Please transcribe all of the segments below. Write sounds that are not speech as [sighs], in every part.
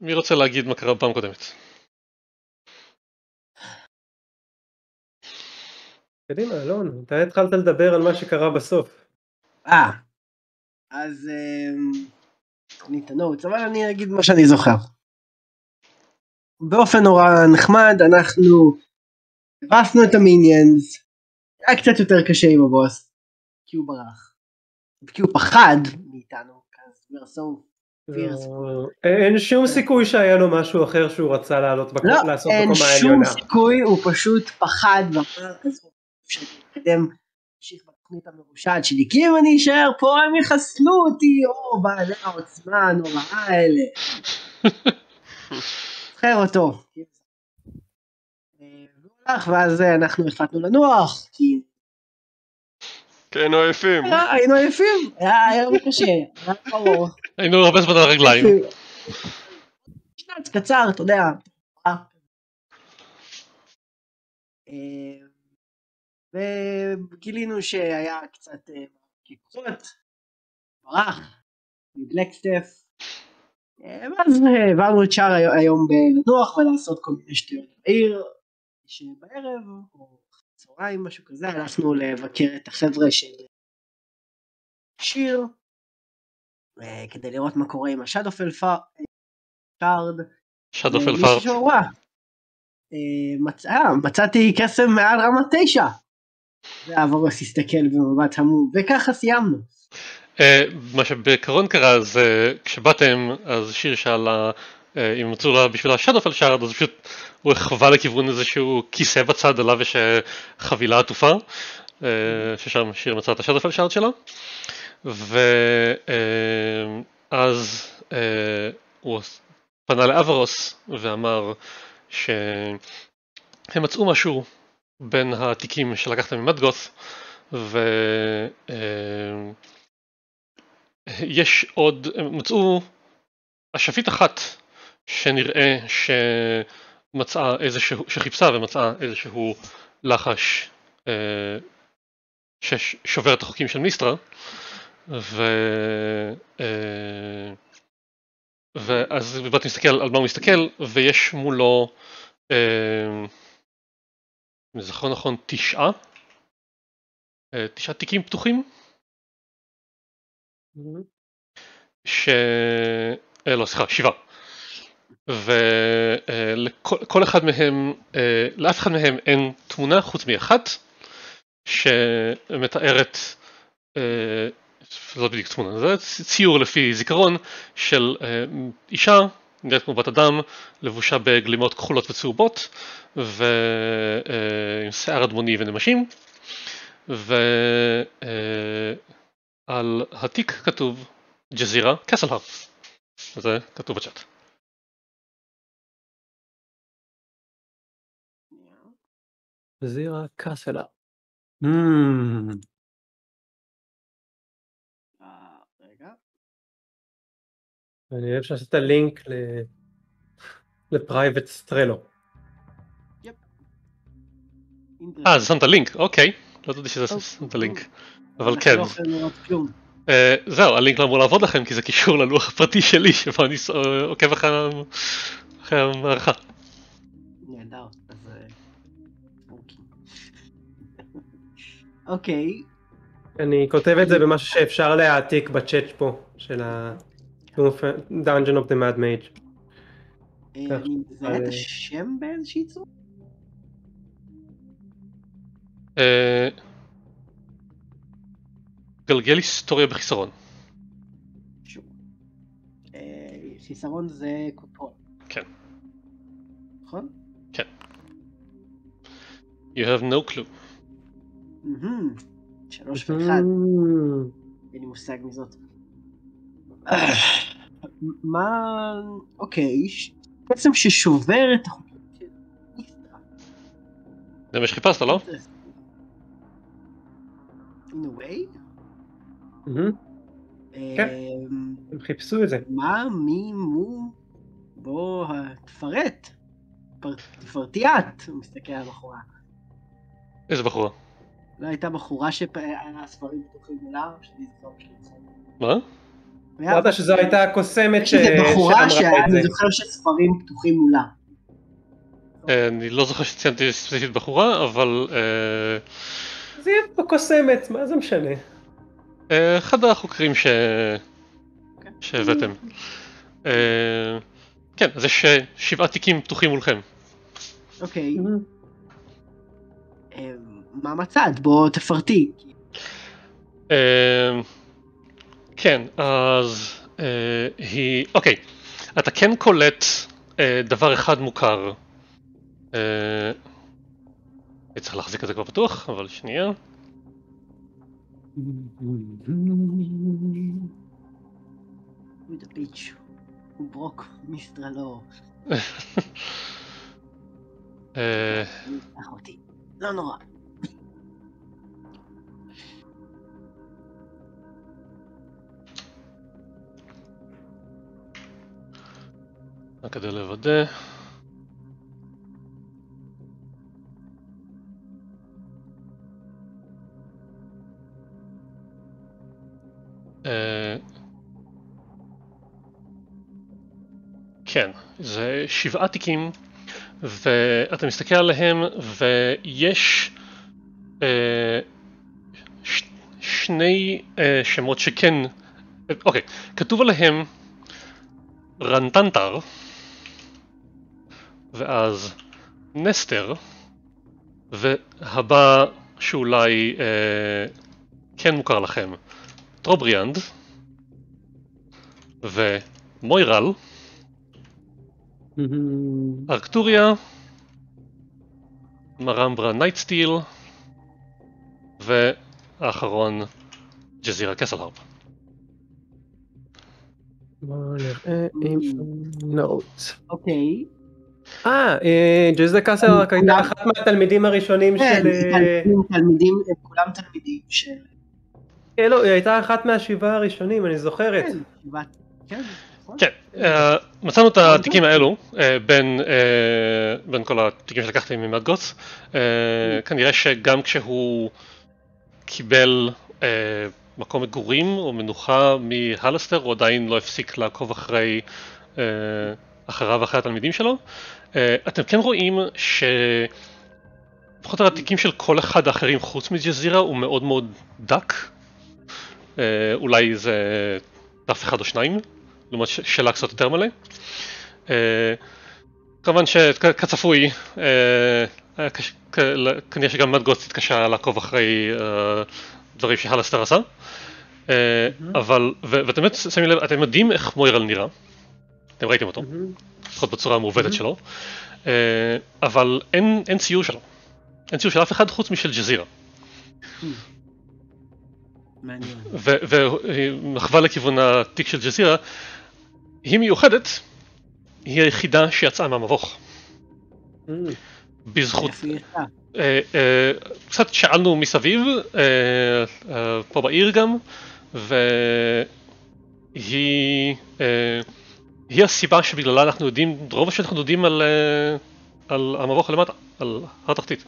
מי רוצה להגיד מה קרה בפעם קודמת? קדימה, אלון, אתה התחלת לדבר על מה שקרה בסוף. אה, אז אני את ה notes, אבל אני אגיד מה שאני זוכר. באופן נורא נחמד, אנחנו הרסנו את ה minions, היה קצת יותר קשה עם הבוס, כי הוא ברח. כי הוא פחד מאיתנו, אז we're so לא, אין שום סיכוי שהיה לו משהו אחר שהוא רצה לעלות בק... לא, לעשות אין בקומה שום העליונה. סיכוי, הוא פשוט פחד ואמר עזוב, שנתקדם, נמשיך בתוכנית המרושעת שלי, כי אם אני אשאר פה הם יחסלו אותי, או בעלי העוצמה הנוראה האלה. זכר אותו. אה, ואז אה, אנחנו החלטנו לנוח, כי כן, עייפים. היה- היינו עייפים, היה היה יום קשה, היה ברור. היינו הרבה זמן על הרגליים. [laughs] שנץ קצר, אתה יודע. וגילינו שהיה קצת אה, כיכרות, ברח, מבלקסטף, אה, ואז אה, העברנו את שאר היום- בלנוח ולעשות כל מיני שטויות בעיר, שבערב או צהריים משהו כזה הלכנו לבקר את החבר'ה של שיר כדי לראות מה קורה עם השאדופל פארד. שדופל מישהו אה, מצ- אה, מצאתי קסם מעל רמה תשע. ואברוס הסתכל במבט המום, וככה סיימנו. אה, מה שבעיקרון קרה זה כשבאתם אז שיר שאלה אה, אם מצאו לה בשביל השדופל שארד אז פשוט הוא החווה לכיוון איזשהו כיסא בצד עליו יש אה, חבילה עטופה אה, ששם שיר מצא את השדופל שארד שלה ואז הוא פנה לאברוס ואמר שהם מצאו משהו בין התיקים שלקחתם ממדגות ו... אה, עוד, הם מצאו אשפית אחת שנראה שמצאה איזשהו, שחיפשה ומצאה איזשהו לחש אה, ששובר את החוקים של מיסטרה ו... אה, ואז באתי להסתכל על מה הוא מסתכל ויש מולו, אה, אם זוכר נכון, תשעה, אה, תשעה תיקים פתוחים ש... לא, סליחה, שבעה. ולכל אחד מהם, לאף אחד מהם אין תמונה חוץ מאחת שמתארת, לא בדיוק תמונה, זה ציור לפי זיכרון של אה, אישה, נראית כמו בת אדם, לבושה בגלימות כחולות וצהובות ועם שיער אדמוני ונמשים ועל התיק כתוב ג'זירה קסלהאפ. זה כתוב בצ'אט. זירה קאסלה. אה, רגע. אני אוהב שעשית לינק לפרייבט סטרלו. אה, זה שמת לינק, אוקיי. לא ידעתי שזה. שמת לינק. אבל כן. לא כלום. אה, זהו, הלינק לא אמור לעבוד לכם כי זה קישור ללוח הפרטי שלי שבו אני אה, עוקב אחרי המערכה. נהדר. אז... אה, אוקיי. [laughs] אוקיי. אני כותב את זה במשהו שאפשר להעתיק בצ'אט פה, של ה... Dungeon of the Mad Mage. אה, אני מזהה את אה, השם באיזושהי צורה? אה, גלגל היסטוריה בחיסרון. אה, חיסרון זה קוטרול. כן. נכון? You have no clue. שלוש ואחד. אין לי מושג מזאת. מה... אוקיי. קסם ששובר את החוקים. זה מה שחיפשת, לא? In a way? מהמם, כן. אמ, הם חיפשו את זה. מה, מי, מו? בוא, תפרט. פר- תפרטי את, הוא מסתכל על הבחורה. איזה בחורה? לא הייתה בחורה שהיה לה ספרים פתוחים מולה? שאני זוכר. מה? אמרת שזו הייתה הקוסמת ש- איזה בחורה שאני זה. זוכר שספרים פתוחים מולה. אה, אני לא זוכר שציינתי ספציפית בחורה, אבל אה, זה יהיה בקוסמת, מה זה משנה? אה, אחד החוקרים ש... שהבאתם. אה, כן, אז יש שבעה תיקים פתוחים מולכם. אוקיי, אה, מה מצאת? בוא תפרטי. אה, כן, אז אה, היא... אוקיי, אתה כן קולט אה, דבר אחד מוכר. אה, אני צריך להחזיק את זה כבר פתוח, אבל שנייה. ברוק [laughs] מיסטרלו. אה, קח אותי. לא נורא. רק כדי לוודא. אה, כן, זה שבעה תיקים, ואתה מסתכל עליהם, ויש אה, ש- שני אה, שמות שכן, אוקיי, כתוב עליהם רנטנטר, ואז נסטר, והבא שאולי אה, כן מוכר לכם, טרובריאנד, ומוירל, ארקטוריה, מרמברה נייטסטיל, והאחרון ג'זירה קסלהרפ. בוא נראה אם... אוקיי. אה, אה, ג'זדה קאסל רק הייתה אחת מהתלמידים הראשונים כן, של... אה, תלמידים, כולם תלמידים של... אה, לא, היא הייתה אחת מהשבעה הראשונים, אני זוכרת. כן, כן, נכון? כן, אה, מצאנו את התיקים האלו בין, בין כל התיקים שלקחתם ממד גוץ. אה, כנראה שגם כשהוא קיבל מקום מגורים או מנוחה מהלסטר, הוא עדיין לא הפסיק לעקוב אחרי, אחריו ואחרי התלמידים שלו. אה, אתם כן רואים ש... לפחות על התיקים של כל אחד האחרים חוץ מג'זירה הוא מאוד מאוד דק. אה, אולי זה דף אחד או שניים, לעומת ש- שלה קצת יותר מלא. אה, כמובן שכצפוי, אה, כנראה שגם מדגוץ התקשה לעקוב אחרי דברים שהלסטר עשה. אבל, ואתם באמת שמים לב, אתם יודעים איך מוירל נראה. אתם ראיתם אותו, לפחות בצורה המעוותת שלו. אה, אבל אין, אין ציור שלו. אין ציור של אף אחד חוץ משל ג'זירה. מעניין. והיא מחווה לכיוון התיק של ג'זירה, היא מיוחדת, היא היחידה שיצאה מהמבוך. בזכות, היא יצאה? אה, אה, קצת שאלנו מסביב, פה בעיר גם, והיא היא הסיבה שבגללה אנחנו יודעים, רוב השאלות אנחנו יודעים על, אה, על המבוך למטה, על הר תחתית.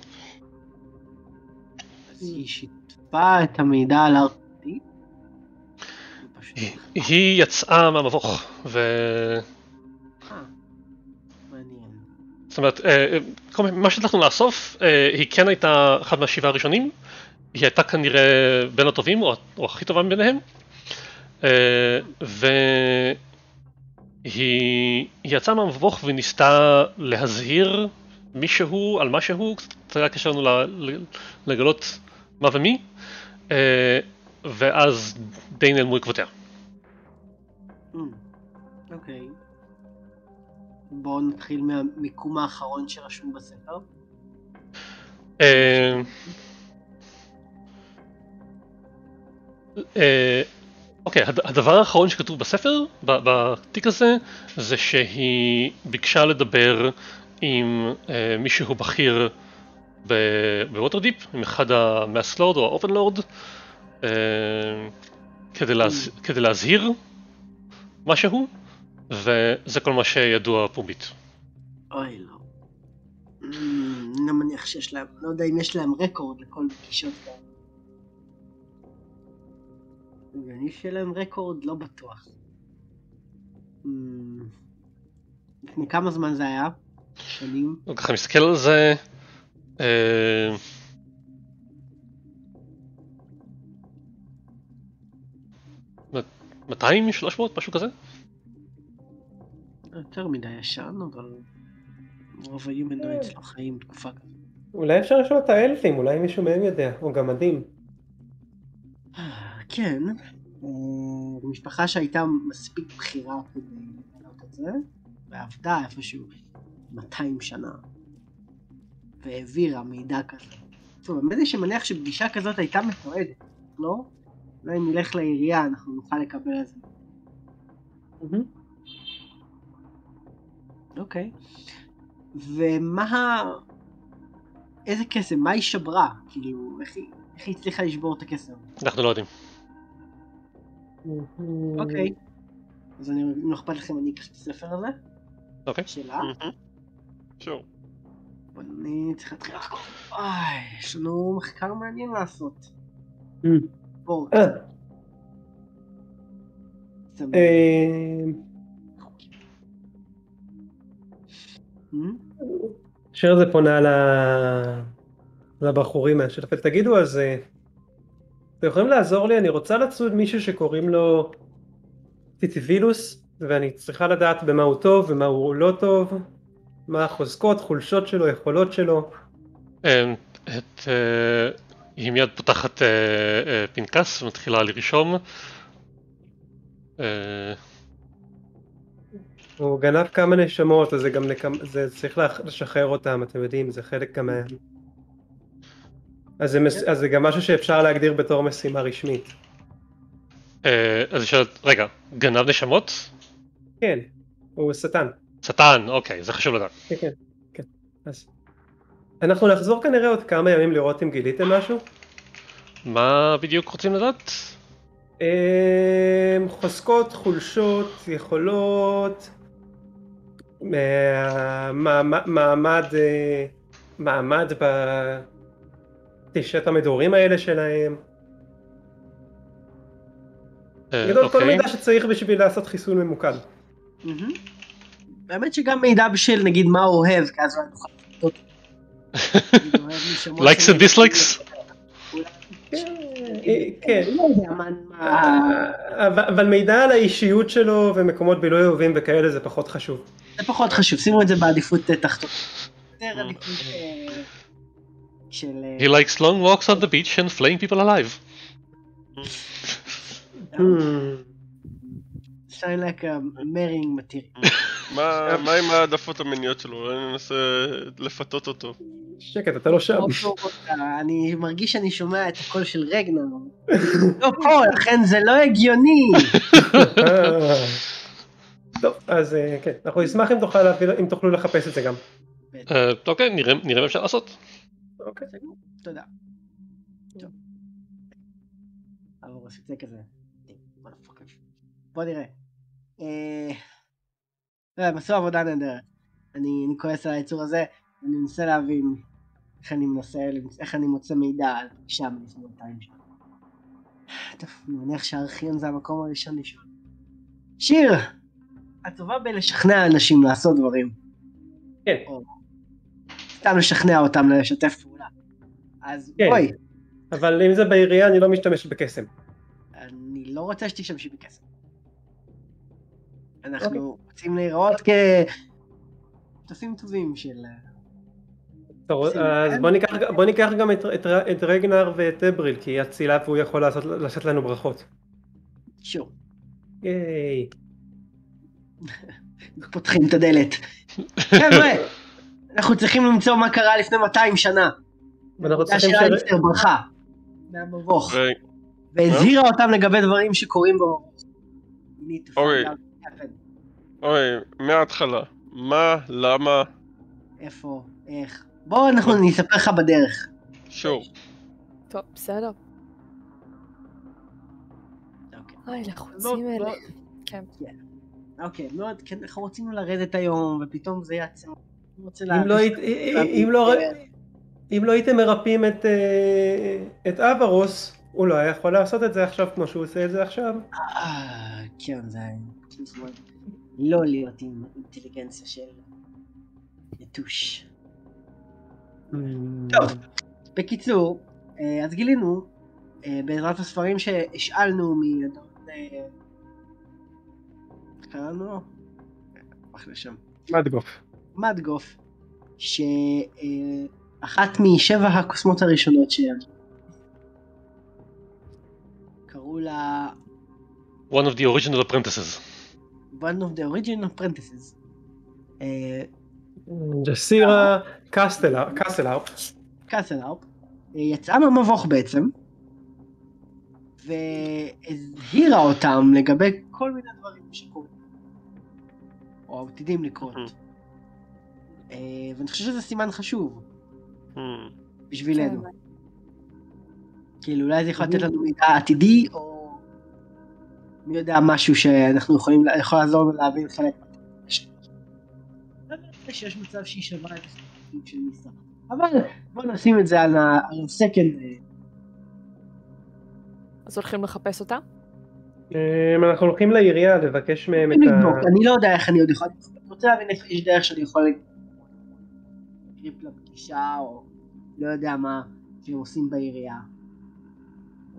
אז היא שיתפה את המידע על ארטי? היא- היא יצאה מהמבוך, ו... מעניין. זאת אומרת, אה, אה, מה שהצלחנו לאסוף, אה, היא כן הייתה אחת מהשבעה הראשונים, היא הייתה כנראה בין הטובים, או, או הכי טובה מביניהם, אה, והיא היא יצאה מהמבוך וניסתה להזהיר מישהו על משהו, קצת היה קשה לנו לגלות מה ומי, אה, ואז די נעלמו עקבותיה. אוקיי. בואו נתחיל מהמיקום האחרון שרשום בספר. אוקיי, הד- הדבר האחרון שכתוב בספר, בתיק הזה, זה שהיא ביקשה לדבר עם אה, מישהו בכיר בווטרדיפ, עם אחד ה Masked Lord או ה Open Lord, אה, כדי להז- כדי להזהיר משהו, וזה כל מה שידוע פומבית. אוי לא. Mm, אני לא מניח שיש להם, לא יודע אם יש להם רקורד לכל פגישות כאלה. ואני שיהיה להם רקורד לא בטוח. אמ, לפני כמה זמן זה היה? שנים? אני ככה מסתכל על זה. אה, מ- 200, 300, משהו כזה? יותר מדי ישן, אבל רוב היומנוידס לא חיים תקופה כזאת. אולי אפשר לשאול את האלפים, אולי מישהו מהם יודע, או גמדים. כן, אה, משפחה שהייתה מספיק בכירה כדי לגלות את זה, ועבדה איפשהו 200 שנה, והעבירה מידע כזה. טוב, האמת היא שמניח שפגישה כזאת הייתה מתועדת, לא? אולי אם נלך לעירייה אנחנו נוכל לקבל על זה. אוקיי. ומה ה... איזה קסם? מה היא שברה? כאילו, איך היא הצליחה לשבור את הקסם? אנחנו לא יודעים. אוקיי. אז אני, אם לא אכפת לכם אני אקח את הספר הזה. אוקיי. שאלה. שור. בוא, אני צריך להתחיל לחקור. אוי, יש לנו מחקר מעניין לעשות. Mm. בואו. אה. אה? שיר זה פונה לבחורים מהשטח, תגידו אז, אה, אתם יכולים לעזור לי? אני רוצה לצוד מישהו שקוראים לו טיטיבילוס, ואני צריכה לדעת במה הוא טוב ומה הוא לא טוב, מה החוזקות, חולשות שלו, יכולות שלו. אה, את... אה, היא מיד פותחת אה, אה, פנקס ומתחילה לרשום. הוא גנב כמה נשמות, אז זה גם נקם... זה צריך לשחרר אותם, אתם יודעים, זה חלק גם. אז זה, מס... אז זה גם משהו שאפשר להגדיר בתור משימה רשמית. אה, אז שואלת, רגע, גנב נשמות? כן, הוא שטן. שטן, אוקיי, זה חשוב לדעת. כן, כן, כן. אז... אנחנו נחזור כנראה עוד כמה ימים לראות אם גיליתם משהו. מה בדיוק רוצים לדעת? אמ, חוזקות, חולשות, יכולות, מה- מעמד, מעמד, בתשעת המדורים האלה שלהם. אה, בגדול כל אוקיי. מידע שצריך בשביל לעשות חיסון ממוקד. האמת שגם מידע בשביל נגיד מה הוא אוהב, כי אז אולי נוכל נשמות Likes and dislikes? אה, כן. לא אבל מידע על האישיות שלו ומקומות בילוי אהובים וכאלה זה פחות חשוב. זה פחות חשוב, שימו את זה בעדיפות אה, תחתונה. [laughs] יותר עדיפות של... אה, He likes long walks on the beach and flaying people alive. Hmm. sound like a marrying material. [laughs] מה עם העדפות המיניות שלו? אולי ננסה לפתות אותו. שקט, אתה לא שם. אני מרגיש שאני שומע את הקול של רגנר. [laughs] לא פה, לכן זה לא הגיוני. [laughs] טוב, אז אה, כן, אנחנו נשמח אם תוכלו לחפש את זה גם. אה, אוקיי, נראה מה אפשר לעשות. אוקיי. תודה. טוב. אבל עשיתי כזה. motherfucker. בוא נראה. אה, לא, הם עשו עבודה נהדרת. אני אני כועס על היצור הזה, אני מנסה להבין איך אני מנסה, איך אני מוצא מידע על פגישה מלפני 200 שנה. טוב, אני מניח שהארכיון זה המקום הראשון לשאול. שיר! את טובה בלשכנע אנשים לעשות דברים. כן. או סתם לשכנע אותם לשתף. אז כן. בואי, אבל אם זה בעירייה אני לא משתמש בקסם. אני לא רוצה שתשתמשי בכסף. אנחנו אוקיי. רוצים להיראות כשותפים טובים של... אז. בוא ניקח, בוא ניקח גם את, את, את רגנר ואת אבריל כי היא אצילה והוא יכול לעשות, לעשות לנו ברכות. שור. ייי. [laughs] פותחים את הדלת. חבר'ה, אנחנו צריכים למצוא מה קרה לפני 200 שנה. ואנחנו צריכים ש... שליינסטר ברחה מהמבוך, והזהירה אותם לגבי דברים שקורים במבוך. Find אוקיי. אוי, מההתחלה. מה, למה, איפה, איך. בוא אנחנו נספר לך בדרך. שור. טוב, בסדר. אוקיי. אוי, לחוצים לא, האלה. לא. כן. אוקיי, מאוד, כן, אנחנו רצינו לרדת היום, ופתאום זה יצא. אם לא, אם לא, הייתם מרפאים את, אה, את אברוס, הוא לא היה יכול לעשות את זה עכשיו כמו שהוא עושה את זה עכשיו. אה, כן, זה היה... לא להיות עם אינטליגנציה של יתוש. טוב, בקיצור, אז גילינו בעזרת הספרים שהשאלנו מאדון... איך קראנו לו? הלך לשם. מדגוף. מדגוף, שאחת משבע הקוסמות הראשונות שלה, קראו לה one of the original apprentices. one of the original apprentices. אה, ג'סירה. קסטלארפ. קאסלארפ, אה, יצאה מהמבוך בעצם, והזהירה אותם לגבי כל מיני דברים שקורים, או עתידים לקרות. אה, ואני חושב שזה סימן חשוב. בשבילנו. כן. כאילו אולי זה יכול לתת לנו מידע עתידי, או מי יודע משהו שאנחנו יכולים, יכול לעזור לנו להבין חלק. לא שיש מצב שהיא שווה את של מיסה. אבל בוא נשים את זה על ה- על הסקנד. אז הולכים לחפש אותה? אמ, אנחנו הולכים לעירייה לבקש מהם את ה... אני לא יודע איך אני עוד יכול, אני רוצה להבין איך יש דרך שאני יכול קריפ לפגישה, או לא יודע מה שהם עושים בעירייה.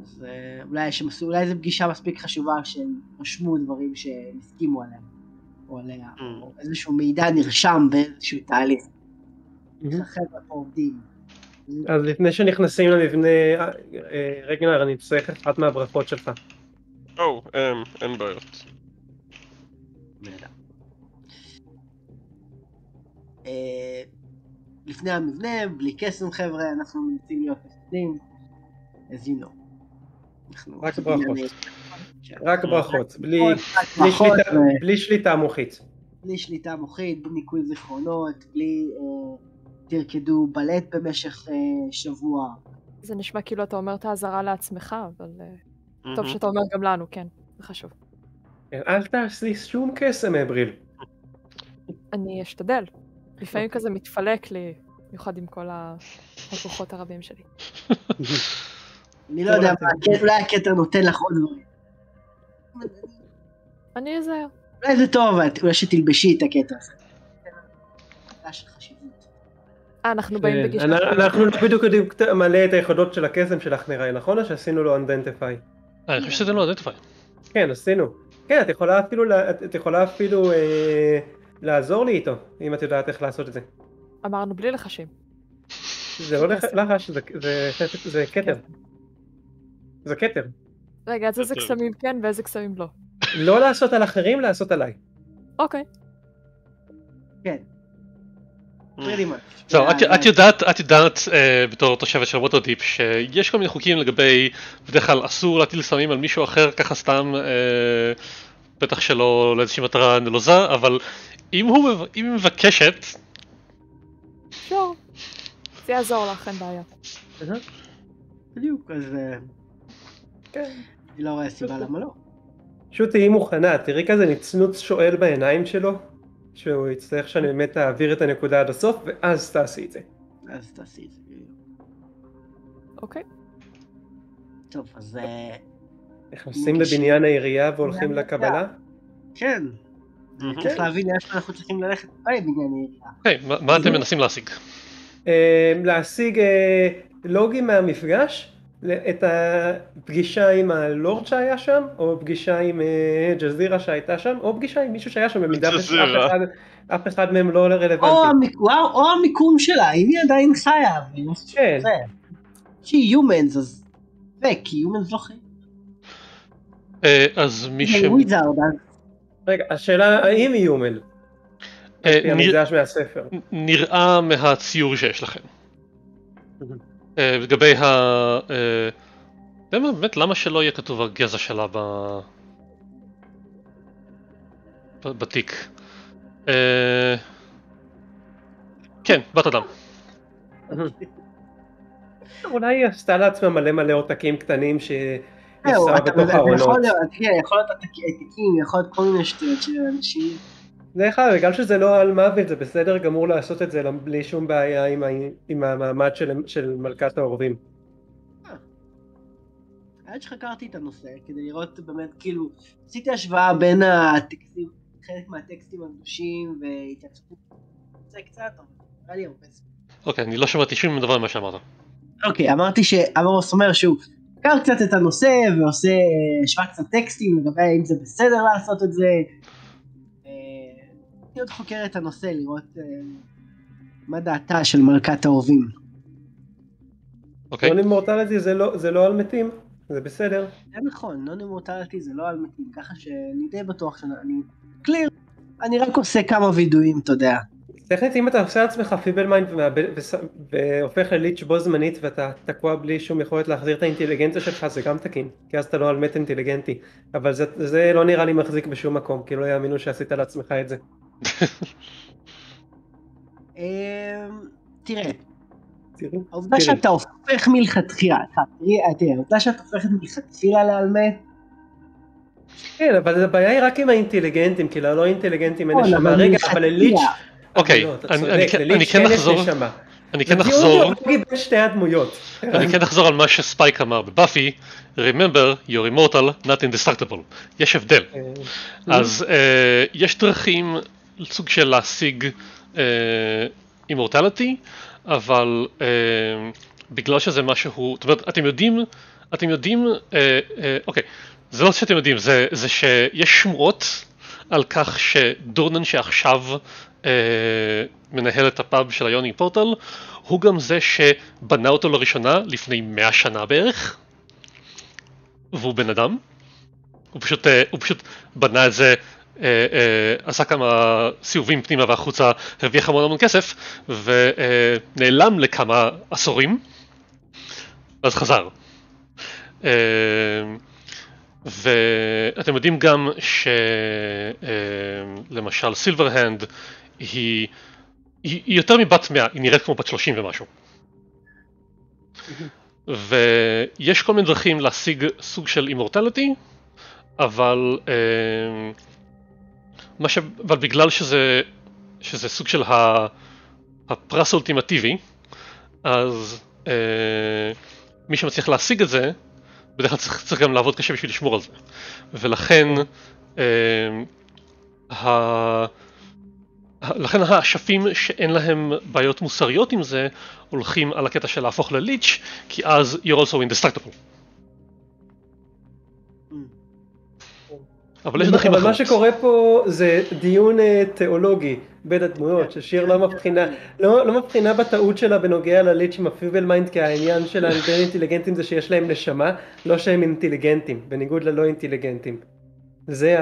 אז אה, אולי עשו, אולי זו פגישה מספיק חשובה שהם רשמו דברים שהם הסכימו עליהם, או עליה, או איזשהו מידע נרשם באיזשהו תהליך. איך החבר'ה פה עובדים. אז לפני שנכנסים למבנה, אה, אה, רגנר, אני צריך אחת מהברכות שלך. או, אמ, אין בעיות. אה, לפני המבנה, בלי קסם חבר'ה, אנחנו מנסים להיות מפקדים, as you know. רק ברכות. רק ברכות, בלי רק בלי שליטה- מוחית. בלי שליטה מוחית, בלי ניקוי זיכרונות, בלי אה, תרקדו בלט במשך אה, שבוע. זה נשמע כאילו אתה אומר את האזהרה לעצמך, אבל אה, טוב. שאתה אומר גם לנו, כן, זה חשוב. כן, אל תעשי שום קסם, אבריל. אני אשתדל. לפעמים כזה מתפלק לי, במיוחד עם כל הכוחות הרבים שלי. אני לא יודע, אולי הכתר נותן לך עוד דברים. אני אזהר. אולי זה טוב, אולי שתלבשי את הכתר הזה. אה, אנחנו באים כן, בגישה. אנחנו- לא בדיוק יודעים מלא את היכולות של הקסם שלך נראה, נכון? או שעשינו לו undentify? אה, אני חושב שזה לא Identify. כן, עשינו. כן, את יכולה אפילו, את יכולה אפילו אה, לעזור לי איתו, אם את יודעת איך לעשות את זה. אמרנו בלי לחשים. זה לא לח- לחש, זה- זה- זה כתר. זה כתר. רגע, אז איזה. קסמים כן ואיזה קסמים לא. לא לעשות על אחרים, לעשות עליי. אוקיי. כן. זהו, את- אה, את יודעת, את יודעת אה, בתור תושבת של ווטרדיפ שיש כל מיני חוקים לגבי, בדרך כלל אסור להטיל סמים על מישהו אחר ככה סתם, אה, בטח שלא לאיזושהי מטרה נלוזה, אבל אם הוא מב- אם היא מבקשת, שור. זה יעזור לך, אין בעיה. בדיוק, אז אה, כן. אני לא רואה סיבה למה לא. פשוט תהיי מוכנה, תראי כזה נצנוץ שואל בעיניים שלו, שהוא יצטרך שאני באמת אעביר את הנקודה עד הסוף, ואז תעשי את זה. אז תעשי את זה. אוקיי. טוב, אז אה, נכנסים. לבניין העירייה והולכים לקבלה? כן. צריך להבין לאיפה אנחנו צריכים ללכת בבניין העירייה. היי, מה- אתם מנסים להשיג? אה, להשיג אה, לוגים מהמפגש, את הפגישה עם הלורד שהיה שם, או פגישה עם אה, ג'זירה שהייתה שם, או פגישה עם מישהו שהיה שם במידה שאף. אחד, אף אחד מהם לא או רלוונטי. או המיקום שלה, אם היא עדיין חיה. כן. זה. שהיא יומנס, אז... וכי יומנס לא חיים. אה, אז מי ש... רגע, השאלה האם היא אה, נראה- המקדש מהספר. נראה מהציור שיש לכם. אה, לגבי ה... אה, באמת, למה שלא יהיה כתוב הגזע שלה ב... בתיק? אה, כן, בת אדם. [laughs] אולי היא עשתה לעצמה מלא מלא עותקים קטנים זהו, בתוך זה יכול הארונות. להיות, יכול להיות העתק- העתקים, יכול להיות כל מיני שטויות של אנשים. דרך אגב, בגלל שזה לא על מוות, זה בסדר גמור לעשות את זה בלי שום בעיה עם, ה... עם המעמד של... של מלכת העורבים. עד שחקרתי את הנושא כדי לראות באמת כאילו עשיתי השוואה בין הטקסים חלק מהטקסטים הקדושים והתייחסות זה קצת, אבל נראה לי הרבה זמן. אוקיי, אני לא שמעתי שום דבר ממה שאמרת. אוקיי, אמרתי שאמרוס אומר שהוא חקר קצת את הנושא ועושה, השווה קצת טקסטים לגבי האם זה בסדר לעשות את זה. אה, אני עוד חוקר את הנושא לראות אה, מה דעתה של מלכת האהובים. אוקיי, non זה לא- זה לא אל מתים, זה בסדר. זה נכון, non immortality זה לא אל מתים, ככה שאני די בטוח שאני clear. אני רק עושה כמה וידויים, אתה יודע. טכנית אם אתה עושה לעצמך Feeblemind והופך ל lich בו זמנית ואתה תקוע בלי שום יכולת להחזיר את האינטליגנציה שלך זה גם תקין כי אז אתה לא אל מת אינטליגנטי אבל זה, זה לא נראה לי מחזיק בשום מקום כי לא יאמינו שעשית לעצמך את זה. אמ, תראה, העובדה. שאתה הופך מלכתחילה, אה, תראה, העובדה שאתה הופכת מלכתחילה לעל מת, כן אבל הבעיה היא רק עם האינטליגנטים כי ללא אינטליגנטים אין נשמה אבל רגע. אבל לליץ' אוקיי, אבל לא, אני- כן- כן אחזור-. אני כן דיון אחזור, שתי הדמויות. אני כן אחזור על מה שספייק אמר בבאפי, Remember, you're immortal, not indestructible. יש הבדל. אה, אז אה, יש דרכים, סוג של להשיג אימורטליטי, אבל אה, בגלל שזה משהו, זאת אומרת, אתם יודעים, אתם יודעים, אוקיי, זה לא שאתם יודעים, זה, שיש שמועות על כך שדורנן שעכשיו מנהל את הפאב של היוני פורטל, הוא גם זה שבנה אותו לראשונה לפני 100 שנה בערך, והוא בן אדם. הוא פשוט, אה, הוא פשוט בנה את זה, אה, אה, עשה כמה סיבובים פנימה והחוצה, הרוויח המון המון כסף, ונעלם לכמה עשורים, ואז חזר. אה, ואתם יודעים גם שלמשל סילברהנד היא, היא, היא יותר מבת 100, היא נראית כמו בת 30 ומשהו. ויש כל מיני דרכים להשיג סוג של אימורטליטי, אבל, אה, ש... אבל בגלל שזה, שזה סוג של ה... הפרס האולטימטיבי, אז אה, מי שמצליח להשיג את זה, בדרך כלל צריך, צריך גם לעבוד קשה בשביל לשמור על זה. ולכן, אה, ה... ה- לכן האשפים שאין להם בעיות מוסריות עם זה, הולכים על הקטע של להפוך ל lich, כי אז you're also indestructible. אבל יש דרכים אבל מה אחרות. שקורה פה זה דיון אה, תיאולוגי בין הדמויות, ששיר לא מבחינה, לא, לא מבחינה בטעות שלה בנוגע ל lich עם ה Feeblemind, כי העניין של הבין אינטליגנטים זה שיש להם נשמה, לא שהם אינטליגנטים, בניגוד ללא אינטליגנטים. זה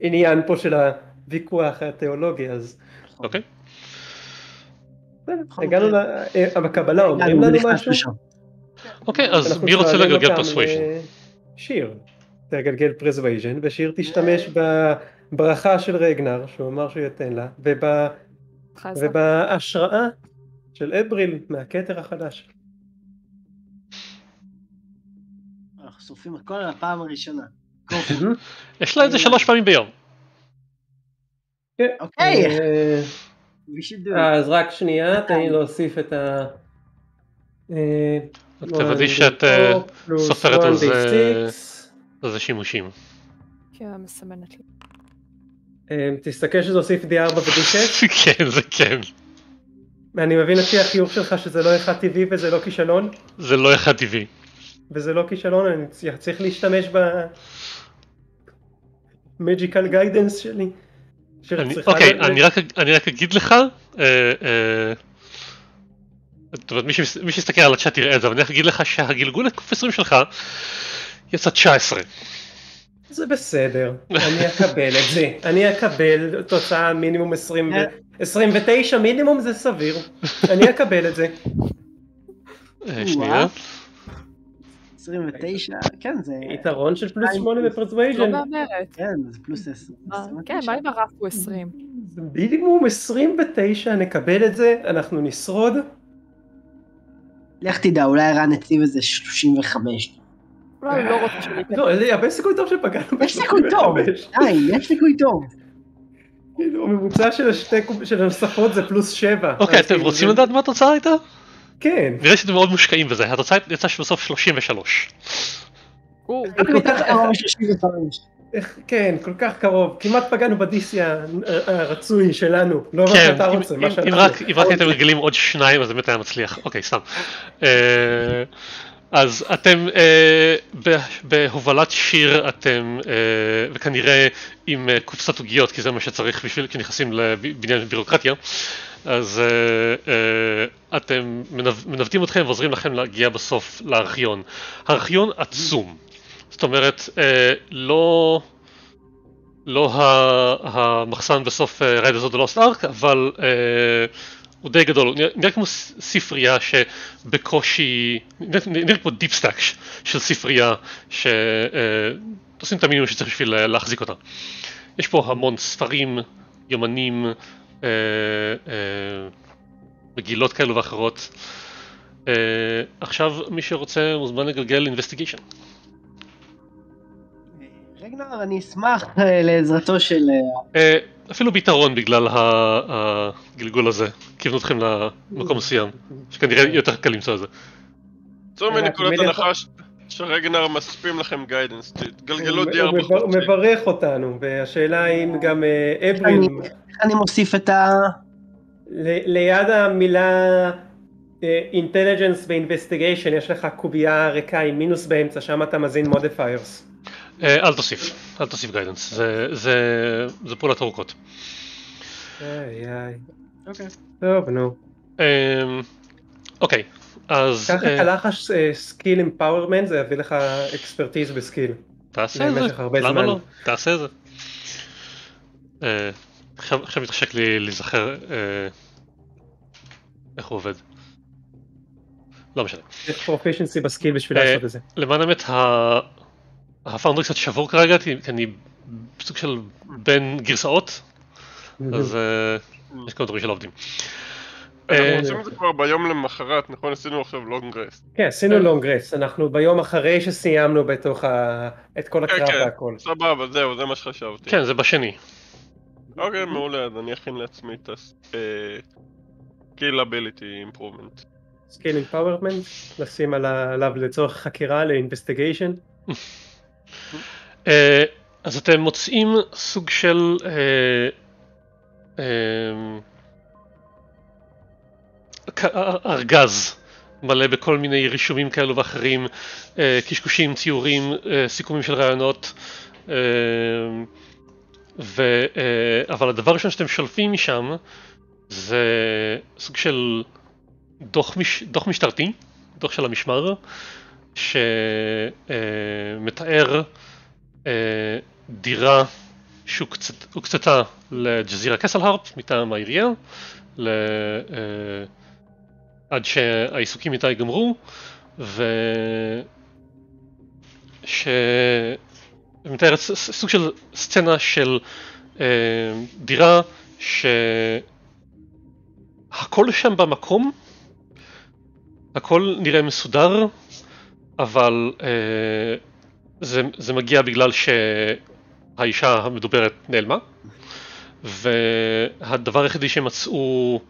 העניין פה של הוויכוח התיאולוגי, אז אוקיי. הגענו, ל- אה, בקבלה אומרים לנו משהו? אוקיי, אז מי רוצה לגלגל אותם, perception? אה, שיר. תגלגל perception, ושיר תשתמש בברכה של רגנר, שהוא אמר שהוא ייתן לה. ובהשראה של אבריל מהכתר החדש. אנחנו שורפים הכל על הפעם הראשונה. יש לה את זה שלוש פעמים ביום. כן. אוקיי. אה. אז רק שנייה, תן לי להוסיף את ה... אה, תוודאי 1d4 שאת אה, פלוס סופרת על זה- 1d6. על זה שימושים. כן, מסמנת לי. תסתכל שזה הוסיף D4 ו-D6. [laughs] כן, זה כן. אני מבין לפי החיוך שלך שזה לא אחד טבעי וזה לא כישלון, זה לא אחד טבעי. וזה לא כישלון, אני צריך- צריך להשתמש ב... Magical Guidance שלי. אוקיי, אני רק- אני רק אגיד לך, אה, אה, זאת אומרת, מי שיסתכל על הצ'אט יראה את זה, אבל אני רק אגיד לך שהגלגול לקוף 20 שלך יצא 19. זה בסדר, אני אקבל את זה, אני אקבל תוצאה מינימום 20 ו... 29 מינימום זה סביר, אני אקבל את זה. אה, שנייה. 29, כן זה, יתרון של פלוס 8 לא ב perception, מהמרת. כן זה פלוס 10. אה, כן, מה אם הרף הוא 20? מינימום 29 נקבל את זה, אנחנו נשרוד. לך תדע, אולי ערן הציב איזה 35. אולי הוא לא רוצה שלי. לא, הרבה סיכוי טוב שפגענו יש סיכוי טוב, ב-35. די, יש סיכוי טוב. כאילו, הממוצע של השתי של הנוספות זה פלוס 7. אוקיי, אתם רוצים לדעת מה התוצאה הייתה? כן. נראה שאתם מאוד מושקעים בזה, התוצאה יצאה שבסוף 33. או, אני מתחת לרוב 35. איך- כן, כל כך קרוב, כמעט פגענו ב-DC הרצוי שלנו, לא מה כן, שאתה אם- רוצה, מה אם- שאתה רוצה. אם רק הייתם רגילים עוד שניים אז באמת היה מצליח, אוקיי סתם. אה, אז אתם אה, בהובלת שיר אתם אה, וכנראה עם קופסת עוגיות כי זה מה שצריך בשביל כשנכנסים לבניין בירוקרטיה אז אה, אה, אתם מנו- מנווטים אתכם ועוזרים לכם להגיע בסוף לארכיון. הארכיון עצום, זאת אומרת אה, לא לא המחסן בסוף Raiders of the Lost Ark, אבל הוא די גדול, הוא נראה- כמו ספרייה שבקושי, נראה כמו deep stack של ספרייה שעושים את המינימום שצריך בשביל להחזיק אותה. יש פה המון ספרים, יומנים, אה, אה, מגילות כאלו ואחרות. אה, עכשיו מי שרוצה מוזמן לגלגל אינבסטיגיישן. רגנר, אני אשמח אה, לעזרתו של... אה, אה, אפילו ביתרון בגלל הגלגול הזה, כיוונו אתכם למקום מסוים, שכנראה יותר קל למצוא את זה. צאו רגע, מנקודת הנחה ש- שרגנר מספים לכם Guidance, תגלגלו דיאר הוא מבר- הוא. מברך אותנו, והשאלה האם גם אה, אדווין, אני- איך אני מוסיף את ה... ל- ליד המילה intelligence ו investigation יש לך קובייה ריקה עם מינוס באמצע, שם אתה מזין modifiers. אה, אל תוסיף, אל תוסיף Guidance, זה, זה, זה פעולות ארוכות. אוקיי. טוב נו. אה, אוקיי, אז קח את אה, הלחש Skill Empowerment, זה יביא לך expertise ב skill. תעשה את זה, למה. לא? תעשה את זה. עכשיו מתחשק לי להיזכר אה, איך הוא עובד. לא משנה. יש proficiency ב skill בשביל אה, לעשות את זה. למען האמת, ה- ה Foundry קצת שבור כרגע, כי אני סוג של בין גרסאות, אז אה, יש כמה דברים שלא עובדים. אנחנו עושים את זה כבר ביום למחרת, נכון? עשינו עכשיו לונג רסט. כן, עשינו לונג רס, אנחנו ביום אחרי שסיימנו בתוך. את כל כן, הקרב כן. והכל. סבבה, זהו, זה מה שחשבתי. כן, זה בשני. אוקיי, מעולה, אז אני אכין לעצמי את ה-skill ability improvement. לשים על ה- עליו לצורך חקירה לאינבסטיגיישן. [laughs] אה, אז אתם מוצאים סוג של אה, אה, ארגז מלא בכל מיני רישומים כאלו ואחרים, אה, קשקושים, ציורים, סיכומים של רעיונות, אה, ו, אה, אבל הדבר הראשון שאתם שולפים משם זה סוג של דוח, מש, דוח משטרתי, דוח של המשמר, שמתאר אה, דירה שהוקצתה לג'זירה קסל הרפ מטעם העירייה, ל, אה, עד שהעיסוקים איתה ייגמרו, ו... ס- סוג של סצנה של אה, דירה שהכל שם במקום, הכל נראה מסודר, אבל אה, זה, זה מגיע בגלל שהאישה המדוברת נעלמה, והדבר היחידי שהם מצאו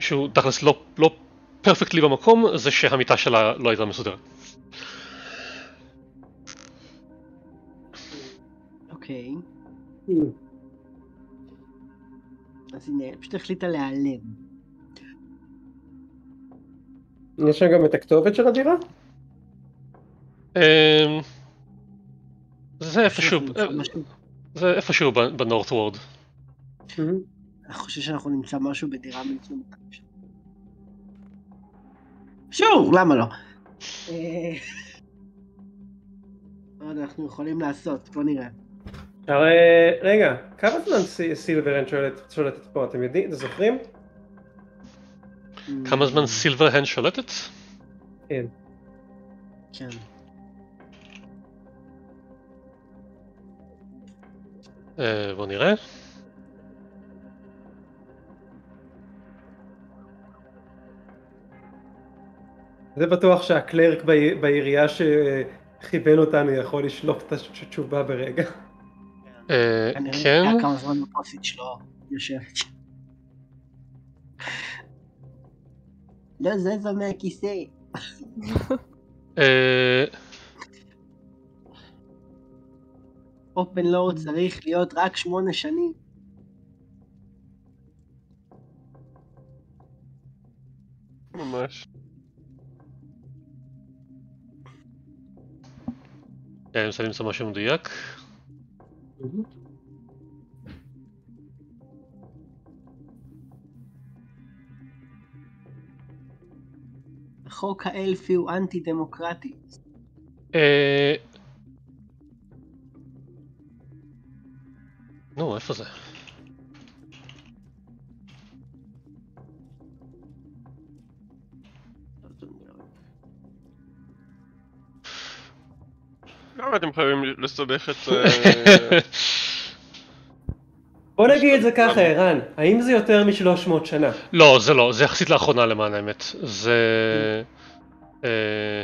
שהוא תכלס לא, לא פרפקטלי במקום, זה שהמיטה שלה לא הייתה מסודרת. אוקיי. אז הנה, פשוט החליטה להיעלם. יש שם גם את הכתובת של הדירה? אמ, זה איפשהו, זה איפשהו בנורת וורד. אני חושב שאנחנו נמצא משהו בדירה מצומצמת. שור, למה לא? אה, [laughs] מה עוד אנחנו יכולים לעשות? בוא נראה. אה, רגע, כמה זמן סי- סילברן שולטת פה, אתם יודעים? אתם זוכרים? כמה זמן סילבר הנד שולטת? כן. כן. אה, בוא נראה. זה בטוח שהקלרק בעי- בעירייה שכיוון אותנו יכול לשלוף את התשובה ברגע. אה, כנראה כן, יודע כמה זמן הפרוסית שלו יושבת שם. לא זזה מהכיסא. אה, אופן לואו צריך להיות רק שמונה שנים. ממש. כן, אני מנסה למצוא משהו מדויק. החוק האלפי הוא אנטי דמוקרטי. אה, נו, איפה זה? למה אתם חייבים לסבך את... אה, [laughs] בוא נגיד את זה ככה, ערן, האם זה יותר מ-300 שנה? לא, זה לא, זה יחסית לאחרונה למען האמת. זה... אה,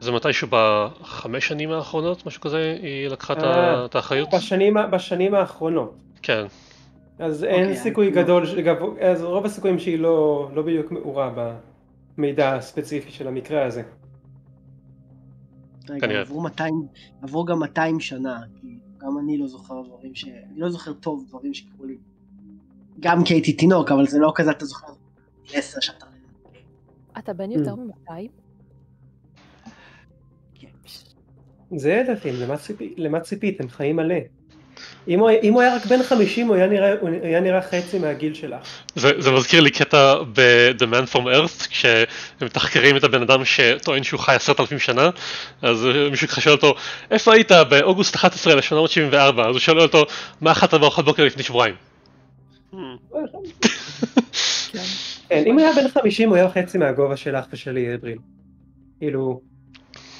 זה מתישהו בחמש שנים האחרונות, משהו כזה, היא לקחה את אה, האחריות. בשנים, האחרונות. כן. אז אין אוקיי, סיכוי אז- גדול, אז רוב הסיכויים שהיא לא, לא בדיוק מעורה במידע הספציפי של המקרה הזה. רגע, כנראה. עברו 200, עברו גם 200 שנה, כי גם אני לא זוכר דברים ש... אני לא זוכר טוב דברים שקרו לי. גם כי הייתי תינוק, אבל זה לא כזה אתה זוכר. עשר שאתה... אתה בן יותר מ-200? כן. זה ילדים, למה, ציפי, למה ציפיתם? חיים מלא. אם הוא, אם הוא היה רק בן 50 הוא היה נראה, הוא היה נראה חצי מהגיל שלך. זה, זה מזכיר לי קטע ב-The Man From Earth, כשהם מתחקרים את הבן אדם שטוען שהוא חי עשרת אלפים שנה, אז מישהו ככה שואל אותו, איפה היית באוגוסט 11 ל-874? אז הוא שואל אותו, מה אכלת בארוחת בוקר לפני שבועיים? [laughs] כן. אם הוא היה בן 50 הוא היה חצי מהגובה שלך ושלי, אבריל. כאילו,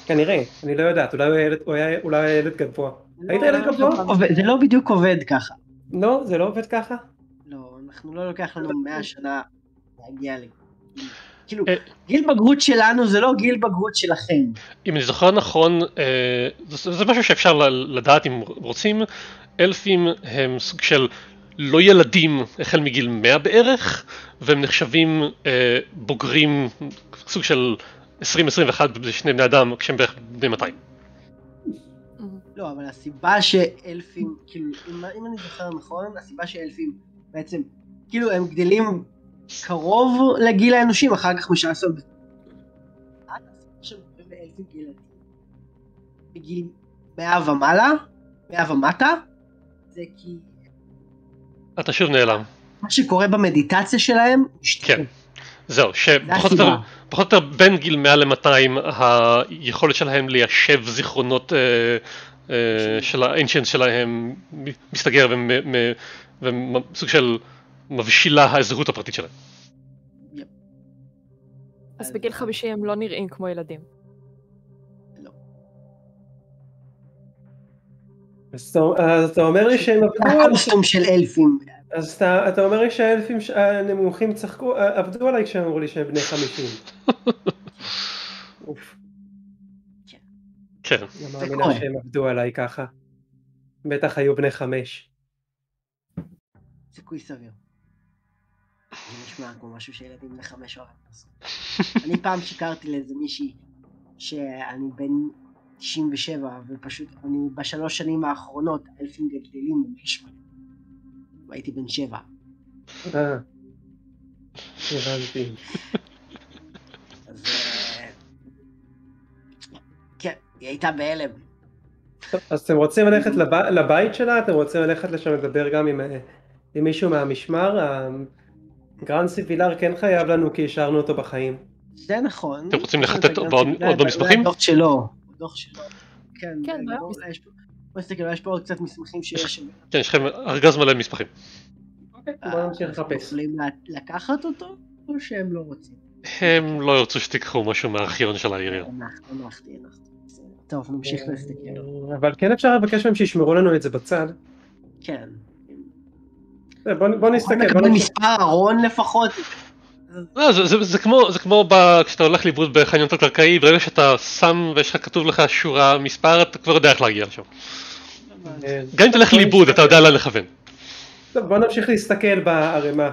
כנראה, אני לא יודעת, אולי הוא היה ילד גבוה. היית ילד לא, גבוה? זה לא לא בדיוק עובד ככה. לא, זה לא עובד ככה? לא, אנחנו לא לוקח לנו 100 שנה להגיע ל... כאילו, אה. גיל בגרות שלנו זה לא גיל בגרות שלכם. אם אני זוכר נכון, אה, זה, זה משהו שאפשר לדעת אם רוצים, אלפים הם סוג של לא ילדים החל מגיל 100 בערך, והם נחשבים אה, בוגרים, סוג של 20-21 שני בני אדם כשהם בערך בני 200. לא, אבל הסיבה שאלפים, כאילו, אם, אם אני זוכר נכון, הסיבה שאלפים בעצם, כאילו הם גדלים קרוב לגיל האנושים, אחר כך לאלפים ילדים בגיל 100 ומעלה, 100 ומטה, זה כי אתה שוב נעלם. מה שקורה במדיטציה שלהם. כן. זהו, זה שפחות או יותר, או בין גיל 100 ל-200 היכולת שלהם ליישב זיכרונות אה, של האנשנט שלהם מסתגר וסוג של מבשילה הזהות הפרטית שלהם. אז בגיל 50 הם לא נראים כמו ילדים. אז אתה, אז אתה אומר לי שהם עבדו על... הקוסטום של אלפים. אז אתה, אתה אומר לי שהאלפים הנמוכים צחקו, עבדו עליי כשהם אמרו לי שהם בני 50. [laughs] אוף, כן. לא מאמינה. שהם עבדו עליי ככה. בטח היו בני חמש. סיכוי סביר. זה נשמע כמו משהו שילדים בני חמש אוהבים לעשות. [laughs] אני פעם שיקרתי לאיזה מישהי שאני בן 97 ופשוט אני בשלוש שנים האחרונות אלפים גדלים שמונה. והייתי בן שבע. אה, הבנתי. היא הייתה בהלם. אז אתם רוצים ללכת לב... לבית שלה? אתם רוצים ללכת לשם לדבר גם עם, אה, עם מישהו מהמשמר? גרנד וילר כן חייב לנו כי השארנו אותו בחיים. זה נכון. אתם רוצים יש לחטט עוד- במסמכים? הדוח שלו. הדוח שלו. כן, כן, בואו נסתכל, יש פה עוד קצת מסמכים שיש. כן, יש לכם ארגז מלא מסמכים. בואו נמשיך אנחנו לחפש. יכולים לקחת אותו, או שהם לא רוצים? הם לא ירצו שתיקחו משהו מהארכיון של העירייה. הנחתי, הנחתי, הנחתי. טוב, נמשיך להסתכל. אבל כן אפשר לבקש מהם שישמרו לנו את זה בצד. כן. בוא בוא נסתכל. בוא. מספר ארון לפחות. לא, זה, זה, זה כמו, זה כמו ב, כשאתה הולך לאיבוד בחניון תת-קרקעי, ברגע שאתה שם ויש לך כתוב לך שורה מספר, אתה כבר יודע איך להגיע לשם. אה, גם אם תלך לאיבוד, נסתכל. אתה יודע לאן לכוון. טוב, בוא נמשיך להסתכל בערימה.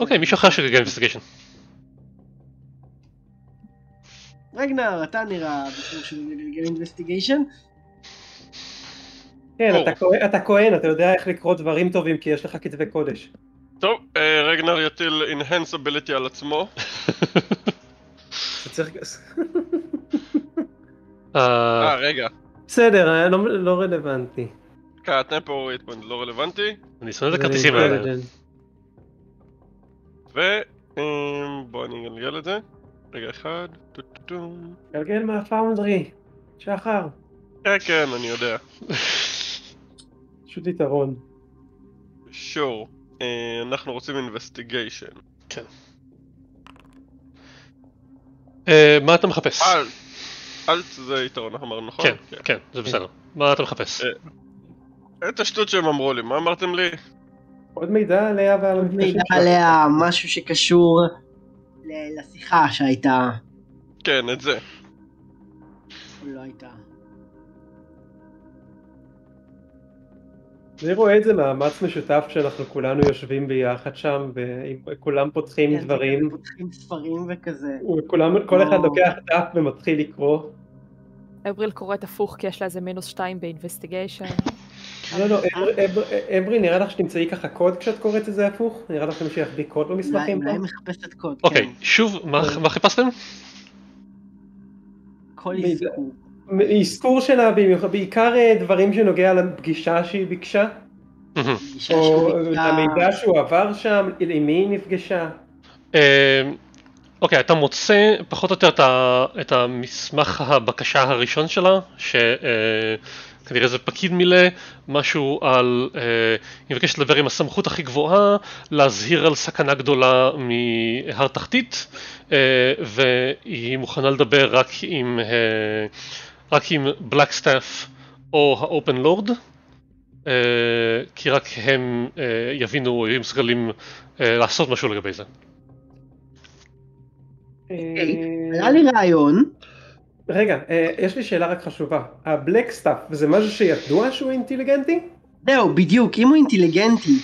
אוקיי, מישהו אחר שרגע אינבסטיגיישן. רגנר, אתה נראה בחור של גלגל אינבסטיגיישן. כן. אתה כהן- אתה כהן, אתה יודע איך לקרוא דברים טובים כי יש לך כתבי קודש. טוב, אה, רגנר יטיל Enhance ability על עצמו. אתה צריך... אה, אה, רגע. בסדר, היה לא- לא רלוונטי. כן, temp hit point לא רלוונטי. אני שונא את הכרטיסים האלה. intelligence. ו... אמ, בוא אני אגלגל את זה. רגע אחד. טו טו טו. גלגל מה Foundry. שחר. כן, כן, אני יודע. פשוט יתרון. sure. אה, אנחנו רוצים investigation. אה, מה אתה מחפש? אלט. אלט זה יתרון, אמרנו נכון? כן, כן, זה בסדר. מה אתה מחפש? את השטות שהם אמרו לי, מה אמרתם לי? עוד מידע עליה ועל מידע. עליה משהו שקשור לשיחה שהייתה, כן, את זה. או לא הייתה. אני רואה את זה מאמץ משותף שאנחנו כולנו יושבים ביחד שם וכולם פותחים כן, דברים. פותחים ספרים וכזה. וכולם, כל אחד. לוקח דף ומתחיל לקרוא. אבריל קוראת הפוך כי יש לה איזה מינוס שתיים באינבסטיגיישן. לא, לא, אבר- אברי, נראה לך שתמצאי ככה קוד כשאת קוראת את זה הפוך? נראה לך שמישהו יחביא קוד במסמכים? אולי מחפשת קוד, אוקיי, כן. שוב, מה חיפשתם? כל. אזכור. אזכור שלה בעיקר אה, דברים שנוגע לפגישה שהיא ביקשה, או המידע שהוא עבר שם, עם מי היא נפגשה. אה, אוקיי, אתה מוצא פחות או יותר את המסמך הבקשה הראשון שלה, שכנראה זה פקיד מילא, משהו על, אה, היא מבקשת לדבר עם הסמכות הכי גבוהה, להזהיר על סכנה גדולה מהר תחתית, אה, והיא מוכנה לדבר רק עם, אה, רק עם בלקסטאף או ה open lord. אה, כי רק הם אה, יבינו או יהיו מסוגלים אה, לעשות משהו לגבי זה. היה לי רעיון, רגע, אה, יש לי שאלה רק חשובה. ה Blackstaff זה משהו שידוע שהוא אינטליגנטי? זהו, בדיוק, אם הוא אינטליגנטי,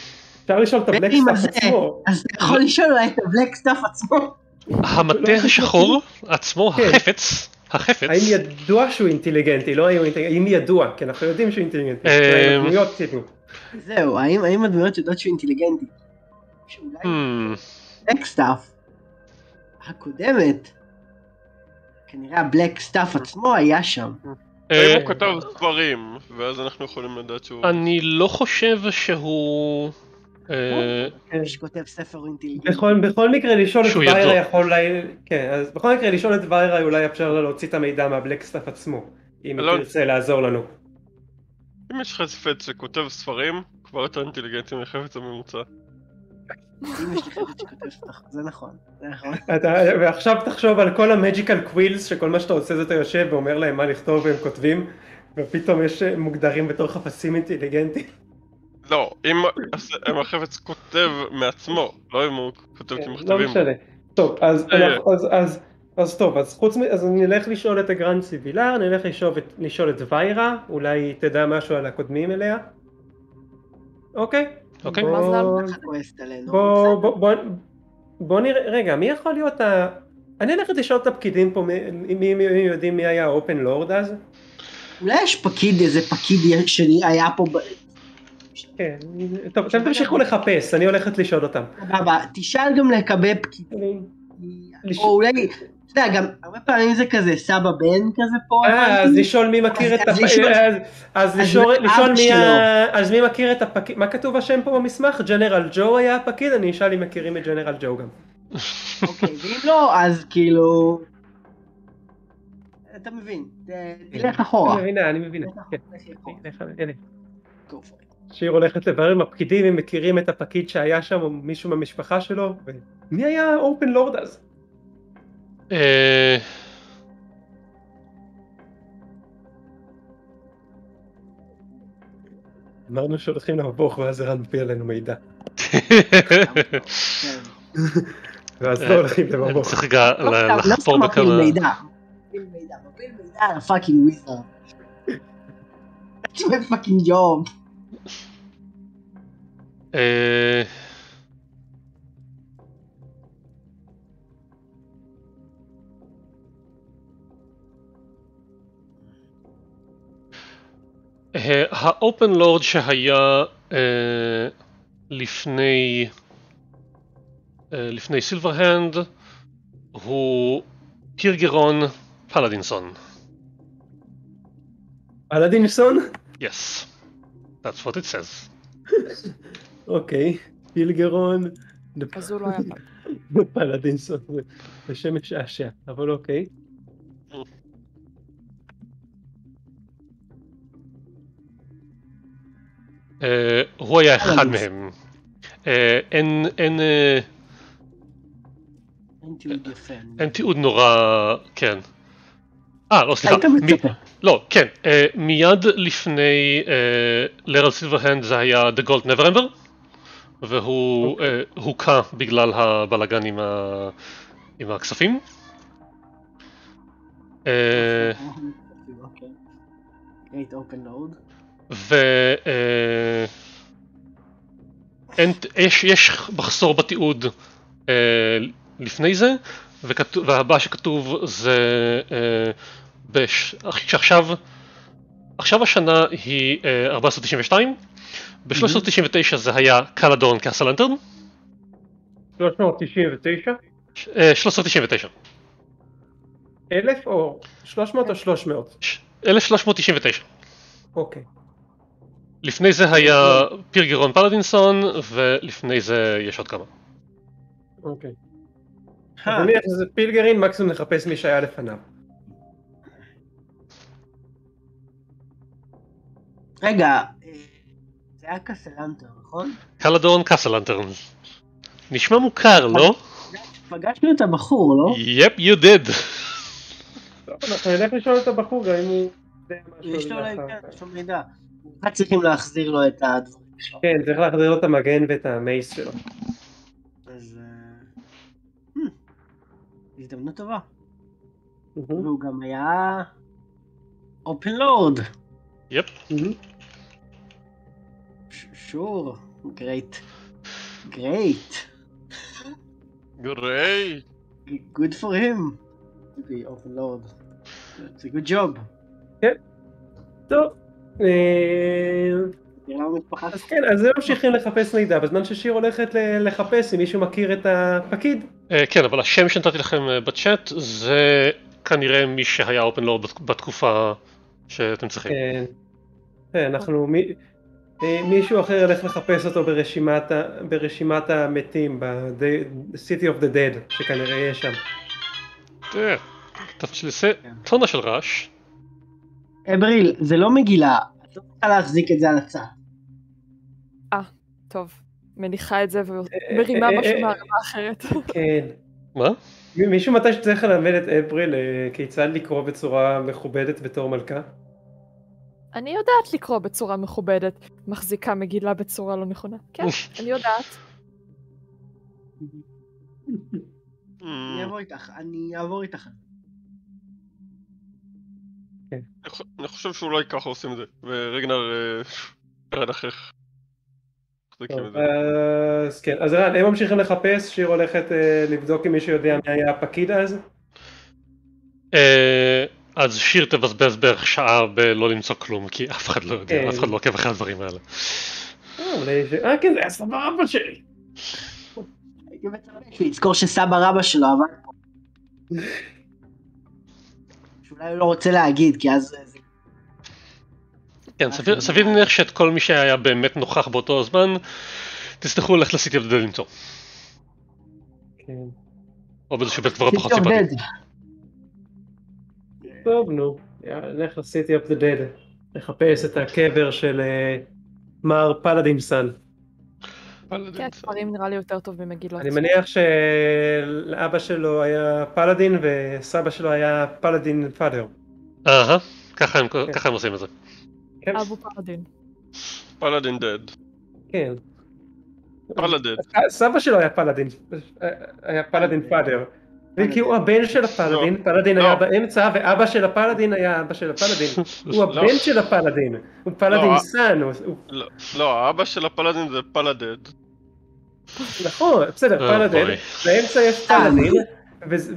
אפשר לשאול את ה Blackstaff הזה. עצמו. אז אתה יכול לשאול אולי את ה Blackstaff עצמו. המטה לא השחור עצמו, כן. החפץ, החפץ, האם ידוע שהוא אינטליגנטי? לא האם אינטליגנטי, האם ידוע, כי אנחנו יודעים שהוא אינטליגנטי. אה. זהו, האם הדמויות יודעות שהוא אינטליגנטי? שאולי Hmm, Blackstaff הקודמת, כנראה ה Blackstaff עצמו היה שם. אה, האם הוא כתב ספרים, ואז אנחנו יכולים לדעת שהוא... אני לא חושב שהוא... אה. מי שכותב ספר הוא אינטליגנטי. בכל, מקרה לשאול את ויירה. יכול אולי, כן, אז בכל מקרה לשאול את ויירה אולי יאפשר לה להוציא את המידע מה Blackstaff עצמו, אם אלון. תרצה לעזור לנו. אם יש חפץ שכותב ספרים, כבר יותר אינטליגנטי מחפץ הממוצע. זה נכון, זה נכון. אתה, ועכשיו תחשוב על כל ה magical quills שכל מה שאתה עושה זה אתה יושב ואומר להם מה לכתוב והם כותבים ופתאום יש אה, מוגדרים בתור חפצים אינטליגנטיים. לא, אם אם החפץ כותב מעצמו, לא אם הוא כותב כי לא מכתבים. משנה. טוב, אז, אה, אז, אז, אז טוב, אז חוץ מ... אז נלך לשאול את הגרנד סיבילר, נלך לשאול את, לשאול את ויירה, אולי תדע משהו על הקודמים אליה. אוקיי. אוקיי. בוא-. בוא. בוא, בוא, בוא נראה, רגע, מי יכול להיות ה... אני הולכת לשאול את הפקידים פה, מי, מי, מי יודעים מי היה האופן לורד אז? אולי יש פקיד, איזה פקיד שהיה פה, ב- כן, טוב, אתם תמשיכו לחפש, אני הולכת לשאול אותם. סבבה, תשאל גם לגבי פקיד, לש- או אולי, אתה יודע, גם הרבה פעמים זה כזה סבא בן כזה פה, אה, אז. לשאול מי מכיר את אז הפ... לשאול- אז- לשאול מי. אז מי מכיר את הפקיד, מה כתוב השם פה במסמך? ג'נרל ג'ו היה הפקיד, אני אשאל אם מכירים את ג'נרל ג'ו גם. אוקיי, ואם לא, אז כאילו, אתה מבין, תלך אחורה. אני מבינה, אני מבינה. שיר הולכת לברר עם הפקידים אם מכירים את הפקיד שהיה שם או מישהו מהמשפחה שלו. מי היה אופן לורד אז? אה, אמרנו שהולכים למבוך ואז ערן מביא עלינו מידע. [laughs] ואז אה, לא הולכים אני למבוך. צריך רגע לא ל- סתם- לא לחפור סתם מפיל בכמה... מידע. מפיל מידע, מפיל מידע על הפאקינג וויזר. That's my האופן לורד שהיה אה, לפני אה, לפני סילברהנד הוא קירגרון פלדינסון. פלדינסון? Yes, that's what it says. [laughs] אוקיי. פילגרון. אז הוא לא. [laughs] פלדינסון. זה- שם משעשע, אבל אוקיי. אה, הוא היה אחד פלדינסון. מהם. אה, אין, אין, אה, אין תיעוד יפה. אני- אין תיעוד נורא, כן. אה, לא, סליחה. היית מצפה. לא, כן, אה, מיד לפני אה, לרל סילברהנד זה היה The Gold Never Ember, והוא אה, הוכה בגלל הבלאגן עם, הכספים. אה, אוקיי. Great open load. ו... אה, אין, יש, יש מחסור בתיעוד אה, לפני זה, וכתוב, והבא שכתוב זה אה, בש, שעכשיו עכשיו השנה היא אה, 1492, ב-1399 זה היה קלדון קאסלנטרן, 399? אה, 1399, אלף או 300 או 300? ש- 1399. אוקיי. לפני זה היה פירגרון פלדינסון, ולפני זה יש עוד כמה. אוקיי. אה, אז נניח שזה פילגרין, מקסימום נחפש מי שהיה לפניו. רגע, אה, זה היה קסלנטר, נכון? קלדון קאסלנטרן. נשמע מוכר, לא? פגשנו את הבחור, לא? yep, you did. טוב, אנחנו נלך לשאול את הבחור גם אם הוא כן, כך. יש לו מידע. רק צריכים להחזיר לו את הדברים שלו. כן, צריך להחזיר לו את המגן ואת ה mace שלו. אז... אה, hmm, הזדמנות טובה. והוא גם היה... open lord. יפ. שור. גרייט. גרייט. גריי. Good for him. to be open lord. It's a good job. טוב. אה. אז כן, אז הם ממשיכים לחפש מידע, בזמן ששיר הולכת לחפש אם מישהו מכיר את הפקיד. אה, כן, אבל השם שנתתי לכם אה, בצ'אט זה כנראה מי שהיה אופן לורד בתקופה שאתם צריכים. כן. כן, אנחנו, מי- מישהו אחר ילך לחפש אותו ברשימת, המתים, ב-City of the Dead, שכנראה יש שם. תראה, תפצלסה כן. טונה של רעש. אבריל, זה לא מגילה. את לא צריכה להחזיק את זה על הצד. טוב, מניחה את זה אה, ומרימה אה, משהו אה, מהרמה אחרת. [laughs] כן. מה? מי- מישהו מתי שצריך ללמד את אפריל אה, כיצד לקרוא בצורה מכובדת בתור מלכה? אני יודעת לקרוא בצורה מכובדת, מחזיקה מגילה בצורה לא נכונה. כן, אני יודעת. אני אעבור איתך, אני אעבור איתך. אני חו- אני חושב שאולי ככה עושים את זה, ורגנר אה, [laughs] ירד אחריך. זה. אז כן, אז רן, הם ממשיכים לחפש, שיר הולכת אה, לבדוק אם מישהו יודע מי היה הפקיד אז. אה, אז שיר תבזבז בערך שעה בלא למצוא כלום, כי אף אחד לא יודע, כן. אף אחד לא עוקב אחרי הדברים האלה. אה, אה כן, זה היה סבא רבא שלי. הייתי מצפה שהוא יזכור שסבא רבא שלו עבד פה. [laughs] שאולי הוא לא רוצה להגיד, כי אז. כן, סביר- סביר להניח שאת כל מי שהיה באמת נוכח באותו הזמן, תצטרכו ללכת ל City of the Dead למצוא. כן. או באיזשהו בית פחות City of סימפטי. Dead. טוב נו, נלך ל City of the Dead. לחפש את הקבר של אה, מר פלאדין son. כן, דברים נראה לי יותר טוב ממגילות. אני מניח שלאבא שלו היה פלאדין וסבא שלו היה פלאדין father. אהה, ככה הם- ככה הם עושים את זה. כן, אבו פרדין. פלאדין דד. כן. פלאדד. סבא שלו היה פלאדין, היה פלאדין פאדר. כי הוא הבן של הפלאדין, פלאדין לא. היה באמצע ואבא של הפלאדין היה אבא של הפלאדין. [laughs] הוא לא. הבן של הפלאדין, הוא פלאדין לא. סאן, הוא- הוא- לא, לא, האבא של הפלאדין זה פלאדד. נכון, בסדר, אה, בואי. באמצע יש פלאדין,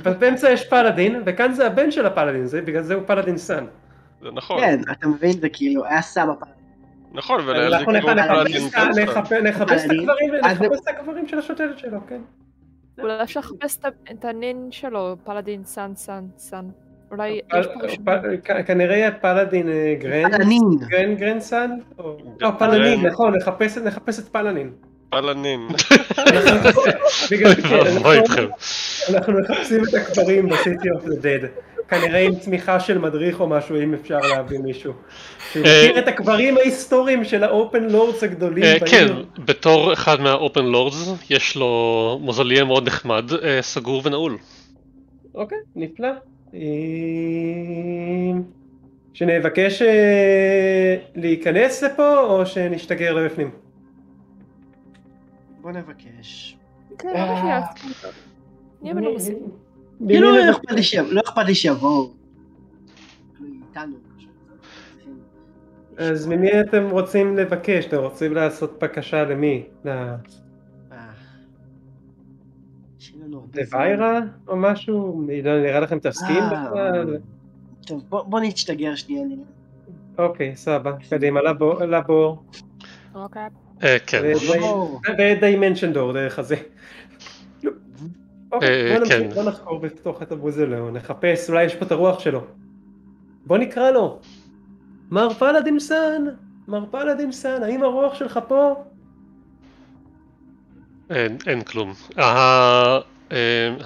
ובאמצע יש פלאדין, וכאן זה הבן של הפלאדין, בגלל זה הוא פלאדין סאן. זה נכון. כן, אתה מבין, זה כאילו, היה סבא פלאדין. נכון, ולהזיק אנחנו נח- לו נחפש פלאדין אז- נחפש את הקברים של השוטרת שלו, כן. אולי אפשר לחפש את הנין שלו, פלאדין סאן סאן סאן. אולי יש פה כ- כנראה פלאדין אה, גרנד, גרנדסן, לא, גרנד. נכון, נחפש את- פלנין. פלאנין. אנחנו- מחפשים את הקברים of the Dead. כנראה עם תמיכה של מדריך או משהו, אם אפשר להביא מישהו. שמכיר את הקברים ההיסטוריים של האופן לורדס הגדולים אה, כן, בעיר. בתור אחד מהאופן לורדס, יש לו מוזליאם מאוד נחמד, אה, סגור ונעול. אוקיי, נפלא. אה, שנבקש אה, להיכנס לפה או שנשתגר לבפנים? בוא נבקש. כן? נהיה מנומסים. כאילו לא? אכפת לי שיבואו, לא אכפת לי שיבואו. כאילו, אז. ממי אתם רוצים לבקש? אתם רוצים לעשות בקשה למי? אה. לוויירה או משהו? מי- לא נראה לכם תסכים אה, בכלל? טוב, בוא נשתגר שנייה. נראה. אוקיי, סבבה, קדימה, לבור. אוקיי. אה, כן. בואו. ודיימנשן דור דרך הזה. אוקיי, אה, בוא נמשיך, כן. בוא נחקור בתוך את הבוזלו, נחפש, אולי יש פה את הרוח שלו. בוא נקרא לו. מר פלאדימסן, מר פלאדימסן, האם הרוח שלך פה? אין, אין כלום. ה- אה,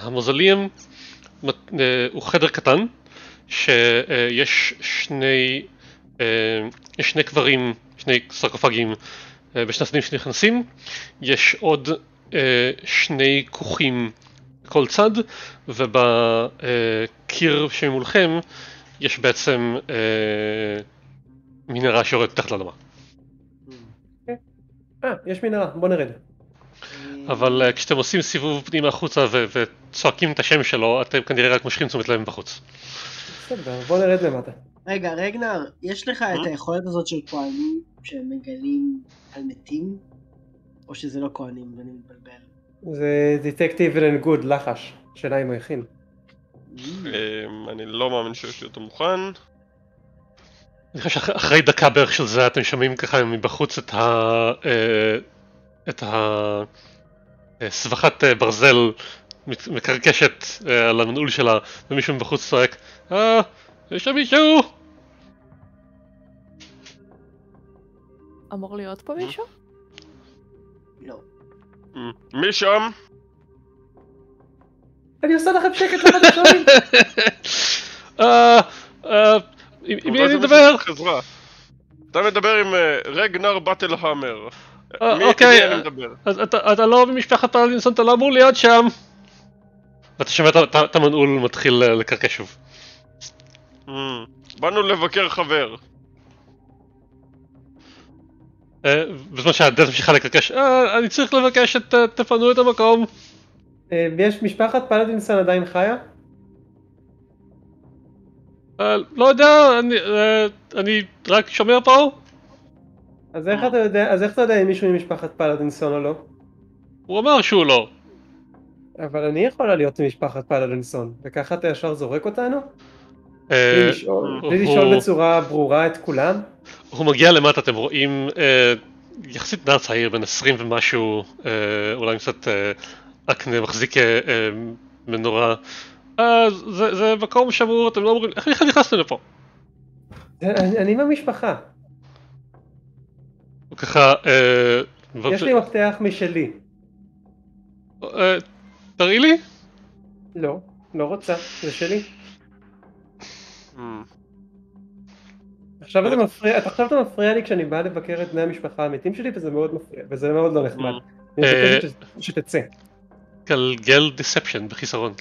המוזליאם מת- אה, הוא חדר קטן, שיש שני, יש שני קברים, שני סרקופגים בשני הצדדים שנכנסים, יש עוד שני כוכים בכל צד, ובקיר שממולכם יש בעצם אה, מנהרה שיורדת תחת לאדמה. אה, יש מנהרה, בוא נרד. אבל אה, כשאתם עושים סיבוב פנימה החוצה וצועקים את השם שלו, אתם כנראה רק מושכים תשומת לב בחוץ. בסדר, בוא נרד למטה. רגע, רגנר, יש לך את אה? היכולת הזאת של כהנים שמגלים על מתים? או שזה לא כהנים ואני מתבלבל? זה detect evil and good, לחש. שאלה אם הוא הכין. אמ, אני לא מאמין שיש לי אותו מוכן. אני חושב שאחרי דקה בערך של זה אתם שומעים ככה מבחוץ את ה... אה, את ה... אה, סבכת אה, ברזל מקרקשת על המנעול שלה ומישהו מבחוץ צועק אה, יש שם מישהו! אמור להיות פה מישהו? לא. מי שם? אני עושה לכם שקט למה אתם שואלים? [laughs] אה, אה, עם מי אני מדבר? חזרה. אתה מדבר עם אה, רגנר באטלהאמר. אה, מי- אוקיי, אה, אתה, אתה לא ממשפחת פלדינסון, אתה לא אמור להיות שם. ואתה שומע את המנעול מתחיל אה, לקרקש שוב. אמ, באנו לבקר חבר. אה, בזמן שהדלת ממשיכה לקרקש, "אה, אני צריך לבקש את, אה, את המקום. יש משפחת פלאדינסון עדיין חיה? לא יודע, אני, רק שומר פה. אז איך אתה יודע, אז איך אתה יודע אם מישהו ממשפחת פלאדינסון או לא? הוא אמר שהוא לא. אבל אני יכולה להיות ממשפחת פלאדינסון, וככה אתה ישר זורק אותנו? אה, בלי לשאול- בלי הוא- לשאול בצורה ברורה את כולם? הוא מגיע למטה, אתם רואים אה, יחסית נער צעיר, בן 20 ומשהו, אה, אולי עם קצת אקנה, מחזיק מנורה. זה, מקום שמור, אתם לא אמורים, איך נכנסתם לפה? אני אני מהמשפחה, הוא ככה, יש לי מפתח משלי. תראי לי? לא, לא רוצה, זה שלי. עכשיו אתה מפריע, אתה עכשיו אתה מפריע לי כשאני בא לבקר את בני המשפחה האמיתים שלי וזה מאוד מפריע, וזה מאוד לא נחמד. אני אה, ש- שתצא. גלגל דיספשן בחיסרון.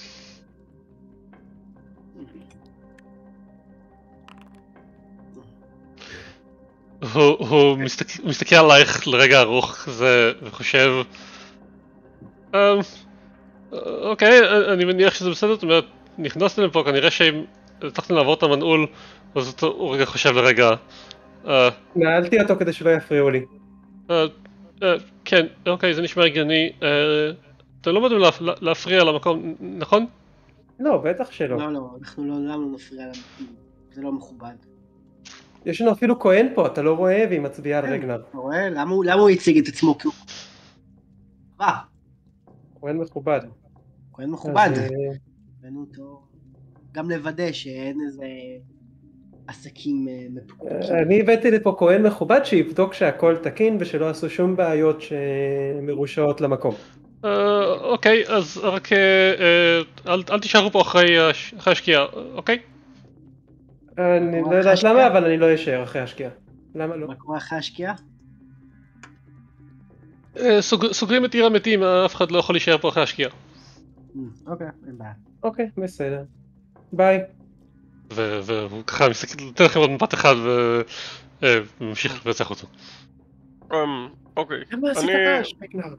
הוא, מסתכל, עלייך לרגע ארוך זה, וחושב "אמ, אוקיי, אני מניח שזה בסדר, זאת אומרת, נכנסתם לפה, כנראה שאם הצלחתם לעבור את המנעול, אז הוא רגע חושב לרגע, "אה, נעלתי אותו כדי שלא יפריעו לי. אה, אה, כן, אוקיי, זה נשמע הגיוני. אתם לא להפ- להפריע למקום, נכון? לא, בטח שלא. לא, לא, אנחנו לעולם לא נפריע למתים. זה לא מכובד. יש לנו אפילו כהן פה, אתה לא רואה, והיא מצביעה על כן. רגנר. אתה רואה? למה הוא- הוא הציג את עצמו כהוא? אה, כהן מכובד. כהן מכובד. הבאנו אותו גם לוודא שאין איזה עסקים אה, מפוקפקים. אני הבאתי לפה כהן מכובד שיבדוק שהכל תקין ושלא עשו שום בעיות שמרושעות למקום. אה, אוקיי, אז רק אה, אה, אל תישארו פה אחרי הש- אחרי השקיעה, אוקיי? אני לא יודעת? למה, אבל אני לא אשאר אחרי השקיעה. למה לא? מה קורה אחרי השקיעה? אה, סוג- סוגרים את עיר המתים, אף אחד לא יכול להישאר פה אחרי השקיעה. אה, אוקיי, אין בעיה. אוקיי, בסדר. ביי. והוא ככה מסתכל, נותן לכם עוד מבט אחד וממשיך לצאת החוצה. אמ, אוקיי. למה עשית אני-?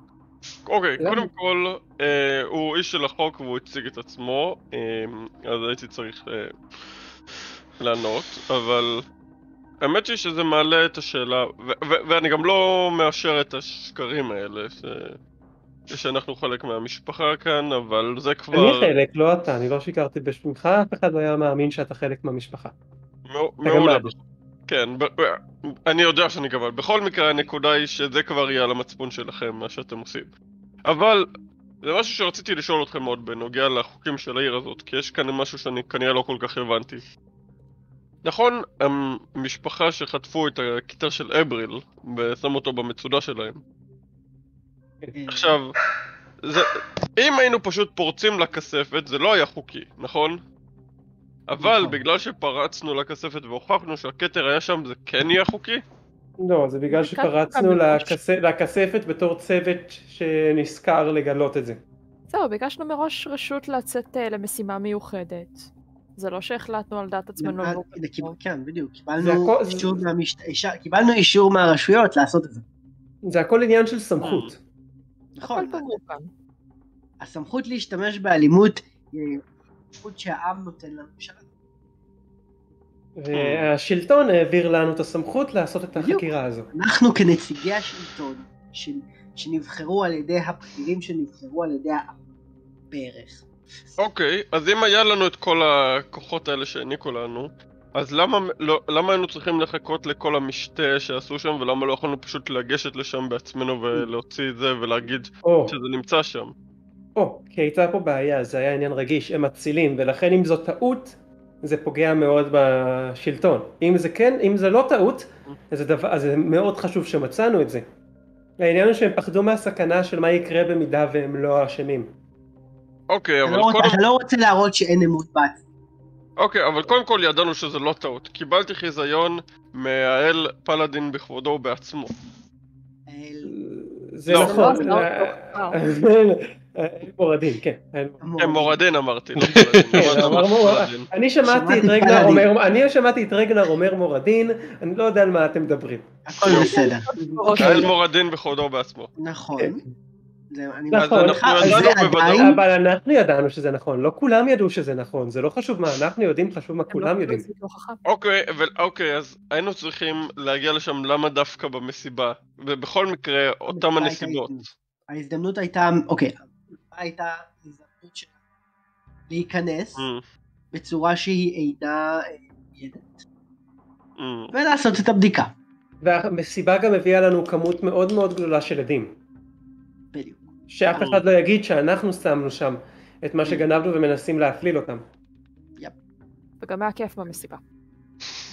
אוקיי? קודם כל, אה, הוא איש של החוק והוא הציג את עצמו, אה, אז הייתי צריך אה, לענות, אבל האמת היא שזה מעלה את השאלה, ואני גם לא מאשר את השקרים האלה, שאנחנו חלק מהמשפחה כאן, אבל זה כבר... אני חלק, לא אתה, אני לא שיקרתי בשמך, אף אחד לא היה מאמין שאתה חלק מהמשפחה. מעולה. כן, אני יודע שאני גבל. בכל מקרה הנקודה היא שזה כבר יהיה על המצפון שלכם, מה שאתם עושים. אבל זה משהו שרציתי לשאול אתכם מאוד בנוגע לחוקים של העיר הזאת, כי יש כאן משהו שאני כנראה לא כל כך הבנתי. נכון, המשפחה שחטפו את הכיתה של אבריל ושמו אותו במצודה שלהם. עכשיו, זה, אם היינו פשוט פורצים לכספת, זה לא היה חוקי, נכון? אבל נכון. בגלל שפרצנו לכספת והוכחנו שהכתר היה שם, זה כן יהיה חוקי? לא, זה בגלל שפרצנו. לכס- לכספת בתור צוות שנזכר לגלות את זה. זהו, ביקשנו מראש רשות לצאת אה, למשימה מיוחדת. זה לא שהחלטנו על דעת עצמנו. לא. כן, בדיוק. קיבלנו אישור מהרשויות לעשות את זה. זה הכל עניין של סמכות. נכון, הכל ברור כאן. הסמכות להשתמש באלימות היא סמכות שהעם נותן לממשלה. והשלטון העביר לנו את הסמכות לעשות את. החקירה הזו. אנחנו כנציגי השלטון, ש- שנבחרו על ידי הבכירים שנבחרו על ידי העם, בערך. אוקיי, אז אם היה לנו את כל הכוחות האלה שהעניקו לנו, אז למה, לא, למה היינו צריכים לחכות לכל המשתה שעשו שם, ולמה לא יכולנו פשוט לגשת לשם בעצמנו ולהוציא את זה ולהגיד או, שזה נמצא שם? או, כי הייתה פה בעיה, זה היה עניין רגיש, הם מצילים, ולכן אם זו טעות, זה פוגע מאוד בשלטון. אם זה כן, אם זה לא טעות, אז זה, דבר, אז זה מאוד חשוב שמצאנו את זה. העניין הוא שהם פחדו מהסכנה של מה יקרה במידה והם לא אשמים. אוקיי, אתה אבל לא קודם, אתה לא רוצה להראות שאין אמון בעצמם. אוקיי, אבל קודם כל ידענו שזה לא טעות. קיבלתי חיזיון מהאל פלאדין בכבודו ובעצמו. האל- זה לא. נכון. לא, לא, אה, מורדין, כן. כן, מורדין אמרתי, לא כן, אני שמעתי את רגנר. אומר, אני שמעתי את רגנר אומר מורדין, אני לא יודע על מה אתם מדברים. הכל בסדר. האל מורדין בכבודו ובעצמו. נכון. אני נכון. אנחנו אבל אנחנו ידענו שזה נכון, לא כולם ידעו שזה נכון, זה לא חשוב מה אנחנו יודעים, חשוב מה הם כולם לא יודעים. אוקיי, אוקיי, אז היינו צריכים להגיע לשם למה דווקא במסיבה? ובכל מקרה, אותם הנסיבות. הזדמנות. ההזדמנות הייתה, אוקיי, הייתה הזדמנות להיכנס Mm, בצורה שהיא אינה אה, ידעת, mm. ולעשות את הבדיקה. והמסיבה גם הביאה לנו כמות מאוד מאוד גדולה של עדים. בדיוק. שאף אחד לא יגיד שאנחנו שמנו שם את מה שגנבנו ומנסים להפליל אותם. וגם היה כיף במסיבה.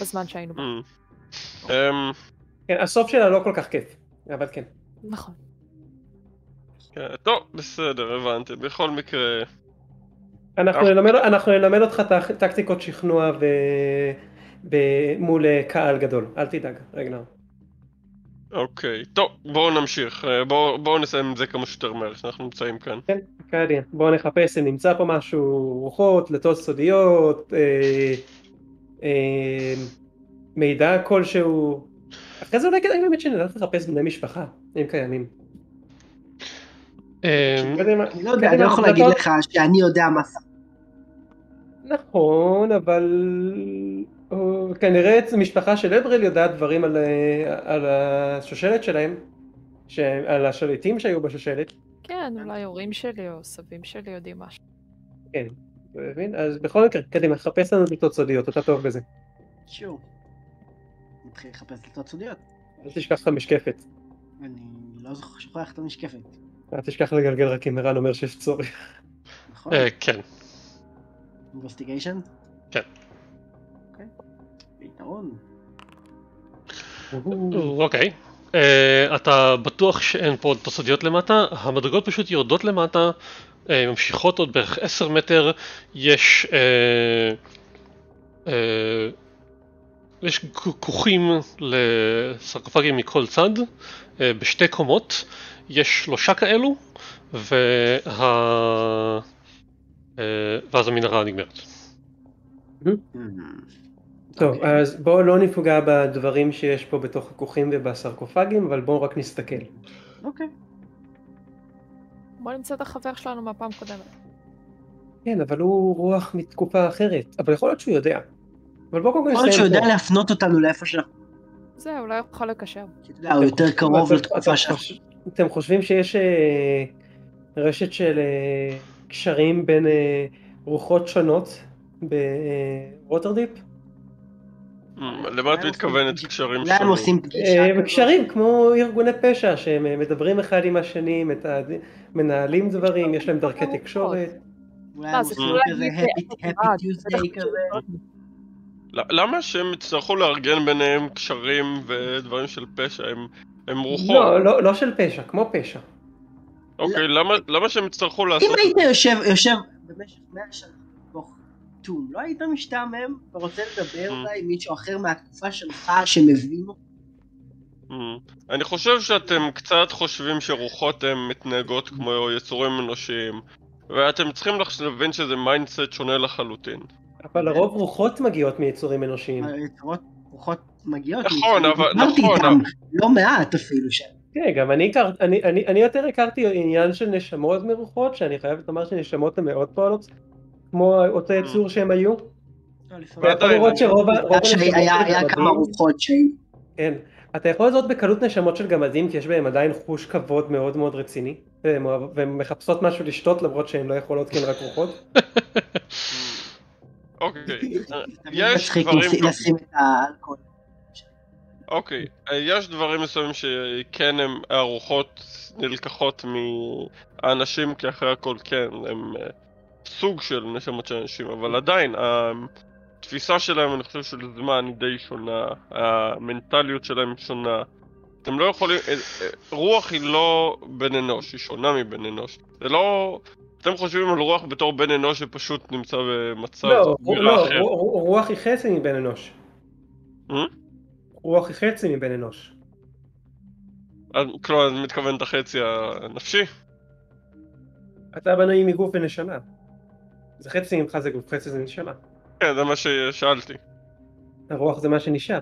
בזמן שהיינו בה. Mm. אמ, כן, הסוף שלה לא כל כך כיף, אבל כן. נכון. כן, טוב, בסדר, הבנתי. בכל מקרה... אנחנו אה. נלמד, אנחנו נלמד אותך טק- טקטיקות שכנוע. מול אה, קהל גדול, אל תדאג, רגנר. אוקיי, טוב, בואו נמשיך. אה, בואו בואו נסיים עם זה כמה שיותר מהר, שאנחנו נמצאים כאן. כן, קדימה. בואו נחפש אם נמצא פה משהו, רוחות, דלתות סודיות, אה, אה, מידע כלשהו. אחרי זה אולי כדאי באמת שנלך לחפש בני משפחה, אם קיימים. אמ, אני לא יודע, אני לא יכול להגיד לך שאני יודע מה. נכון, אבל אה, כנראה אצל משפחה של אבריל יודעת דברים על, אה, על השושלת שלהם, ש... על השליטים שהיו בשושלת. כן, אולי הורים שלי או סבים שלי יודעים משהו. כן, אתה מבין? אז בכל מקרה, קדימה, חפש לנו דלתות סודיות, אתה טוב בזה. שוב. נתחיל לחפש דלתות סודיות. אל תשכח את המשקפת. אני לא זוכר שוכח את המשקפת, אל תשכח לגלגל רק אם ערן אומר שיש צורך. נכון? אה, כן. אינבסטיגיישן? כן. אוקיי. ביתרון. אוקיי. אה, אתה בטוח שאין פה תוסדיות למטה? המדרגות פשוט יורדות למטה, אה, ממשיכות עוד בערך 10 מטר, יש... אה, יש כוכים לסרקופגים מכל צד, בשתי קומות, יש שלושה כאלו, וה... ואז המנהרה נגמרת. טוב, אוקיי. אז בואו לא נפגע בדברים שיש פה בתוך הכוכים ובסרקופגים, אבל בואו רק נסתכל. אוקיי. בוא נמצא את החבר שלנו מהפעם הקודמת. כן, אבל הוא רוח מתקופה אחרת, אבל יכול להיות שהוא יודע. אבל בואו קודם כל יכול להיות שהוא נסיים יודע פה. להפנות אותנו לאיפה שאנחנו... זה, אולי הוא יכול לקשר. יודע, הוא יותר קרוב אתם- לתקופה אתם שאנחנו... אתם חושבים שיש אה, רשת של אה, קשרים בין אה, רוחות שונות בווטרדיפ? למה את מתכוונת קשרים שונים? עושים פגישה כזאת? קשרים כמו ארגוני פשע שהם אה, מדברים אחד עם השני, מנהלים דברים, יש להם דרכי תקשורת. אולי הם עושים כאילו כזה להגיד, happy- אה, אה, Tuesday כזה? למה שהם יצטרכו לארגן ביניהם קשרים ודברים של פשע? הם- הם רוחות. לא, לא, לא של פשע, כמו פשע. אוקיי, למה- למה שהם יצטרכו אם לעשות את היית? יושב יושב במשך 100 שנה בתוך טום, לא היית משתעמם ורוצה לדבר Mm. אולי עם מישהו אחר מהתקופה שלך שמבין? Mm. אני חושב שאתם קצת חושבים שרוחות הן מתנהגות כמו יצורים אנושיים ואתם צריכים להבין שזה mindset שונה לחלוטין. אבל לרוב רוחות מגיעות מיצורים אנושיים. רוחות מגיעות. נכון, אבל- נכון, לא מעט אפילו שם. כן, גם אני אני, אני, אני יותר הכרתי עניין של נשמות מרוחות, שאני חייב לומר שנשמות הן מאוד פועלות, כמו אותו יצור שהם היו. לא, אתה יכול לראות שרוב הנשמות היה של היה גמדים- כמה רוחות שהיו. כן. אתה יכול לראות בקלות נשמות של גמדים, כי יש בהם עדיין חוש כבוד מאוד מאוד רציני, והן מחפשות משהו לשתות למרות שהן לא יכולות כי הן רק רוחות. [laughs] אוקיי, אה, יש דברים. אוקיי, אה, יש דברים מסוימים שכן הם, הרוחות נלקחות מהאנשים, כי אחרי הכל כן, הם אה, סוג של נשמות של אנשים, אבל עדיין, התפיסה שלהם, אני חושב, של זמן היא די שונה, המנטליות שלהם שונה. אתם לא יכולים, אה, אה, רוח היא לא בן אנוש, היא שונה מבן אנוש. זה לא... אתם חושבים על רוח בתור בן אנוש שפשוט נמצא במצב לא, לא, אחר. רוח היא חצי מבן אנוש. אה? רוח היא חצי מבן אנוש. כלומר, אני מתכוון את החצי הנפשי? אתה בנוי מגוף ונשמה. זה חצי ממך זה גוף, חצי זה נשמה. כן, זה מה ששאלתי. הרוח זה מה שנשאר.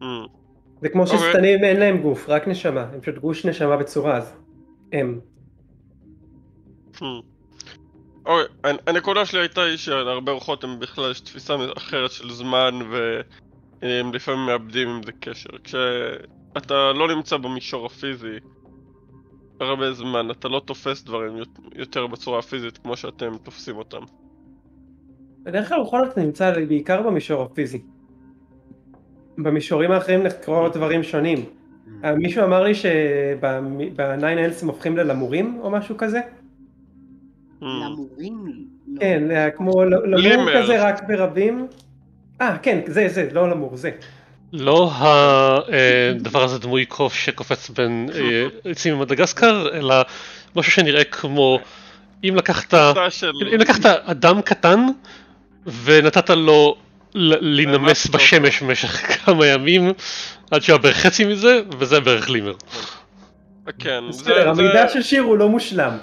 Mm. זה כמו אוקיי. ששטנים אין להם גוף, רק נשמה. הם פשוט גוש נשמה בצורה אז. הם. Hmm. אוקיי, הנ- הנקודה שלי הייתה היא שלהרבה רוחות הם בכלל יש תפיסה אחרת של זמן והם לפעמים מאבדים עם זה קשר. כשאתה לא נמצא במישור הפיזי הרבה זמן, אתה לא תופס דברים יות- יותר בצורה הפיזית כמו שאתם תופסים אותם. בדרך כלל רוחות אתה נמצא בעיקר במישור הפיזי. במישורים האחרים נחקרו דברים שונים. אה, מישהו אמר לי שב-9 אלס הם הופכים ללמורים או משהו כזה? Hmm. למורים? לא. כן, כמו למור. כזה רק ברבים. אה, כן, זה, זה, לא למור, זה. לא הדבר הזה דמוי קוף שקופץ בין אה, עצים ממדגסקר, אלא משהו שנראה כמו אם לקחת. אם לקחת אדם קטן ונתת לו להינמס. בשמש במשך [laughs] כמה ימים עד שהיה בערך חצי מזה, וזה בערך לימר. כן, זה... בסדר, זה- המידע של שיר הוא לא מושלם.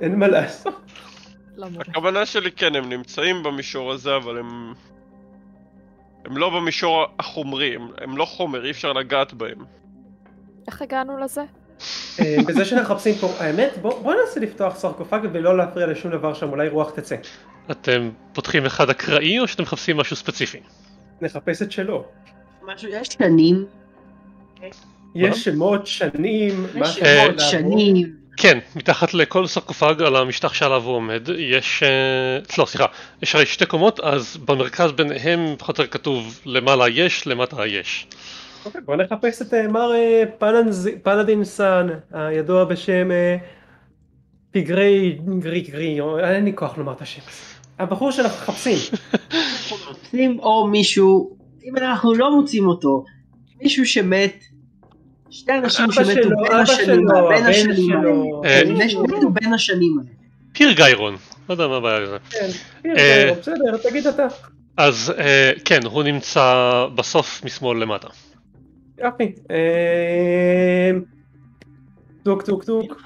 אין מה לעשות. למורה. הכוונה שלי כן, הם נמצאים במישור הזה, אבל הם... הם לא במישור החומרי, הם, הם לא חומר, אי אפשר לגעת בהם. איך הגענו לזה? אה, בזה שאנחנו מחפשים פה, האמת, בוא בוא ננסה לפתוח סרקופג ולא להפריע לשום דבר שם, אולי רוח תצא. אתם פותחים אחד אקראי או שאתם מחפשים משהו ספציפי? נחפש את שלו. משהו, יש שנים, יש שמות, שנים, יש שמות. שנים. כן, מתחת לכל סרקופג על המשטח שעליו הוא עומד, יש... אה, לא, סליחה, יש הרי שתי קומות, אז במרכז ביניהם פחות או יותר כתוב למעלה יש, למטה יש. אוקיי, בוא נחפש את אה, מר אה, פלדין סאן, הידוע בשם פיגרי גרי גרי, אין לי כוח לומר את השם הזה. הבחור שאנחנו מחפשים. [laughs] מחפשים או מישהו, אם אנחנו לא מוצאים אותו, מישהו שמת, שני אנשים אבא שמתו שלו, בין השנים, שלו, בין השנים. האלה. אה, כן, בין השנים האלה. פיר גיירון, לא יודע מה הבעיה עם זה. כן, אה, בסדר, תגיד אתה. אז אה, כן, הוא נמצא בסוף משמאל למטה. יופי. אה, טוק טוק טוק,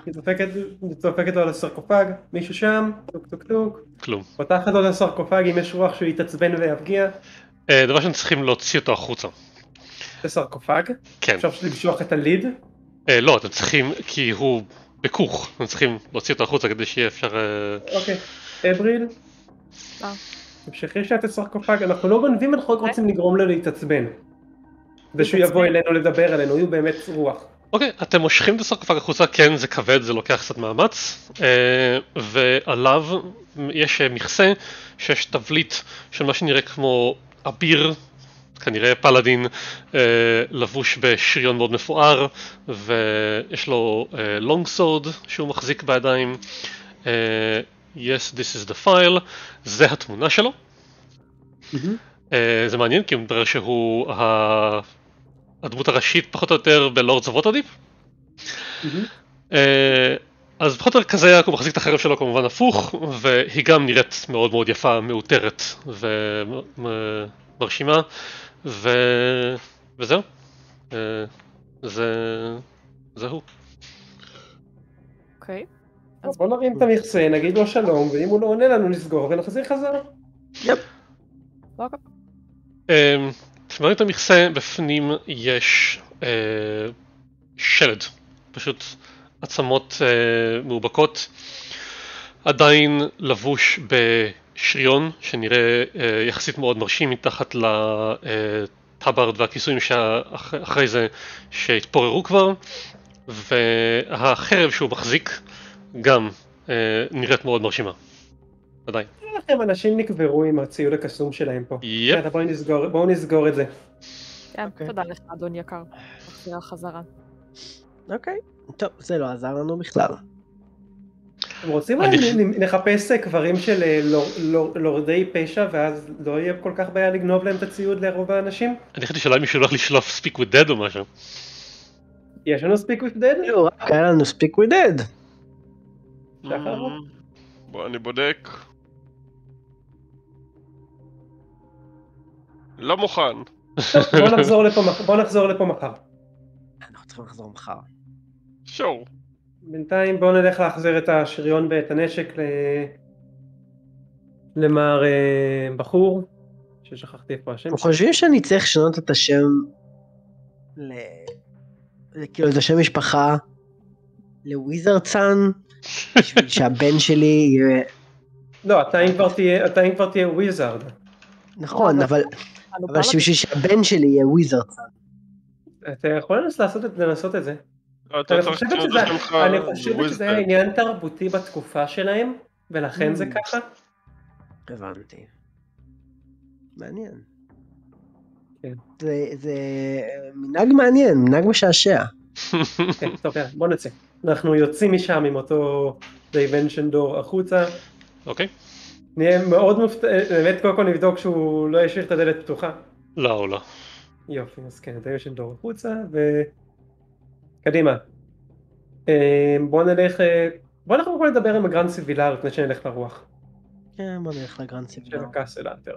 דופקת לו על הסרקופג, מישהו שם, טוק טוק טוק, כלום. פותחת לו את הסרקופג אם יש רוח שהוא יתעצבן ויופיע. אה, דבר ראשון צריכים להוציא אותו החוצה. זה סרקופג, כן. אפשר פשוט למשוך את ה lid. אה, לא, אתם צריכים, כי הוא בכוך, אתם צריכים להוציא אותו החוצה כדי שיהיה אפשר... אה, אוקיי, אבריל. אה. תמשכי שאת הסרקופג, אנחנו לא גונבים, אנחנו רק רוצים לגרום לו להתעצבן. ושהוא יבוא אלינו לדבר אלינו, הוא באמת רוח. אוקיי, אתם מושכים את הסרקופג החוצה, כן, זה כבד, זה לוקח קצת מאמץ, אה, ועליו יש מכסה שיש תבליט של מה שנראה כמו אביר, כנראה פלאדין, אה, לבוש בשריון מאוד מפואר, ויש לו long sword שהוא מחזיק בידיים. אה, yes, this is the file, זה התמונה שלו. אה, זה מעניין כי מתברר שהוא ה- הדמות הראשית פחות או יותר ב Lords of Waterdeep. אה, אז פחות או יותר כזה הוא מחזיק את החרב שלו כמובן הפוך והיא גם נראית מאוד מאוד יפה, מעוטרת ומרשימה ו... וזהו. אה, זה... זהו. אוקיי. אז בוא נרים את המכסה, נגיד לו שלום, ואם הוא לא עונה לנו נסגור ונחזיר חזרה. לא הכל. אמ, כשמראים את המכסה, בפנים יש אה, שלד, פשוט עצמות אה, מאובקות, עדיין לבוש בשריון, שנראה אה, יחסית מאוד מרשים מתחת לטאברד והכיסויים שאחרי זה שהתפוררו כבר, והחרב שהוא מחזיק גם אה, נראית מאוד מרשימה, עדיין. לכם אנשים נקברו עם הציוד הקסום שלהם פה. יפ. בואו נסגור, בואו נסגור את זה. כן, אוקיי. תודה לך, אדון יקר. מחזירה חזרה. אוקיי. טוב, זה לא עזר לנו בכלל. אתם רוצים נחפש אה, קברים של אה, לור- לור- לורדי פשע ואז לא יהיה כל כך בעיה לגנוב להם את הציוד לרוב האנשים? אני חשבתי שאולי מישהו הולך לשלוף ספיק with dead או משהו. יש לנו ספיק with dead? כאילו, רק היה לנו speak with dead. שחר? בוא, אני בודק. לא מוכן. בואו נחזור לפה מחר. אנחנו צריכים לחזור מחר. שואו. בינתיים בואו נלך להחזיר את השריון ואת הנשק ל... למר אה, בחור, ששכחתי איפה השם אתם. חושבים שאני צריך לשנות את השם ל... ל- כאילו את השם משפחה ל wizard son בשביל [laughs] שהבן שלי יהיה לא, אתה אם כבר תהיה, אתה אם כבר תהיה wizard. נכון אבל אבל. בשביל שהבן שלי יהיה wizard son. אתה יכול לנסות לעשות את- לנסות את זה. אני חושבת שזה- אני חושבת היה. עניין תרבותי בתקופה שלהם, ולכן זה Mm. ככה. הבנתי. מעניין. כן. זה, זה מנהג מעניין, מנהג משעשע. [laughs] כן, טוב, יאללה, בוא נצא. אנחנו יוצאים משם עם אותו dimension door החוצה. אוקיי? נהיה מאוד מופתע, באמת קודם כל נבדוק שהוא לא ישאיר את הדלת פתוחה. לא, לא. יופי, אז כן, dimension door החוצה, ו... קדימה. אה, בוא נלך, אה, בוא אנחנו קודם כל נדבר עם הגרנד סיבילר לפני שנלך לרוח כן, בוא נלך לגרנד של סיבילר. הקאסל האטר.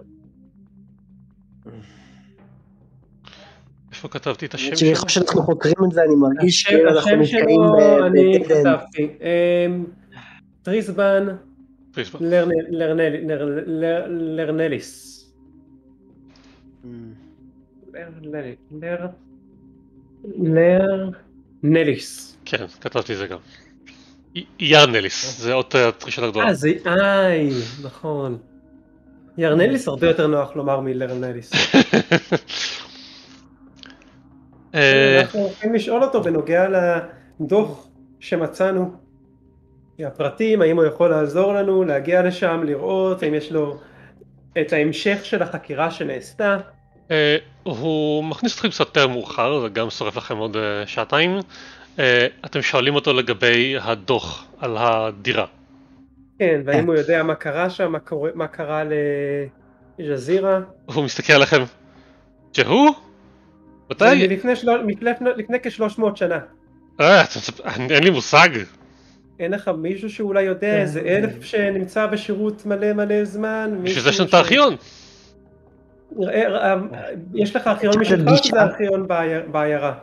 איפה כתבתי את השם האמת שככל שאנחנו חוקרים את זה אני מרגיש השם- כאילו אנחנו נתקעים שלו, אני. כתבתי. אמ, טריסבן פייסבוק. לרנ- לרנל- לר- לר- לרנליס. כן, כתבתי את זה גם. ירנליס, זה עוד ראשונה גדולה. אה, זה... איי, נכון. ירנליס הרבה יותר נוח לומר מלרנליס. אה, אנחנו הולכים לשאול אותו בנוגע לדוח שמצאנו הפרטים, האם הוא יכול לעזור לנו להגיע לשם, לראות, האם יש לו את ההמשך של החקירה שנעשתה. אה, הוא מכניס אתכם קצת יותר מאוחר, זה גם שורף לכם עוד אה, שעתיים. אה, אתם שואלים אותו לגבי הדוח על הדירה. כן, והאם הוא יודע מה קרה שם, מה, קורה, מה קרה לג'זירה. הוא מסתכל עליכם. שהוא? מתי? מלפני, של... לפני כ-300 שנה. אה, אין אין לי מושג. אין לך מישהו שאולי יודע, כן. איזה אלף שנמצא בשירות מלא מלא זמן? בשביל זה יש לנו את ש- הארכיון. נראה, אה, יש לך ארכיון יש משלך לך או? שזה ארכיון בעי- בעיירה?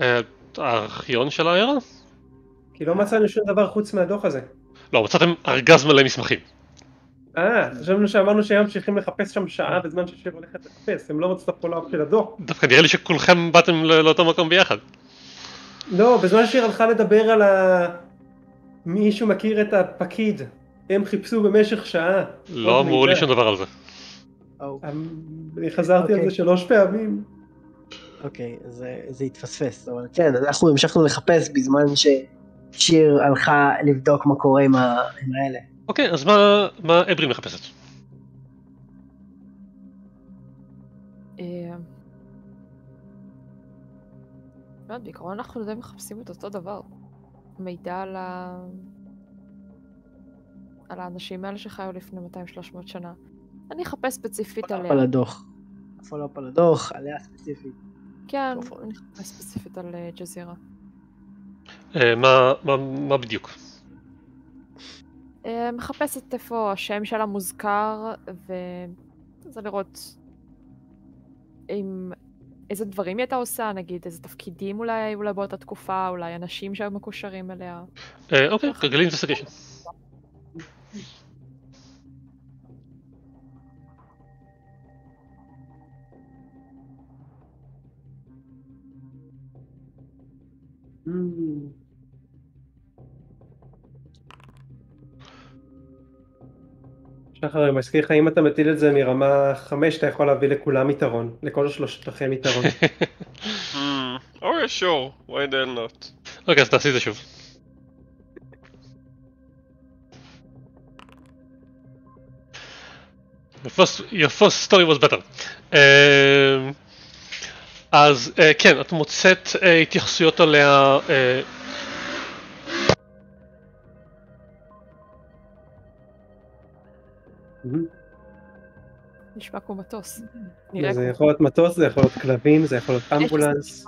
אה, הארכיון של העיירה? כי לא מצאנו שום דבר חוץ מהדוח הזה. לא, מצאתם ארגז מלא מסמכים. אה, חשבנו שאמרנו שהיום צריכים לחפש שם שעה בזמן ששיר הולכת לחפש, הם לא רצו את ה follow-up של הדוח. דווקא נראה לי שכולכם באתם ל- לאותו מקום ביחד. לא, בזמן ששיר הלכה לדבר על ה... מישהו מכיר את הפקיד, הם חיפשו במשך שעה. לא אמרו לי. שום דבר על זה. אני חזרתי על אוקיי. זה שלוש פעמים. אוקיי, זה- זה התפספס, אבל כן, אנחנו המשכנו לחפש בזמן ששיר הלכה לבדוק מה קורה עם האלה. אוקיי, אז מה מה אברי מחפשת? אה, לא יודעת, בעיקרון אנחנו די מחפשים את אותו דבר. מידע על ה... על האנשים האלה שחיו לפני 200-300 שנה. אני אחפש ספציפית follow-up עליה. על הדוח. follow-up על הדוח, עליה ספציפית. כן. אני אחפש ספציפית על אה, ג'זירה. אה, מה- מה- מה בדיוק? אה, מחפשת איפה השם שלה מוזכר, וזה לראות עם איזה דברים היא הייתה עושה, נגיד איזה תפקידים אולי היו לה באותה תקופה, אולי אנשים שהיו מקושרים אליה. אוקיי, גלגלי אינבסטיגיישן. שחר, אני מזכיר לך, אם אתה מטיל את זה מרמה חמש, אתה יכול להביא לכולם יתרון. לכל שלושתכם יתרון. [laughs] Hmm. אוקיי, שור, why the hell not. אוקיי, אז תעשי את זה שוב. Your first, your first story was better. אה, אז אה, כן, את מוצאת אה, התייחסויות עליה אה, נשמע כמו מטוס. נראה זה יכול להיות מטוס, זה יכול להיות כלבים, זה יכול להיות אמבולנס.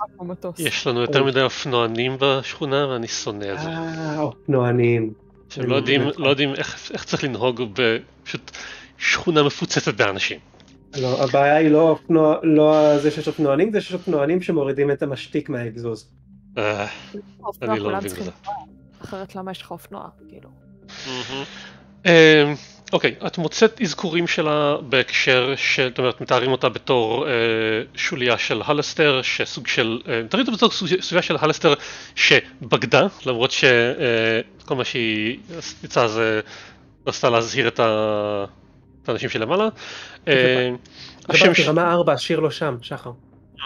יש לנו יותר מדי אופנוענים בשכונה ואני שונא את זה. אה, אופנוענים. שהם לא יודעים, לא איך, צריך לנהוג בפשוט שכונה מפוצצת באנשים. לא, הבעיה היא לא אופנוע, לא זה שיש אופנוענים, זה שיש אופנוענים שמורידים את המשתיק מהאגזוז. אה, אני לא מבין בזה. אופנוע, אחרת למה יש לך אופנוע, כאילו. אה, אוקיי, את מוצאת אזכורים שלה בהקשר של, זאת אומרת, מתארים אותה בתור אה, שוליה של הלסטר, שסוג של, אה, מתארים אותה בתור שוליה של הלסטר שבגדה, למרות שכל מה שהיא יצאה זה רצתה להזהיר את ה- את האנשים שלמעלה. אה, השם דיברתי ש- רמה 4, השיר לא שם, שחר. Mm.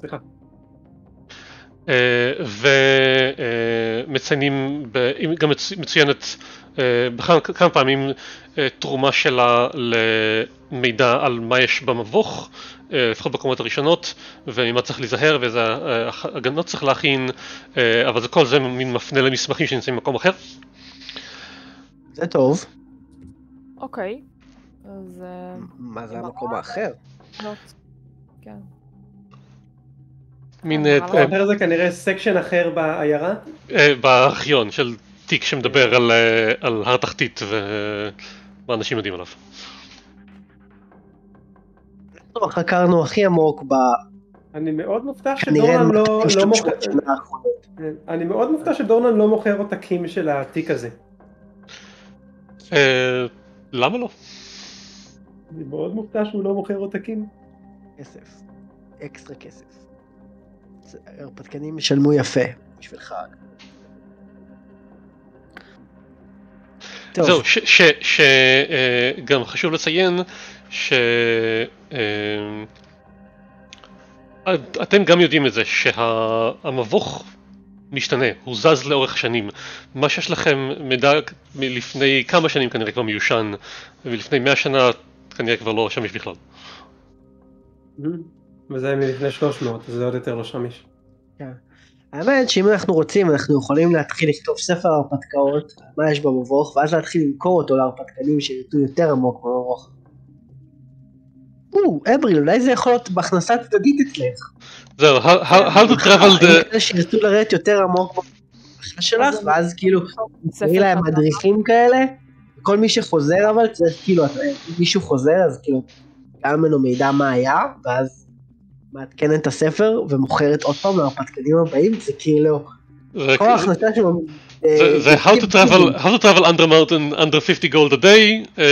סליחה. ומציינים, גם מצ- מצוינת אה, כמה פעמים אה, תרומה שלה למידע על מה יש במבוך, אה, לפחות בקומות הראשונות, וממה צריך להיזהר ואיזה אה, הגנות צריך להכין, אה, אבל זה כל זה מין מפנה למסמכים שנמצאים במקום אחר. זה טוב. אוקיי, אז... אה, מה זה המקום? האחר? כן. מין אה, אה, הרע. אה, אחר זה כנראה סקשן אחר בעיירה. בארכיון של תיק שמדבר על, על הר תחתית ומה אנשים יודעים עליו. חקרנו הכי עמוק ב... אני מאוד מופתע שדורנן לא, לא 200-300 מוכר... אני מאוד מופתע שדורנן לא מוכר עותקים של התיק הזה. אה, למה לא? אני מאוד מופתע שהוא לא מוכר עותקים. כסף. אקסטרה כסף. הרפתקנים ישלמו יפה בשבילך. טוב, זהו, שגם חשוב לציין ש... אה, גם יודעים את זה שהמבוך משתנה, הוא זז לאורך שנים. מה שיש לכם מידע מלפני כמה שנים כנראה כבר מיושן, ולפני מאה שנה כנראה כבר לא שמיש בכלל. וזה מלפני 300, אז זה עוד יותר לא שמיש. האמת שאם אנחנו רוצים אנחנו יכולים להתחיל לכתוב ספר הרפתקאות, מה יש במבוך, ואז להתחיל למכור אותו להרפתקנים שירדו יותר עמוק במבוך. או, אבריל, אולי זה יכול להיות בהכנסה צדדית אצלך. זהו, how, how, how to travel the... שירצו לרדת יותר עמוק בהכנסה שלך, אז ואז כאילו, תראי להם. מדריכים כאלה, כל מי שחוזר אבל צריך כאילו, אם מישהו חוזר אז כאילו, גם ממנו מידע מה היה, ואז מעדכן את הספר ומוכרת עוד פעם להרפתקנים הבאים, זה כאילו, זה- כל ההכנסה שלו. אה, זה- how to travel, how to travel under mountain under 50 gold a day, אה,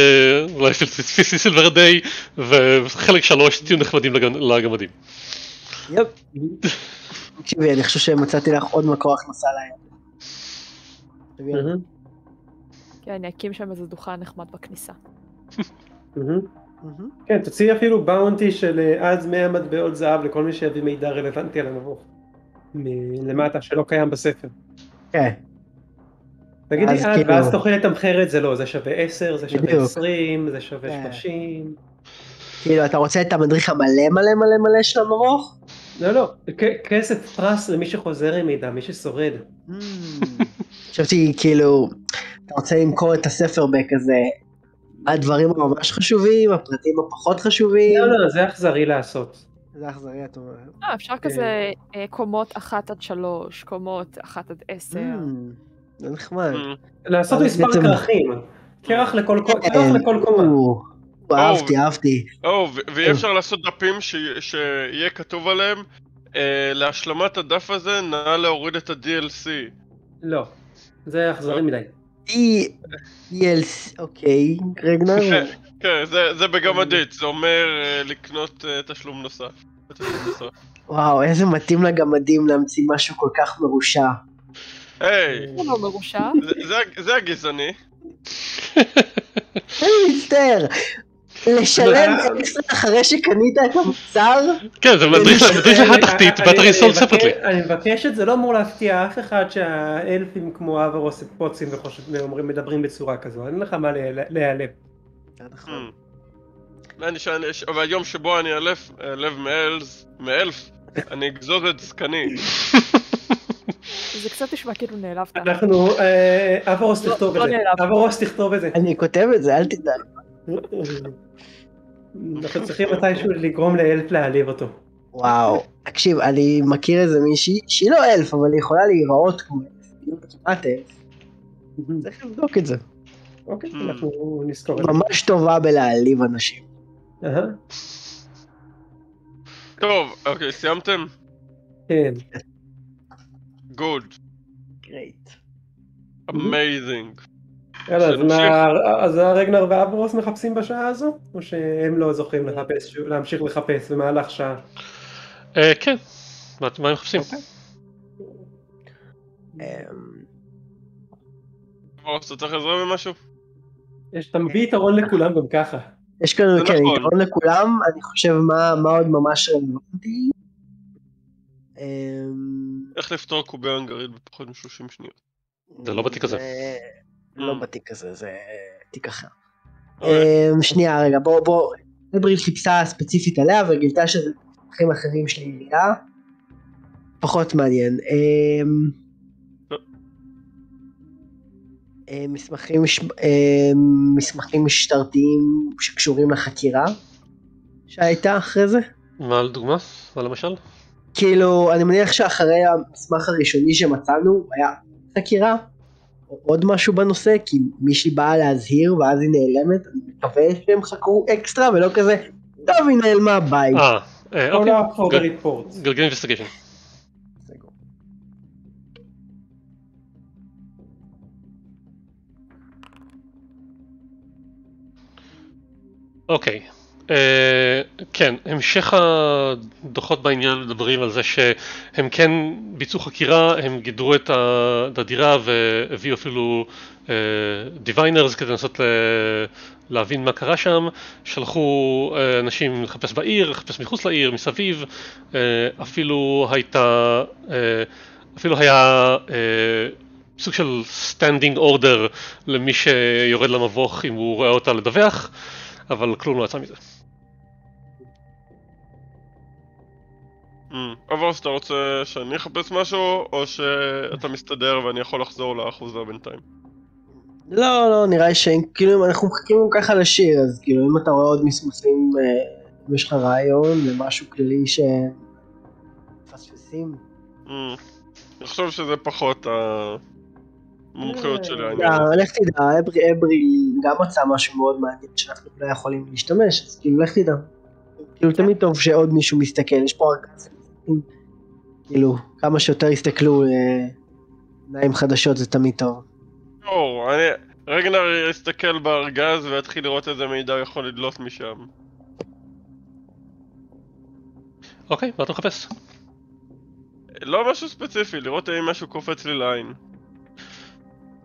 אולי 50 silver a day, וחלק שלוש תהיו נחמדים לגמ- לגמדים. יפ. תקשיבי, אני חושב שמצאתי לך עוד מקור הכנסה להם. כן, אני אקים שם איזה דוכן נחמד בכניסה. כן, תוציאי אפילו באונטי של אה, עד 100 מטבעות זהב לכל מי שיביא מידע רלוונטי על המבוך. מלמטה שלא קיים בספר. כן, תגידי עד, כאילו- ואז תוכלי לתמחר את זה לא, זה שווה 10, זה שווה בדיוק. 20, זה שווה כן. 30. כאילו אתה רוצה את המדריך המלא מלא מלא מלא של המבוך? לא, לא, כ- כסף פרס למי שחוזר עם מידע, מי ששורד. [laughs] חשבתי כאילו, אתה רוצה למכור את הספר בכזה, הדברים הממש חשובים, הפרטים הפחות חשובים. לא, לא, זה אכזרי לעשות. זה אכזרי את אומרת. אה, אפשר כזה אה, קומות אחת עד שלוש, קומות אחת עד עשר. Mm, זה נחמד. לעשות אבל מספר כרכים. קרח לכל קו- כן. קרח לכל קומה. או, אהבתי, אהבתי. או, ו- ויהיה אפשר לעשות דפים ש- שיהיה כתוב עליהם, אה, להשלמת הדף הזה, נא להוריד את ה-DLC. לא, זה אכזרי מדי. ELC, אוקיי, רגנר. כן, זה- זה בגמדית, זה אומר אה, לקנות אה, תשלום נוסף. וואו, איזה מתאים לגמדים להמציא משהו כל כך מרושע. היי, זה לא מרושע. זה- זה- זה הגזעני. אני מצטער. לשלם אקסטרה אחרי שקנית את המוצר? כן, זה מדריך אני- אינסול אני מבקש- ספרטלי. אני מבקש את זה לא אמור להפתיע אף אחד שהאלפים כמו אברוס פוצים ואומרים מדברים בצורה כזו, אין לך מה לה- להיעלב. נכון. אני שאני, אבל היום שבו אני אלף, אלף מאלף, אני אגזוז את זקני. זה קצת נשמע כאילו נעלבת. אנחנו, אה, אברוס לא- תכתוב לא את זה. אברוס תכתוב את זה. אני כותב את זה, אל תדאג. אנחנו צריכים מתישהו לגרום לאלף להעליב אותו. וואו. תקשיב, אני מכיר איזה מישהי, שהיא לא אלף, אבל היא יכולה להיראות כמו אלף. כאילו כמעט אלף. צריך לבדוק את זה. אוקיי. אנחנו נזכור את זה. ממש טובה בלהעליב אנשים. טוב, אוקיי, סיימתם? כן. Good, great. Amazing. יאללה, אז. מה, אז הרגנר ואברוס מחפשים בשעה הזו? או שהם לא זוכים לחפש, להמשיך לחפש במהלך שעה? אה, כן, מה מה הם מחפשים? אמ, בוס, אתה צריך עזרה במשהו? יש, אתה מביא יתרון לכולם גם ככה. יש כאן, כן, נכון. יתרון לכולם, אני חושב מה מה עוד ממש רלוונטי. אמ, איך לפתור קובי הנגרית בפחות מ-30 שניות. זה לא בתיק הזה. לא Mm. בתיק הזה, זה תיק אחר. אוקיי. אמ, שנייה רגע בוא בוא, אברil חיפשה ספציפית עליה וגילתה שזה מפתחים אחרים של עירייה. פחות מעניין. אמ, לא. אמ, מסמכים אמ, מסמכים משטרתיים שקשורים לחקירה שהייתה אחרי זה. מה לדוגמה? מה למשל? כאילו אני מניח שאחרי המסמך הראשוני שמצאנו היה חקירה עוד משהו בנושא כי מישהי באה להזהיר ואז היא נעלמת אני מקווה שהם חקרו אקסטרה ולא כזה טוב היא נעלמה ביי. אה, אה, אוקיי. גלגל investigation. אוקיי. אה, כן, המשך הדוחות בעניין מדברים על זה שהם כן ביצעו חקירה, הם גידרו את הדירה והביאו אפילו diviners כדי לנסות ל- להבין מה קרה שם, שלחו אה, אנשים לחפש בעיר, לחפש מחוץ לעיר, מסביב, אה, אפילו הייתה אה, אפילו היה אה, סוג של standing order למי שיורד למבוך אם הוא רואה אותה לדווח, אבל כלום לא יצא מזה. אבל אתה רוצה שאני אחפש משהו, או שאתה מסתדר ואני יכול לחזור לאחוזה בינתיים? לא, לא, נראה לי שכאילו אנחנו מחכים ככה לשיר, אז כאילו אם אתה רואה עוד מסמכים, אה, אם יש לך רעיון למשהו כללי שמפספסים. Mm. אני חושב שזה פחות המומחיות שלי. העניין לא. לך תדע, אברי אברי גם מצא משהו מאוד מעניין שאנחנו לא יכולים להשתמש, אז כאילו לך תדע. כאילו תמיד טוב שעוד מישהו מסתכל, יש פה ארגז. כאילו, כמה שיותר יסתכלו, אה, עיניים חדשות זה תמיד טוב. אור, אני... רגנר יסתכל בארגז ויתחיל לראות איזה מידע הוא יכול לדלות משם. אוקיי, מה אתה מחפש? לא משהו ספציפי, לראות האם משהו קופץ לי לעין.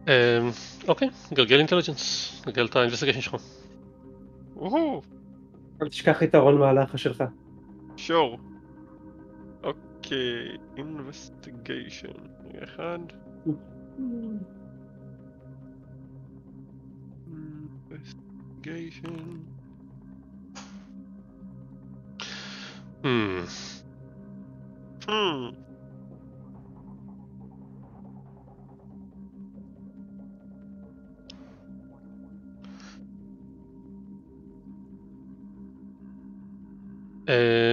אה, אוקיי, גלגל intelligence, גלגל את ה investigation שלך. אל תשכח יתרון מהלכה שלך. Sure. אוקיי, investigation. אחד. Investigation. Hmm, Hmm. אה,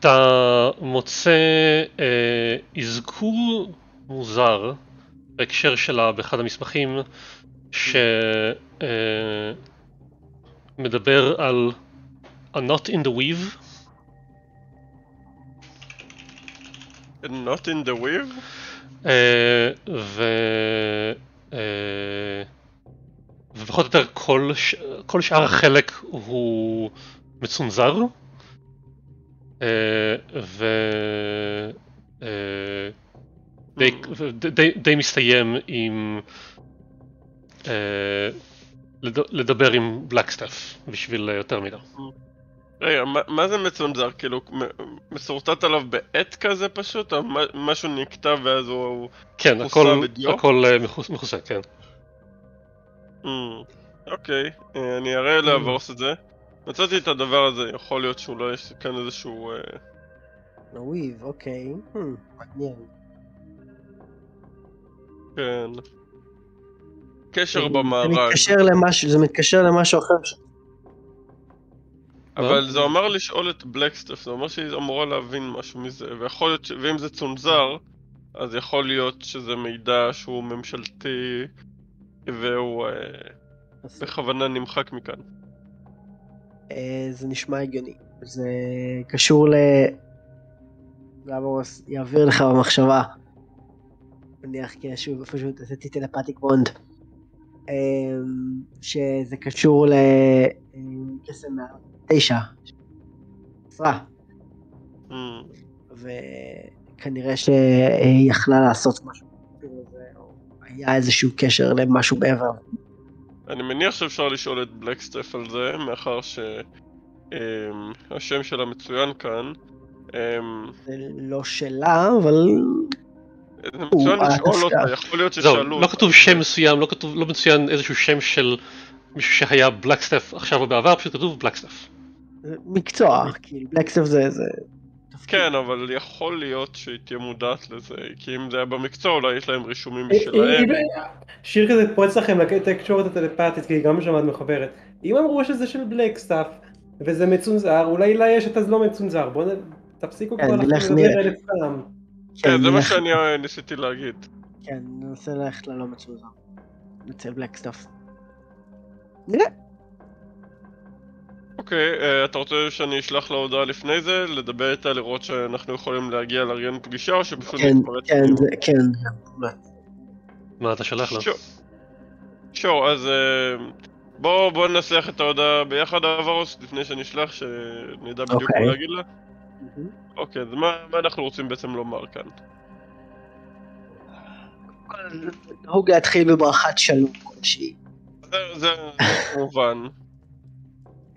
אתה מוצא אה, אזכור מוזר בהקשר שלה באחד המסמכים שמדבר על a knot in the weave Not in the weave? אה, ו... אה, ופחות או יותר כל, ש... כל שאר החלק הוא מצונזר אה, ו... אה, די, די, די מסתיים עם אה, לד... לדבר עם בלקסטף בשביל יותר מידע. רגע, מה, מה זה מצונזר? כאילו, מ- משורטט עליו בעט כזה פשוט? או משהו נקטע ואז הוא... כן, מכוסה הכל, בדיו? הכל אה, מכוס- מכוסה, כן. Mm, אוקיי, אה, אני אראה לעבורס את זה. מצאתי את הדבר הזה, יכול להיות שאולי יש כאן איזשהו... אה, וויב, אוקיי. Hmm, מעניין. כן. קשר במארג. למשהו, זה מתקשר למשהו אחר. אבל זה אמר לשאול את בלקסטף, זה אומר שהיא אמורה להבין משהו מזה, ויכול להיות, ש... ואם זה צונזר, אז יכול להיות שזה מידע שהוא ממשלתי, והוא אה, בכוונה נמחק מכאן. אה, זה נשמע הגיוני. זה קשור ל... גברוס יעביר לך במחשבה. נניח כי שוב פשוט עשיתי טלפטיק בונד. אה, שזה קשור לקסם מהתשע. עשרה. Mm, וכנראה שהיא יכלה לעשות משהו. היה איזשהו קשר למשהו מעבר. אני מניח שאפשר לשאול את בלקסטף על זה, מאחר שהשם שלה מצוין כאן. אמ, זה לא שלה, אבל זה מצוין לשאול. אותה, יכול להיות ששאלו לא אותה. כתוב שם מסוים, לא כתוב, לא מצוין איזשהו שם של מישהו שהיה Blackstaff עכשיו או בעבר, פשוט כתוב Blackstaff. מקצוע, כאילו Blackstaff זה זה. כן, אבל יכול להיות שהיא תהיה מודעת לזה, כי אם זה היה במקצוע אולי יש להם רישומים אה, משלהם. שיר כזה פורץ לכם לתקשורת הטלפתית, כי היא גם שמעת מחוברת. אם אמרו שזה של Blackstaff, וזה מצונזר, אולי לה יש את אז לא מצונזר. בואו תפסיקו כן, כבר. לדבר אלף פעם. כן, זה מה נלך- שאני אה, ניסיתי להגיד. כן, ננסה ללכת ללא מצוזר. אצל Blackstaff. נראה. אוקיי, אה, אתה רוצה שאני אשלח לה הודעה לפני זה, לדבר איתה, לראות שאנחנו יכולים להגיע לארגן פגישה, או שפשוט כן, נתפרץ? כן? זה- כן. מה אתה שולח לו? Sure. אז אה, בוא בוא ננסח את ההודעה ביחד, אברוס, לפני שנשלח, שנדע בדיוק אוקיי. מה להגיד לה. אוקיי, אז מה מה אנחנו רוצים בעצם לומר כאן? נהוג להתחיל בברכת שלום כלשהי. זה, זה, זה כמובן.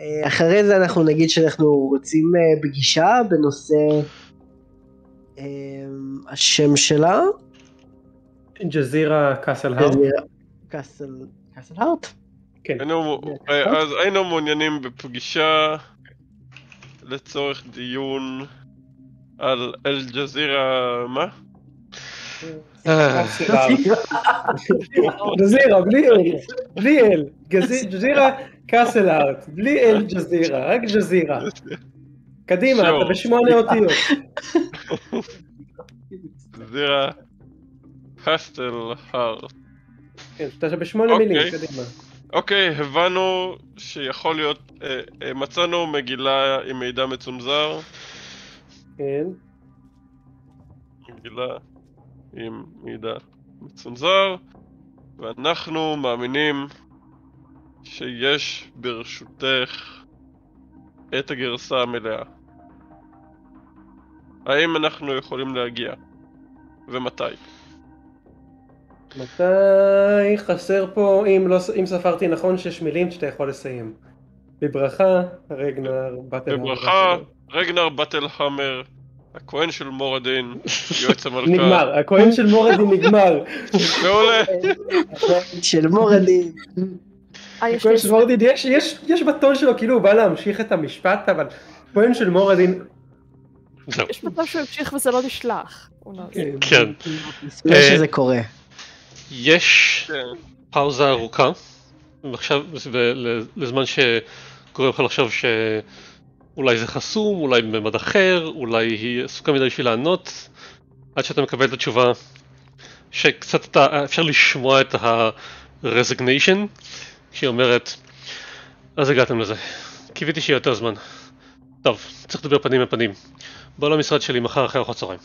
אה, אחרי זה אנחנו נגיד שאנחנו רוצים אה, פגישה בנושא אה, השם שלה. ג'זירה קאסל הארט. קאסל הארט? כן. אה, אז היינו מעוניינים בפגישה לצורך דיון על אל-ג'זירה, מה? אה. [laughs] ג'זירה, בלי אל. בלי אל. גזי- ג'זירה קאסל הארט. בלי אל ג'זירה, רק ג'זירה. קדימה. אתה בשמונה אותיות. ג'זירה קסטל הארט. כן, אתה בשמונה אוקיי. מילים, קדימה. אוקיי, הבנו שיכול להיות, אה, אה, מצאנו מגילה עם מידע מצונזר, כן. מגילה עם מידע מצונזר, ואנחנו מאמינים שיש ברשותך את הגרסה המלאה. האם אנחנו יכולים להגיע? ומתי? מתי חסר פה, אם, לא, אם ספרתי נכון, שש מילים שאתה יכול לסיים. בברכה, רגנר, באטל בברכה, רגנר באטלהמר, הכהן של מורדין, [laughs] יועץ המלכה. נגמר, הכהן של מורדי נגמר. מעולה. של מורדין. הכהן של מורדין, יש, יש, יש בטון שלו, כאילו הוא בא להמשיך את המשפט, אבל כהן של מורדין. יש מצב שהוא המשיך וזה לא נשלח. לא- כן. כן. לפני אה, שזה קורה. יש. פאוזה ארוכה, ועכשיו, ו- ל- לזמן שגורם לך לחשוב שאולי זה חסום, אולי בממד אחר, אולי היא עסוקה מדי בשביל לענות, עד שאתה מקבל את התשובה שקצת אתה, אפשר לשמוע את ה-resignation, שהיא אומרת, אז הגעתם לזה, קיוויתי שיהיה יותר זמן. טוב, צריך לדבר פנים בפנים. בוא למשרד שלי מחר אחרי ארוחת צהריים.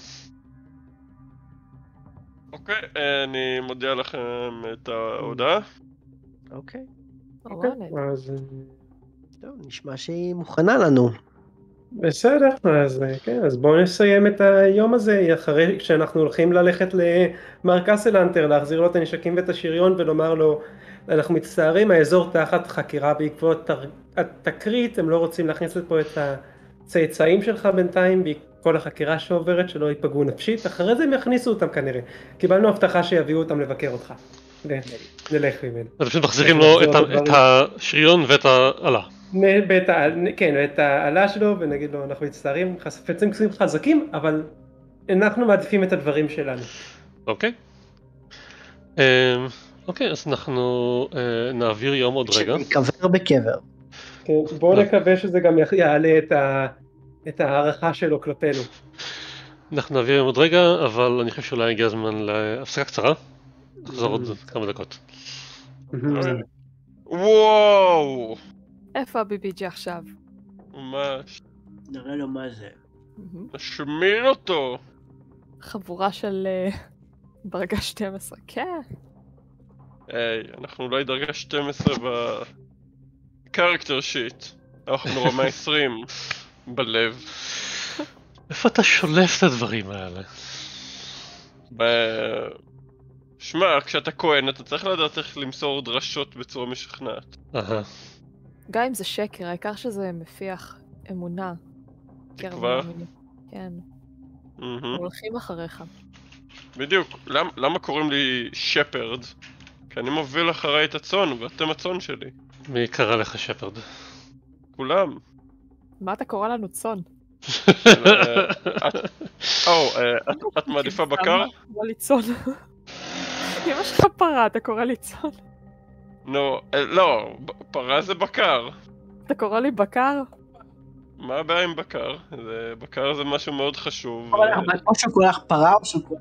אוקיי, אה, אני מודיע לכם את ההודעה. אוקיי. נורא. אז טוב, נשמע שהיא מוכנה לנו. בסדר, אז אה, כן, אז בואו נסיים את היום הזה, אחרי שאנחנו הולכים ללכת למר קאסלנטר, להחזיר לו את הנשקים ואת השריון ולומר לו, אנחנו מצטערים, האזור תחת חקירה בעקבות התקרית, הם לא רוצים להכניס לפה את הצאצאים שלך בינתיים, כל החקירה שעוברת, שלא ייפגעו נפשית, אחרי זה הם יכניסו אותם כנראה. קיבלנו הבטחה שיביאו אותם לבקר אותך. נלך ממנו. אז פשוט מחזירים לו את, השריון ואת האלה. נ- ואת ה... כן, ואת העלה שלו, ונגיד לו, אנחנו מצטערים, חפצים כסים חזקים, אבל אנחנו מעדיפים את הדברים שלנו. אוקיי. אוקיי, אז אנחנו אה, נעביר יום עוד רגע. שניקבר בקבר. כן, בואו לא. נקווה שזה גם יעלה את, ה... את ההערכה שלו כלפינו. אנחנו נעביר יום עוד רגע, אבל אני חושב שאולי הגיע הזמן להפסקה קצרה. נחזור עוד כמה דקות. וואו! איפה הביביג'י עכשיו? ממש. נראה לו מה זה. נשמיר אותו! חבורה של אה, דרגה 12. כן. היי, אנחנו אולי דרגה 12 בקרקטר שיט. אנחנו רמה 20 בלב. איפה אתה שולף את הדברים האלה? ב... שמע, כשאתה כהן אתה צריך לדעת איך למסור דרשות בצורה משכנעת. אהה. גם אם זה שקר, העיקר שזה מפיח אמונה. תקווה. כן, הולכים אחריך. בדיוק. למ- למה קוראים לי שפרד? כי אני מוביל אחריי את הצאן, ואתם הצאן שלי. מי קרא לך שפרד? כולם. מה אתה קורא לנו צאן? אה, את- או, אה, את- מעדיפה בקר? קורא לי צאן. אם יש לך פרה, אתה קורא לי צאן. נו, אה, לא, פרה זה בקר. אתה קורא לי בקר? מה הבעיה עם בקר? זה- בקר זה משהו מאוד חשוב. אבל או שהוא קורא לך פרה או שהוא קורא...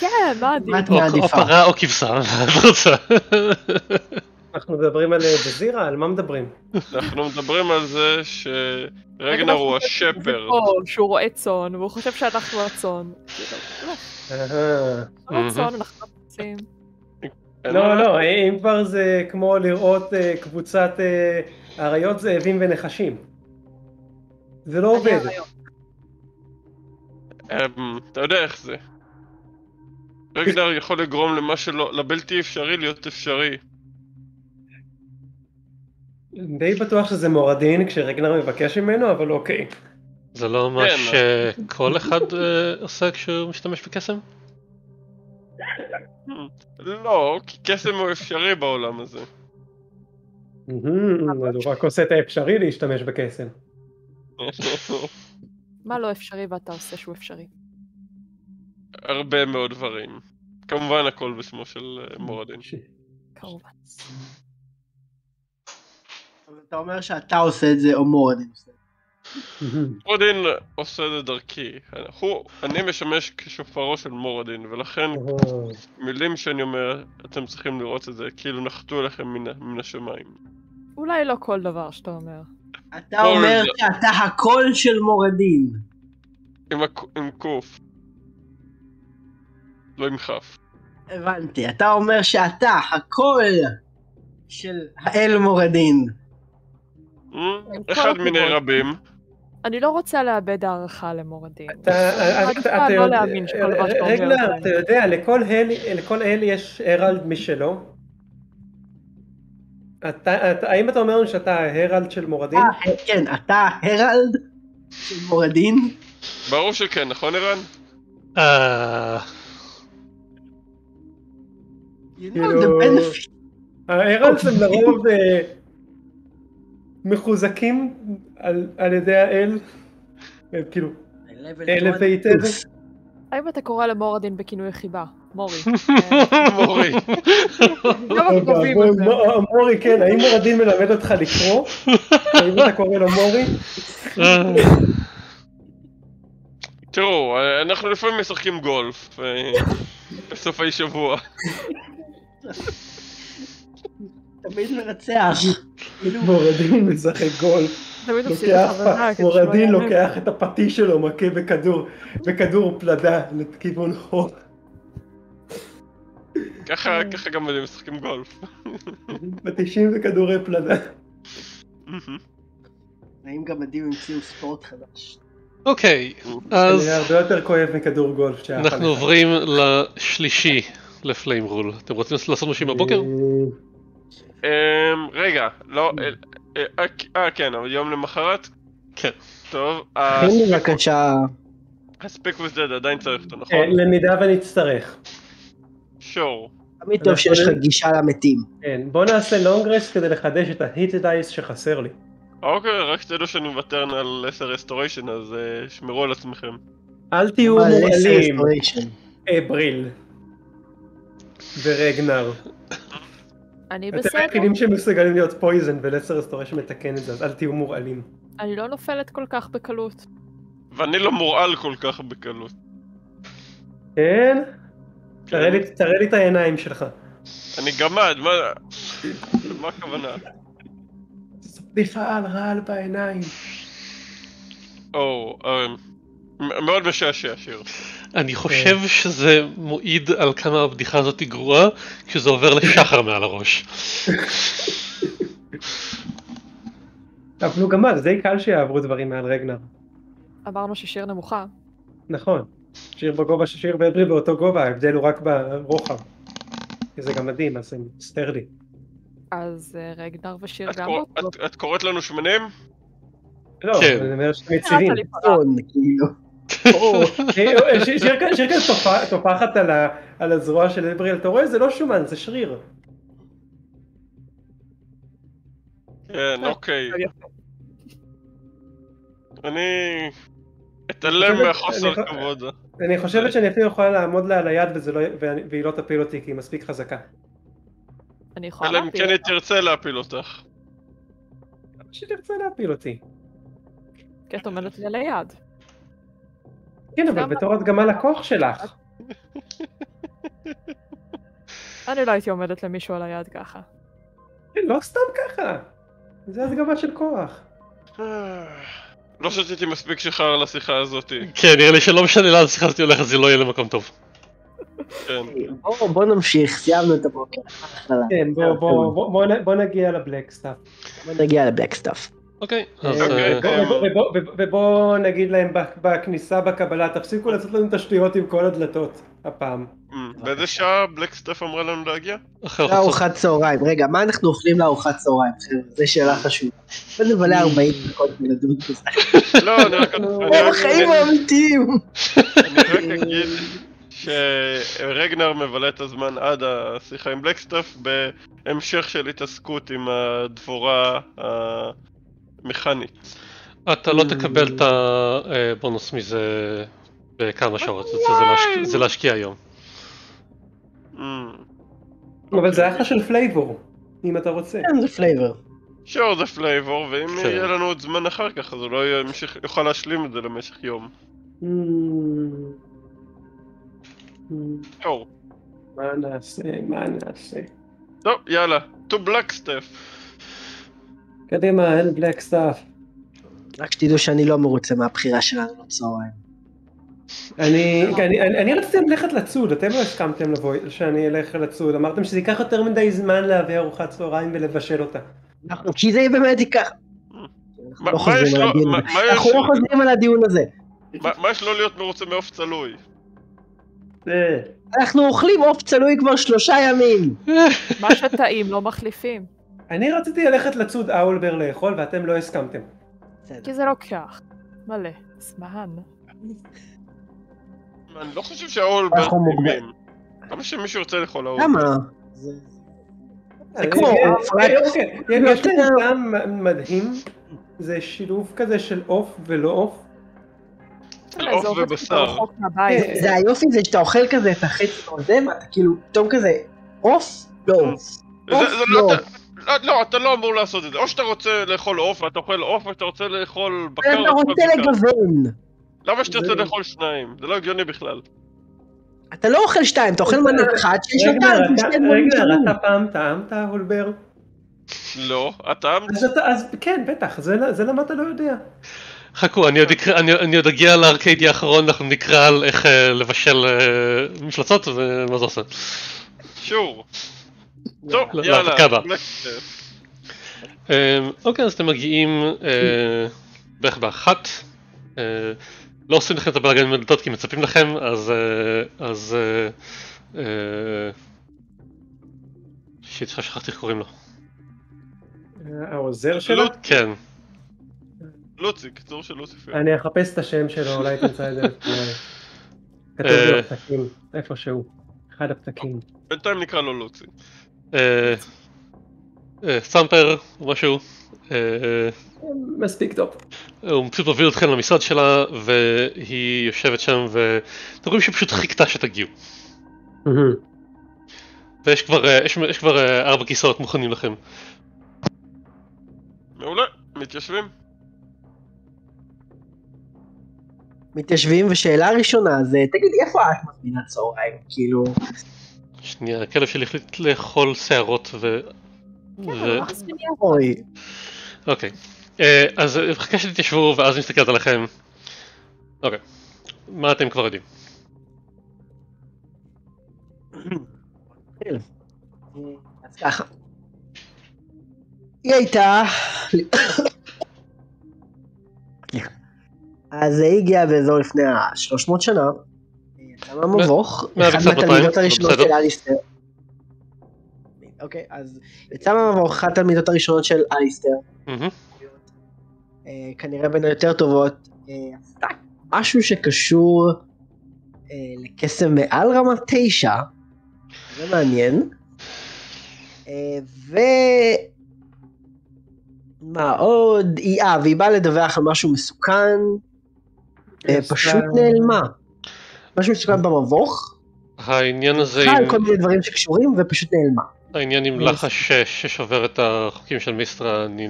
כן, מה עדיף? או-? פרה או כבשה, [laughs] מה את רוצה? אנחנו מדברים על אה, ג'זירה? על מה מדברים? אנחנו מדברים על זה שרגנר הוא השפרד. או שהוא רואה צאן, והוא חושב שאנחנו הצאן. כאילו, אהה. לא, לא צאן, אנחנו לא רוצים. לא. לא, אם כבר זה כמו לראות אה, קבוצת אה, אריות זאבים ונחשים. זה לא עובד. אמ, אתה יודע איך זה. רגנר יכול לגרום למה שלא, לבלתי אפשרי להיות אפשרי. די בטוח שזה מורדין כשרגנר מבקש ממנו, אבל אוקיי. זה לא מה כן. שכל אחד אה, עושה כשהוא משתמש בקסם? לא, כי קסם הוא אפשרי בעולם הזה. הוא רק עושה את האפשרי להשתמש בקסם. [laughs] מה לא אפשרי ואתה עושה שהוא אפשרי? הרבה מאוד דברים. כמובן הכל בשמו של אה, מורדין. כמובן. אתה אומר שאתה עושה את זה או מורדין עושה את. [laughs] מורדין עושה את זה דרכי. הוא, אני משמש כשופרו של מורדין, ולכן מילים שאני אומר, אתם צריכים לראות את זה, כאילו נחתו אליכם מן, מן השמיים. אולי לא כל דבר שאתה אומר. אתה אומר שאתה הקול של מורדין. עם, הק... עם קוף. לא עם כף. הבנתי, אתה אומר שאתה הקול של האל מורדין. Hmm? כל אחד מיני. רבים. אני לא רוצה לאבד הערכה למורדין. אתה- לא יודע- להאמין שכל דבר שאתה אומר רגע, זה- אתה יודע, לכל אל- יש הרלד משלו. אתה- אתה- האם אתה אומר שאתה ההרלד של מורדין? אה, כן, אתה הרלד של מורדין. ברור שכן, נכון ערן? אה, You know כאילו- the benefit. ההרלדס הם לרוב אה, מחוזקים על על ידי האל. הם כאילו, elevated. האם אתה קורא למורדין בכינוי חיבה? מורי. [laughs] מורי. [laughs] כמה זה? מ- מורי, כן, האם מורדין מלמד אותך לקרוא? האם אתה קורא לו מורי? אה, [laughs] תראו, אה, אנחנו לפעמים משחקים גולף. אה, בסופי שבוע. תמיד מנצח. כאילו, מורדין משחק גולף. תמיד מורדין. לוקח את הפטיש שלו, מכה בכדור, בכדור פלדה לכיוון חור. ככה ככה גם הם משחקים גולף. פטישים וכדורי פלדה. האם גם עדים המציאו ספורט חדש? אוקיי, זה אז נראה הרבה יותר כואב מכדור גולף שהיה אנחנו. עוברים לשלישי לפליים רול. אתם רוצים לעשות משהו בבוקר? אמ, רגע, לא... אה, אה, אה, כן, אבל יום למחרת? כן. טוב, תן לי בבקשה. הספיק וזדד עדיין צריך אותו, נכון? אה, למידה ונצטרך. שור. תמיד טוב שיש לך גישה למתים. כן, בוא נעשה לונגרס כדי לחדש את ההיט דייס שחסר לי. אוקיי, רק שתדעו שאני מוותר על 10 restoration, אז אה, שמרו על עצמכם. אל תהיו restoration. אבריל. ורגנר. אני אתם בסדר, היחידים שמסוגלים להיות poison ו lesser restoration מתקן את זה, אז אל תהיו מורעלים. אני לא נופלת כל כך בקלות. ואני לא מורעל כל כך בקלות. כן? תראה לי- תראה לי את העיניים שלך. אני גמד, מה... מה הכוונה? זו בדיחה על רעל בעיניים. או, אה, מ- מאוד משעשע שיר. אני חושב שזה מועיד על כמה הבדיחה הזאת היא גרועה, כשזה עובר לשחר מעל הראש. אבל גם זה די קל שיעברו דברים מעל רגנר. אמרנו ששיר נמוכה. נכון. שיר בגובה של שיר ואבריל באותו גובה, ההבדל הוא רק ברוחב. כי זה גם מדהים, אז זה מצטער לי. אז אה, רגנר ושיר גם. את- את קוראת לנו שמנים? לא, כן. אני אומר שאתם יציבים. קראת לי פרה. או, אה, ש- שיר כאן- שיר כאן טופח- טופחת על הזרוע של אבריל, אתה רואה? זה לא שומן, זה שריר. כן, אוקיי. יפה. אני... אתעלם מהחוסר אני- כבוד. אני חושבת שאני אפילו יכולה לעמוד לה על היד וזה לא- והיא לא תפיל אותי כי היא מספיק חזקה. אני יכולה אלא אם להפיל כן היא תרצה להפיל אותך. שתרצה להפיל אותי. כי את עומדת לי על היד. כן, אבל גם- בתור הדגמה לכוח שלך. אני לא הייתי עומדת למישהו על היד ככה. כן, לא סתם ככה. זה הדגמה של כוח. לא שתיתי מספיק שחרר לשיחה הזאתי. כן, נראה לי שלא משנה לאן השיחה הזאת הולכת, זה לא יהיה למקום טוב. כן. בוא בוא נמשיך, סיימנו את הבוקר. כן, בוא- בוא- בוא- בוא נ- בוא נגיע ל Blackstaff. בוא נגיע ל Blackstaff. אוקיי, אז אוקיי. אה, ובוא- ובוא- ובוא- ובוא נגיד להם בכניסה בקבלה, תפסיקו לעשות לנו ת'שטויות עם כל הדלתות הפעם. אמ, באיזה שעה בלקסטף אמרה לנו להגיע? אחרי ארוחת צהריים. רגע, מה אנחנו אוכלים לארוחת צהריים, חבר'ה? זו שאלה חשובה. בוא נבלה 40 דקות ולדון בזה. [laughs] לא, [laughs] אני רק... הם החיים האמיתיים. אני רק אגיד שרגנר מבלה את הזמן עד השיחה עם בלקסטף בהמשך של התעסקות עם הדבורה המכנית. אתה לא תקבל את הבונוס מזה בכמה שעות, זה- זה להשק- זה להשקיע היום. אמ, אבל זה אחלה של flavor, אם אתה רוצה. כן, זה flavor. Sure זה flavor, ואם. יהיה לנו עוד זמן אחר כך, אז אולי ימשיך- יוכל להשלים את זה למשך יום. Sure. מה נעשה, מה נעשה. טוב, יאללה. to Blackstaff. קדימה, אין Blackstaff. רק שתדעו שאני לא מרוצה מהבחירה שלנו לצהריים. אני, אני, אני, אני רציתי ללכת לצוד, אתם לא הסכמתם לבוא, שאני אלך לצוד, אמרתם שזה ייקח יותר מדי זמן להביא ארוחת צהריים ולבשל אותה. אנחנו- כי זה באמת ייקח... אנחנו לא מה יש חוזרים על לו- הדיון מה- הזה. מה יש- אנחנו לא חוזרים על הדיון הזה. מה- יש לו להיות מרוצה מעוף צלוי? אה, אנחנו אוכלים עוף צלוי כבר שלושה ימים. מה שטעים לא מחליפים. אני רציתי ללכת לצוד אולבר לאכול ואתם לא הסכמתם. כי זה לוקח. מלא. זמן. אני לא חושב שהאולברט אנחנו מוגבל. טעימים. למה שמישהו ירצה לאכול האולברט? למה? זה- כמו אה, עוף, אוקיי, יש לזה טעם מדהים, זה שילוב כזה של עוף ולא עוף. עוף ובשר. כן, זה היופי זה שאתה אוכל כזה את החצי הזה, ואתה כאילו פתאום כזה עוף, לא עוף. זה- עוף, לא. לא, אתה- לא, לא, אתה לא אמור לעשות את זה. או שאתה רוצה לאכול עוף ואתה אוכל עוף, או שאתה רוצה לאכול בקר. אתה רוצה. לגוון. למה שתרצה לאכול שניים? זה לא הגיוני בכלל. אתה לא אוכל שתיים, אתה אוכל מנה אחת שיש לה טעם, רגע. אתה פעם טעמת הולבר? לא, אתה, אז כן, בטח, זה זה למה אתה לא יודע. חכו, אני עוד אקרא- אני- אני עוד אגיע לארקיידי האחרון, אנחנו נקרא על איך אה, לבשל אה, מפלצות ומה זה עושה. שור. טוב, לא, יאללה. להפקה הבאה. בלקסטף. אה, אוקיי, אז אתם מגיעים אה, בערך באחת. אה, לא עושים לכם את הבלאגן עם הדלתות כי מצפים לכם, אז... אה, אז... שיט, שכחתי איך קוראים לו. העוזר שלו? כן, לוצי, קיצור של לוסיפר. אני אחפש את השם שלו, אולי תמצא את זה. [laughs] כתוב אה. לו פתקים, איפשהו. אחד הפתקים. בינתיים נקרא לו לוצי. אה, אה, סאמפר או משהו. אה, מספיק טוב. הוא פשוט מוביל אתכם למשרד שלה והיא יושבת שם ואתם רואים שהיא פשוט חיכתה שתגיעו. ויש כבר, אה, יש, יש כבר ארבע כיסאות מוכנים לכם. מעולה, מתיישבים. מתיישבים, ושאלה ראשונה זה, תגידי, איפה את מזמינה צהריים? כאילו, שנייה, הכלב שלי החליט לאכול שערות ו... ו... לי אוי, אוקיי. אה, אז מחכה שתתיישבו ואז נסתכלת עליכם. אוקיי. מה אתם כבר יודעים? אז ככה. היא הייתה... סליחה. [coughs] אז היא הגיעה באזור לפני ה-300 שנה. מהמבוך, מאה אחת מהתלמידות הראשונות. של אליסטר. אוקיי, אז יצאה מהמבוך, אחת התלמידות הראשונות של אליסטר. אה, כנראה בין היותר טובות, אה, עשתה משהו שקשור אה, לקסם מעל רמה 9, זה מעניין. אה, ו... מה עוד? היא, אה, והיא באה לדווח על משהו מסוכן, פשוט נעלמה. משהו מסוכן במבוך, העניין הזה חל עם... כל מיני דברים שקשורים ופשוט נעלמה. העניין עם לחש ש- ששובר את החוקים של מיסטרה, אני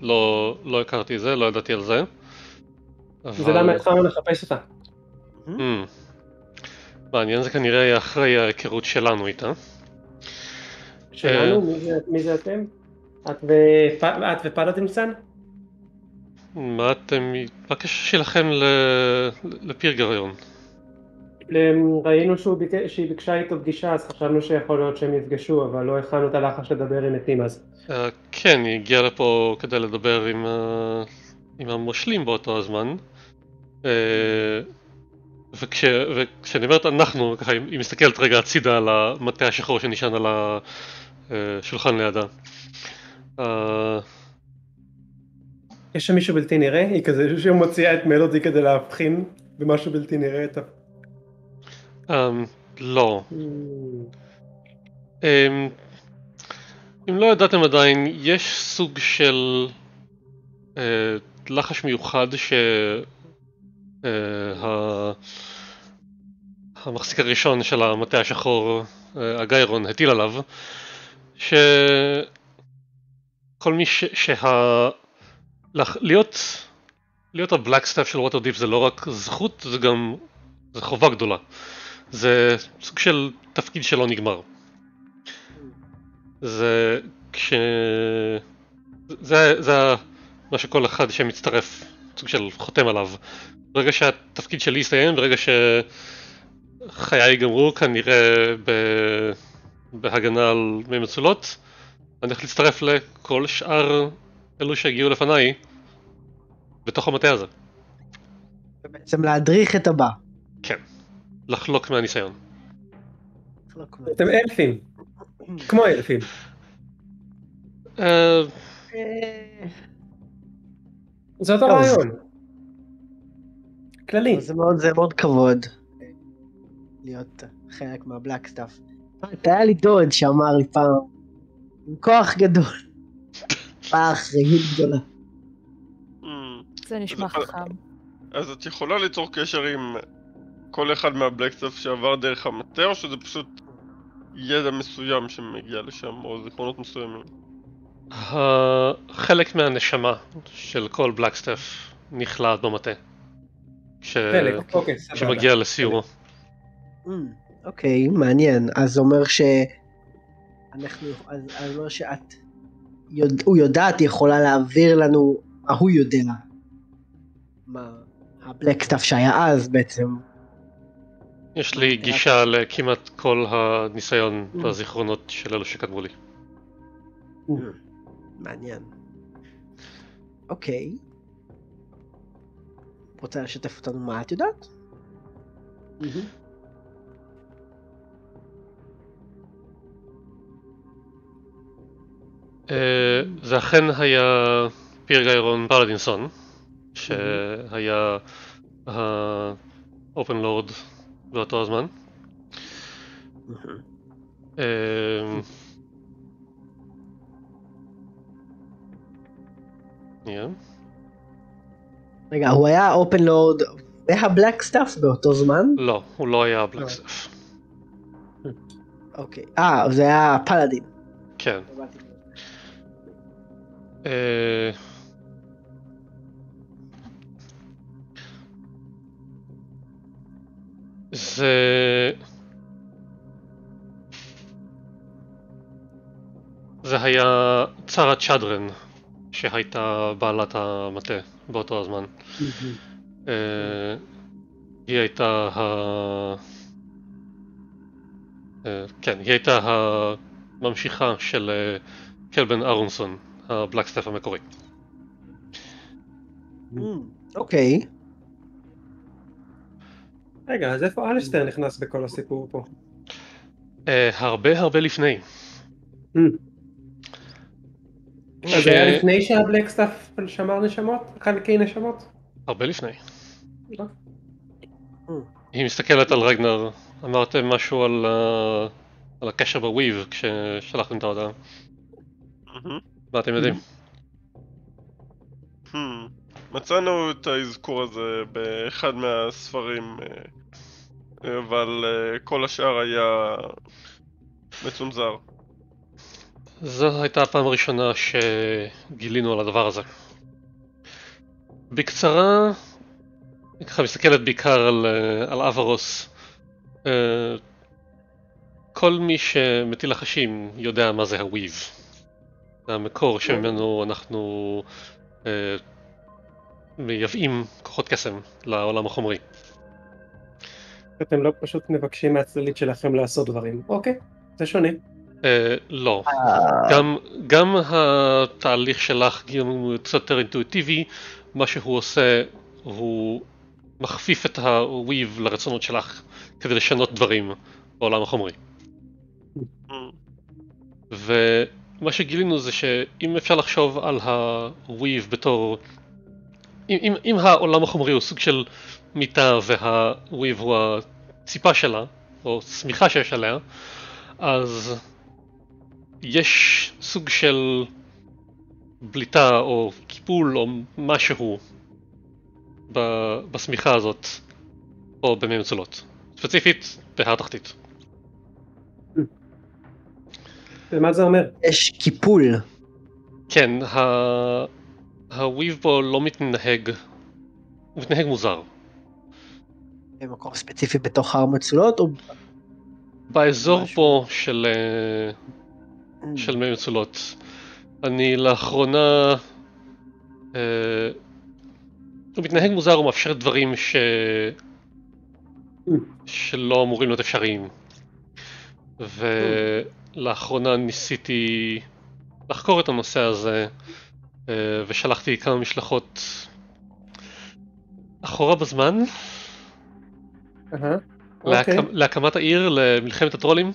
לא, לא הכרתי את זה, לא ידעתי על זה. זה אבל- למה התחלנו לחפש אותה. Hmm. מעניין זה כנראה היה אחרי ההיכרות שלנו איתה. שלנו? מי זה- מי זה אתם? את ופ- את ופלאדינסן? מה אתם... מה הקשר שלכם ל- לפירגריון? ראינו שהוא ביקש, שהיא ביקשה איתו פגישה, אז חשבנו שיכול להיות שהם יפגשו, אבל לא הכנו את הלחש לדבר עם מתים אז. אה, כן, היא הגיעה לפה כדי לדבר עם, ה- עם המושלים באותו הזמן. אה, וכש, וכשאני אומרת אנחנו, ככה היא מסתכלת רגע הצידה על המטה השחור שנשען על השולחן לידה. אה, יש שם מישהו בלתי נראה? היא כזה שהיא מוציאה את מלודי כדי להבחין במשהו בלתי נראה את ה... אמ, לא. אמ, אם לא ידעתם עדיין, יש סוג של אה, לחש מיוחד ש... אה, הראשון של המטה השחור, אה, הגיירון, הטיל עליו, שכל מי ש... שה... להיות... להיות ה Blackstaff של Waterdeep זה לא רק זכות, זה גם... זה חובה גדולה. זה סוג של תפקיד שלא נגמר. זה כש... זה, זה מה שכל אחד שמצטרף, סוג של חותם עליו. ברגע שהתפקיד שלי יסתיים, ברגע שחיי ייגמרו, כנראה ב... בהגנה על מי מצולות, אני הולך להצטרף לכל שאר אלו שהגיעו לפניי בתוך המטה הזה. בעצם להדריך את הבא. כן. לחלוק מהניסיון. אתם אלפים, כמו אלפים. אה, אה, זה אותו. רעיון. כללי. זה מאוד, זה מאוד כבוד להיות חלק מה Blackstaff. היה לי דוד שאמר לי פעם, עם כוח גדול, [laughs] באה אחריות גדולה. Hmm. זה נשמע חכם. אז את יכולה ליצור קשר עם כל אחד מהבלקסטאפ שעבר דרך המטה, או שזה פשוט ידע מסוים שמגיע לשם, או זיכרונות מסוימים? חלק מהנשמה של כל בלקסטף נכלאת במטה. אוקיי. כשמגיע לסיורו. Mm, אוקיי, מעניין. אז זה אומר ש... אנחנו... אז אומר שאת... יודע, הוא יודעת, יכולה להעביר לנו מה הוא יודע. מה ה Blackstaff שהיה אז בעצם. יש לי גישה לכמעט כל הניסיון והזיכרונות של אלו שקדמו לי. מעניין. אוקיי. רוצה לשתף אותנו מה את יודעת? אה, זה אכן היה Piergeiron Paladinson, שהיה ה Open Lord באותו הזמן. שנייה. רגע, הוא היה Open Lord וה Blackstaff באותו זמן? לא, הוא לא היה Blackstaff. אוקיי. אה, זה היה פלאדין. כן. זה... זה היה צרה צ'דרן, שהייתה בעלת המטה באותו הזמן. אה, היא הייתה ה... אה, כן, היא הייתה הממשיכה של אה, Khelben Arunsun, ה Blackstaff המקורי. Mm, אוקיי. רגע, אז איפה אלסטר נכנס בכל הסיפור פה? אה, הרבה הרבה לפני. אז זה היה לפני שה Blackstaff שמר נשמות? חלקי נשמות? הרבה לפני. לא. היא מסתכלת על רגנר, אמרתם משהו על, ה- על הקשר בוויב כששלחתם את ההודעה. מה אתם יודעים? מצאנו את האזכור הזה באחד מהספרים, אה, אבל אה, כל השאר היה מצונזר. זו הייתה הפעם הראשונה שגילינו על הדבר הזה. בקצרה, אני ככה מסתכלת בעיקר על, אה, על אברוס. כל מי שמטיל לחשים יודע מה זה הוויב. המקור שממנו אנחנו מייבאים כוחות קסם לעולם החומרי. אתם לא פשוט מבקשים מהצללית שלכם לעשות דברים. אוקיי, זה שונה. אה, לא. גם, גם התהליך שלך גם הוא קצת יותר אינטואיטיבי, מה שהוא עושה הוא מכפיף את הוויב לרצונות שלך כדי לשנות דברים בעולם החומרי. Mm. ומה שגילינו זה שאם אפשר לחשוב על הוויב בתור... אם, אם, אם העולם החומרי הוא סוג של מיטה והוויב הוא הציפה שלה, או שמיכה שיש עליה, אז יש סוג של בליטה או קיפול או משהו ב- בשמיכה הזאת, או במי מצולות. ספציפית, בהר תחתית. ומה זה אומר? יש קיפול. כן, ה- הוויב פה לא מתנהג, הוא מתנהג מוזר. במקום ספציפי בתוך הר מצולות או... באזור משהו. פה של, אה, של מי מצולות, אני לאחרונה... אה, הוא מתנהג מוזר, הוא מאפשר דברים ש... שלא אמורים להיות אפשריים. ולאחרונה ניסיתי לחקור את הנושא הזה, ושלחתי כמה משלחות אחורה בזמן, אוקיי. להקמ... להקמת העיר, למלחמת הטרולים.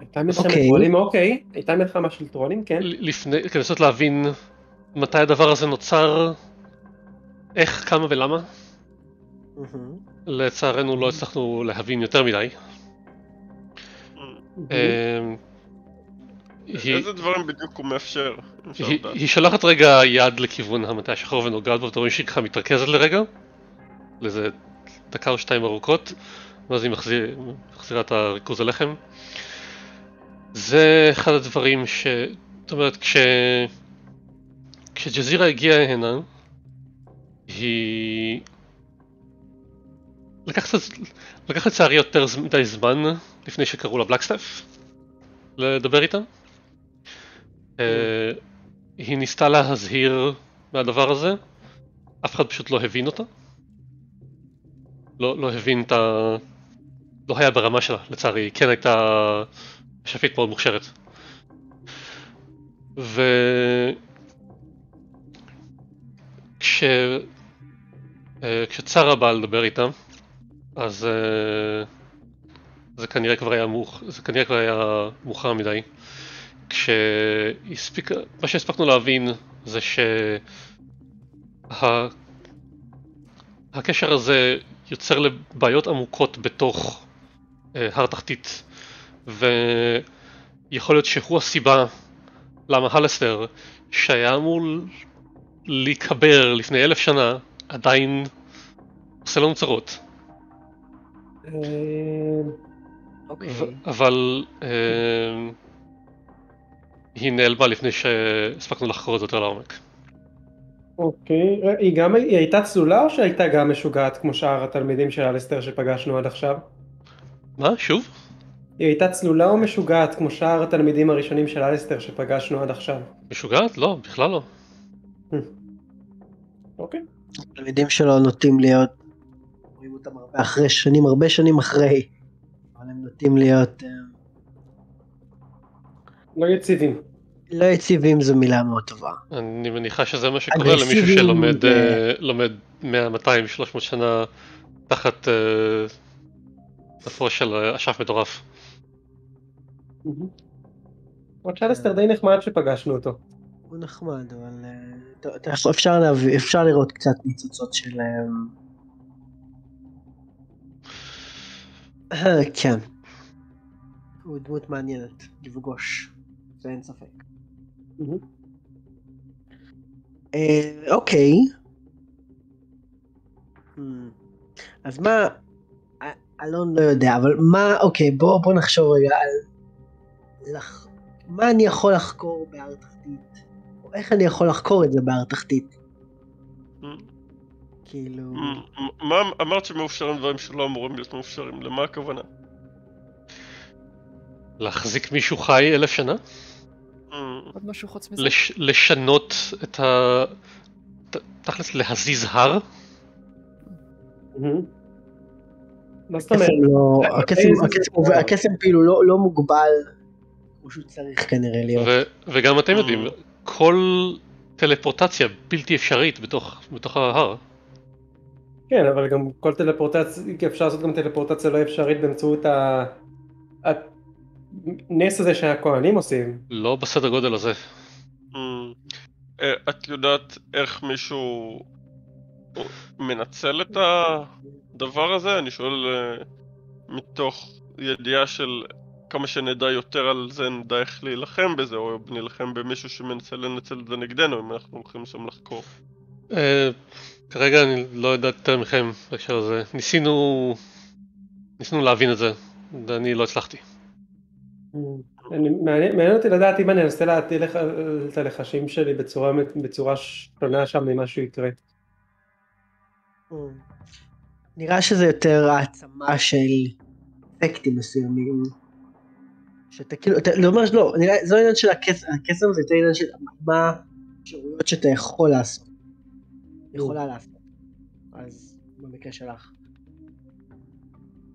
הייתה מלחמת אוקיי. טרולים, אוקיי. הייתה מלחמה של טרולים, כן. לפני, כדי לנסות להבין מתי הדבר הזה נוצר, איך, כמה ולמה. לצערנו לא הצלחנו להבין יותר מדי. Mm-hmm. היא, איזה דברים בדיוק הוא מאפשר? היא, שולחת רגע יד לכיוון המטה השחור ונוגעת בו, ואתם רואים שהיא ככה מתרכזת לרגע, לאיזה דקה או שתיים ארוכות, ואז היא מחזיר, מחזירה את הריכוז הלחם. זה אחד הדברים ש... זאת אומרת, כש... כשג'זירה הגיעה הנה, היא... לקח לצערי יותר מדי זמן לפני שקראו לה בלקסטף לדבר איתה. אה, היא ניסתה להזהיר מהדבר הזה, אף אחד פשוט לא הבין אותה. לא, לא הבין את ה... לא היה ברמה שלה, לצערי, היא כן הייתה שפית מאוד מוכשרת. ו... כש... אה, כשצרה באה לדבר איתה, אז אה, זה כנראה כבר היה מאוחר מדי. כשהספיק... מה שהספקנו להבין זה שה... הקשר הזה יוצר לבעיות עמוקות בתוך אה, הר תחתית ויכול להיות שהוא הסיבה למה הלסטר שהיה אמור להיקבר לפני אלף שנה עדיין עושה לנו צרות אה, אוקיי. אבל אה, היא נעלמה לפני שהספקנו לחקור את זה יותר לעומק. אוקיי. היא גם היא הייתה צלולה או שהייתה גם משוגעת כמו שאר התלמידים של אלסטר שפגשנו עד עכשיו? מה? שוב? היא הייתה צלולה או משוגעת כמו שאר התלמידים הראשונים של אלסטר שפגשנו עד עכשיו? משוגעת? לא, בכלל לא. אוקיי. התלמידים שלו נוטים להיות, רואים אותם הרבה אחרי שנים, הרבה שנים אחרי, אבל הם נוטים להיות אה, לא יציבים. לא יציבים זו מילה מאוד טובה. אני מניחה שזה מה שקורה למישהו שלומד ו- אה, לומד 100, 200, 300 שנה תחת אה, אפרו של אה, אשף מטורף. עוד שאלסטר די נחמד שפגשנו אותו. הוא נחמד, אבל אה, אפשר להביא, אפשר לראות קצת ניצוצות של... אה, אה, כן. הוא דמות מעניינת, לפגוש, זה אין ספק. אה, אוקיי. Hmm. אז מה, א- אלון לא יודע, אבל מה, אוקיי, בוא, בוא נחשוב רגע על... לח... מה אני יכול לחקור בהר תחתית? או איך אני יכול לחקור את זה בהר תחתית? כאילו... מ- מה אמרת שמאופשרים דברים שלא אמורים להיות מאופשרים? למה הכוונה? להחזיק מישהו חי אלף שנה? עוד משהו חוץ מזה? לש, לשנות את ה... תכלס להזיז הר? מה זאת אומרת? הקסם לא, אה, כאילו לא, לא מוגבל כמו שהוא צריך כנראה להיות. ו- וגם אתם יודעים, כל טלפורטציה בלתי אפשרית בתוך, בתוך ההר. כן, אבל גם כל טלפורטציה, אפשר לעשות גם טלפורטציה לא אפשרית באמצעות ה... הנס הזה שהכהנים עושים. לא בסדר גודל הזה. אה, את יודעת איך מישהו מנצל את הדבר הזה? אני שואל אה, מתוך ידיעה של כמה שנדע יותר על זה נדע איך להילחם בזה, או נילחם במישהו שמנסה לנצל את זה נגדנו אם אנחנו הולכים שם לחקור. אה, כרגע אני לא יודע יותר מכם בהקשר הזה. ניסינו, ניסינו להבין את זה, ואני לא הצלחתי. אני- מעניין אותי לדעת אם אני אנסה להטיל את הלחשים שלי בצורה שונה שם ממה שיקרה. נראה שזה יותר העצמה של אפקטים מסוימים. שאתה כאילו, אתה לא אומר שלא, זה לא עניין של הקסם, הקסם זה יותר עניין של מה האפשרויות שאתה יכול לעשות. יכולה לעשות. אז במקרה שלך.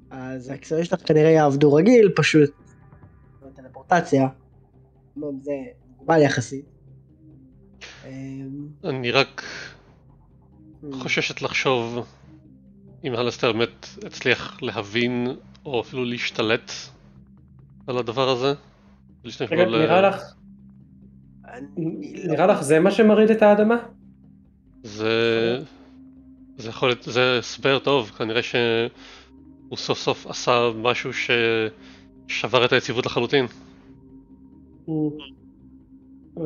אז הקסמים שלך כנראה יעבדו רגיל, פשוט אמנם זה מוגבל יחסית. אמ, אני רק חוששת לחשוב אם הלסטר באמת הצליח להבין או אפילו להשתלט על הדבר הזה. רגע, נראה לך, אני לא- נראה לך זה מה שמרעיד את האדמה? זה... זה יכול להיות, זה הסבר טוב, כנראה שהוא סוף סוף עשה משהו ששבר את היציבות לחלוטין. אה,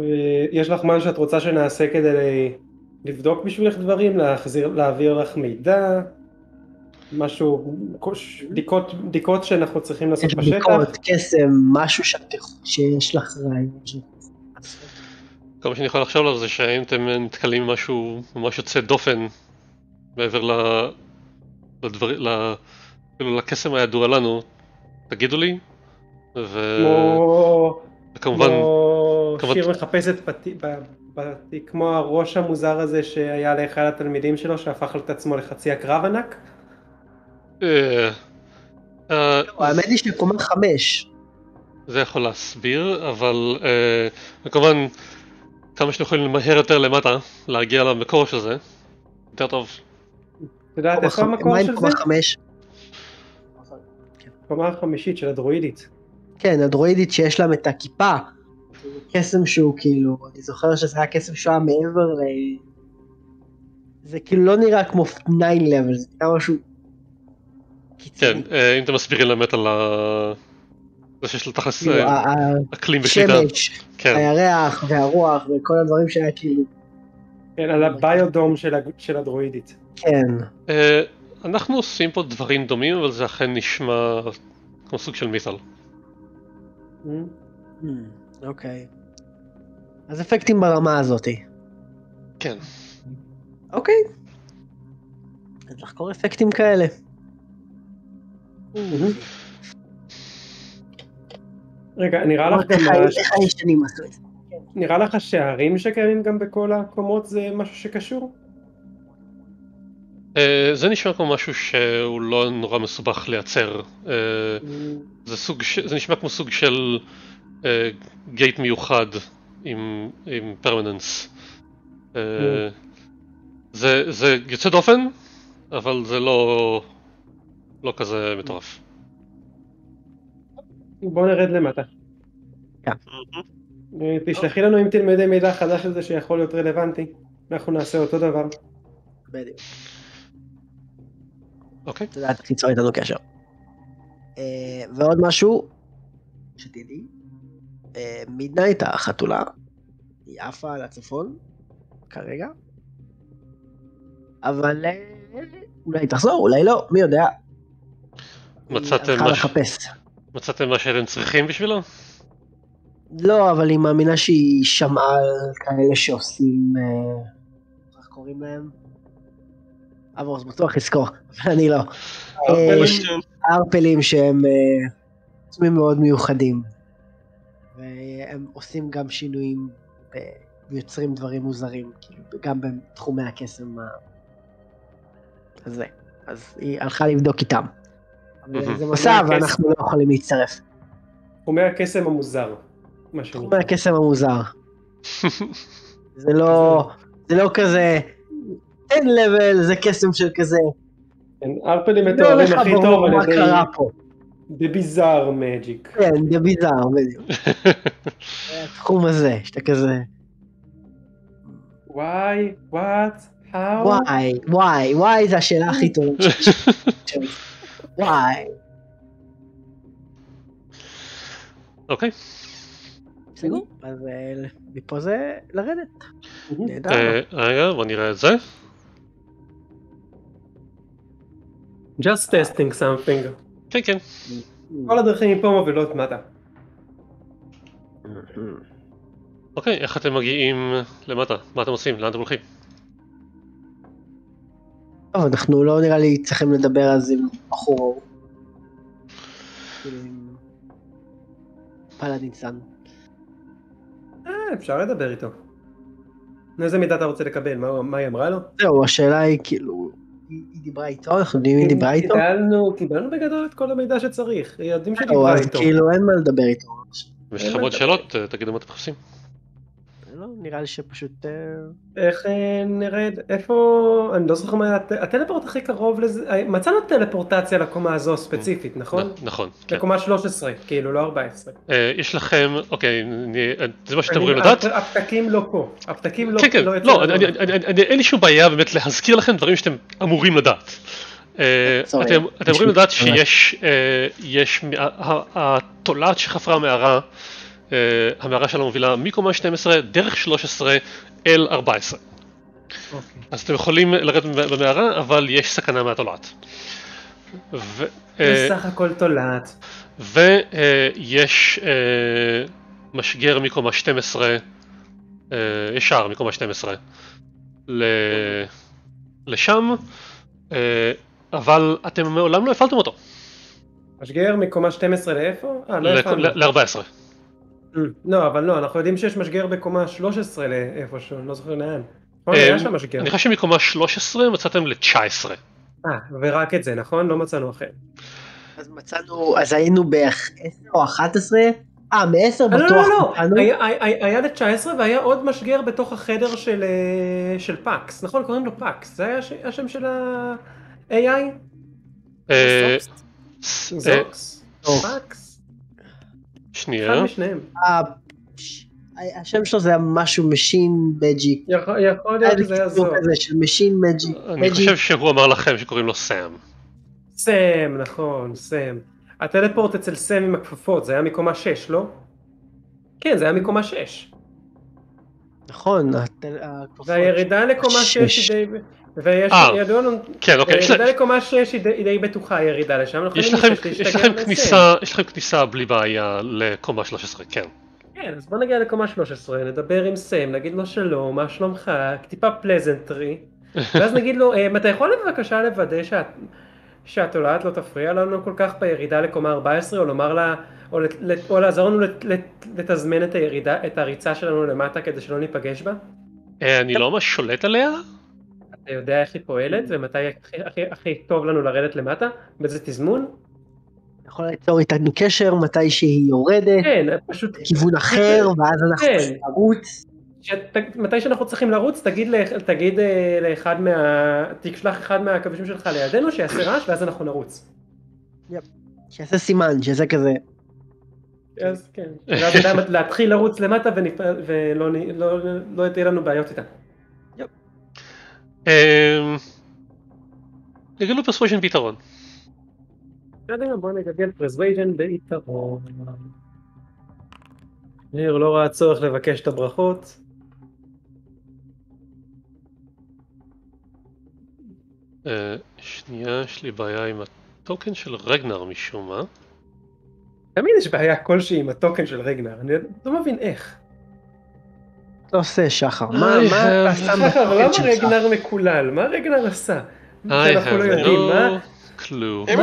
יש לך משהו שאת רוצה שנעשה כדי לבדוק בשבילך דברים, להחזיר, להעביר לך מידע, משהו, קוש- בדיקות, בדיקות שאנחנו צריכים לעשות יש בשטח? בדיקות, קסם, משהו שאת- שיש לך רעיון. כל מה שאני יכול לחשוב עליו זה שאם אתם נתקלים במשהו ממש יוצא דופן מעבר ל... לדבר... ל... כאילו לקסם הידוע לנו, תגידו לי, ו... כמו, כמו כמובן- שיר מחפשת בתיק, בתיק, כמו הראש המוזר הזה שהיה לאחד התלמידים שלו שהפך את עצמו לחצי הקרב ענק? אה, אה, האמת היא שקומה חמש. זה יכול להסביר, אבל אה, וכמובן כמה שאתם יכולים למהר יותר למטה, להגיע למקור של זה, יותר טוב. את יודעת איפה המקור מה עם של זה? קומה חמש? קומה החמישית של הדרואידית. כן, הדרואידית שיש להם את הכיפה. קסם שהוא כאילו, אני זוכר שזה היה קסם שהוא היה מעבר ל... זה כאילו לא נראה כמו 9 level, זה נראה משהו... כן. אה, אם אתם מסבירים באמת על ה... זה שיש לו תכלס כאילו, אה, ה- ה- אקלים ושליטה. השמש, כן, הירח והרוח וכל הדברים שהיה כאילו, כן, על הביודום של, הדרואידית. כן. אה, אנחנו עושים פה דברים דומים, אבל זה אכן נשמע כמו סוג של מיתל. אוקיי. אז אפקטים ברמה הזאתי. כן. אוקיי. אז לחקור אפקטים כאלה. רגע, נראה לך גם, איך ה- איך הישנים עשו את זה? נראה לך השערים שקיימים גם בכל הקומות זה משהו שקשור? אה, זה נשמע כמו משהו שהוא לא נורא מסובך לייצר. אה, זה סוג. זה נשמע כמו סוג של אה, גייט מיוחד עם, עם פרמננס. אה, זה, זה יוצא דופן, אבל זה לא, לא כזה מטורף. בוא נרד למטה. אה, תשלחי לנו אם תלמדי מידע חדש על זה שיכול להיות רלוונטי. אנחנו נעשה אותו דבר. בדיוק. אוקיי? את יודעת, תיצור איתנו קשר. אה, ועוד משהו, שתדעי, אה, מידנייט החתולה, היא עפה על הצפון, כרגע, אבל אה, אולי היא תחזור, אולי לא, מי יודע. מצאתם משהו? לחפש. מצאתם מה שאתם צריכים בשבילו? לא, אבל היא מאמינה שהיא שמעה על כאלה שעושים, אה, איך קוראים להם? אברוס בטוח יזכור, [laughs] אבל אני לא. אה, כן. ארפלים שהם אה, עצומים מאוד מיוחדים. והם עושים גם שינויים אה, ויוצרים דברים מוזרים, כאילו, גם בתחומי הקסם הזה. אז היא הלכה לבדוק איתם. זה מסע ואנחנו לא יכולים להצטרף. תחומי הקסם המוזר. תחומי הקסם המוזר. [laughs] זה לא, זה לא כזה, אין לבל, זה קסם של כזה. כן, ארפלים לא מתוארים הכי טוב על מה ידי קרה פה. The Bizarre Magic. כן, זה ביזאר, בדיוק. זה התחום הזה, שאתה כזה, וואי, וואט, how? וואי, וואי, וואי זה השאלה הכי טובה. [laughs] וואי. אוקיי. בסדר? אז אה, מפה זה לרדת. נהדר. אה, רגע, בוא נראה את זה. Just testing something. כן, כן. כל הדרכים מפה מובילות מטה. אוקיי, איך אתם מגיעים למטה? מה אתם עושים? לאן אתם הולכים? טוב, אנחנו לא נראה לי צריכים לדבר על זה עם בחור. פלאדין סאן. אה, אפשר לדבר איתו. איזה מידע אתה רוצה לקבל? מה היא אמרה לו? זהו, השאלה היא כאילו, היא דיברה איתו? אנחנו יודעים אם היא דיברה איתו? קיבלנו, קיבלנו בגדול את כל המידע שצריך. יודעים שדיברה אז איתו. כאילו אין מה לדבר איתו. יש לכם עוד. שאלות, תגידו מה אתם מחפשים. לא, נראה לי שפשוט... אה, איך אה, נרד? איפה... אני לא זוכר מה... הט- הטלפורט הכי קרוב לזה... אה, מצאנו טלפורטציה לקומה הזו ספציפית, נכון? נכון, כן. לקומה 13, כאילו, לא 14. אה, יש לכם, אוקיי, אני- זה מה שאתם אמורים לדעת? הפ- הפתקים לא פה. הפתקים לא... כן, כן, לא לא, אין לי שום בעיה באמת להזכיר לכם דברים שאתם אמורים לדעת. אתם אמורים לדעת שיש התולעת שחפרה המערה, אה, המערה שלנו מובילה מקומה 12 דרך 13 אל 14. אוקיי. אז אתם יכולים לרדת במערה, אבל יש סכנה מהתולעת. ו- זה אה, הכל תולעת. ויש אה, משגר מקומה 12, אה, יש שער מקומה 12 ל- לשם, אה, אבל אתם מעולם לא הפעלתם אותו, משגר מקומה 12 לאיפה? אה, לא הפעלנו. ל-14. לא, אבל לא, אנחנו יודעים שיש משגר בקומה 13 לאיפשהו, אני לא זוכר לאן. נכון, אה, היה שם משגר. אני חושב שמקומה 13 מצאתם ל-19. אה, ורק את זה, נכון? לא מצאנו אחר. אז מצאנו, אז היינו ב-10 או 11? אה, מ-10 לא, בטוח לא, לא, מצאנו. היה- היה היה ל-19 והיה עוד משגר בתוך החדר של, אה, של פאקס, נכון? קוראים לו פאקס, זה היה הש- השם של ה-AI? אה, אה, זוקס? פאקס? שנייה, אחד משניהם. אה, השם שלו זה היה משהו machine magic. יכול להיות שזה היה של machine magic. אני חושב שהוא אמר לכם שקוראים לו סאם. סם, נכון, סם. ה teleport אצל סם עם הכפפות, זה היה מקומה 6, לא? כן, זה היה מקומה 6. נכון, הכפפות. והירידה לקומה 6 שש. היא די... ויש, אה, ידוע לנו, כן, אוקיי, יש ירידה 6 היא די- בטוחה הירידה לשם, יש לכם, יש לכם. כניסה, יש לכם כניסה בלי בעיה לקומה 13, כן. כן, אז בוא נגיע לקומה 13, נדבר עם סם, נגיד לו שלום, מה שלומך, טיפה פלזנטרי, [laughs] ואז נגיד לו, "אה, אתה יכול בבקשה לוודא שאת, שהתולעת לא תפריע לנו כל כך בירידה לקומה 14, או לומר לה, או, לת- לת- או לעזור לנו לת- לת- לתזמן את הירידה, את הריצה שלנו למטה כדי שלא ניפגש בה? אה, אני לא ממש שולט עליה, אתה יודע איך היא פועלת ומתי הכי, הכי, טוב לנו לרדת למטה? באיזה תזמון? יכול ליצור איתנו קשר מתי שהיא יורדת, כן, פשוט כיוון אחר, ואז אנחנו כן. נרוץ. מתי שאנחנו צריכים לרוץ, תגיד, תגיד אה, לאחד מה... תשלח אחד מהכבישים שלך לידינו, שיעשה רעש, ואז אנחנו נרוץ. שיעשה סימן, שזה כזה. אז כן. להתחיל לרוץ למטה. ולא לא, לא תהיה לנו בעיות איתה. אמ, יגלו persuasion ביתרון. קדימה, בוא נגלגל persuasion ביתרון. ניר לא ראה צורך לבקש את הברכות. אה, שנייה, יש לי בעיה עם ה token של רגנר משום מה. תמיד יש בעיה כלשהי עם ה token של רגנר, אני לא מבין איך. לא עושה שחר. מה אתה שם אבל למה? רגנר מקולל? מה רגנר עשה? I שאנחנו לא יודעים, מה? אם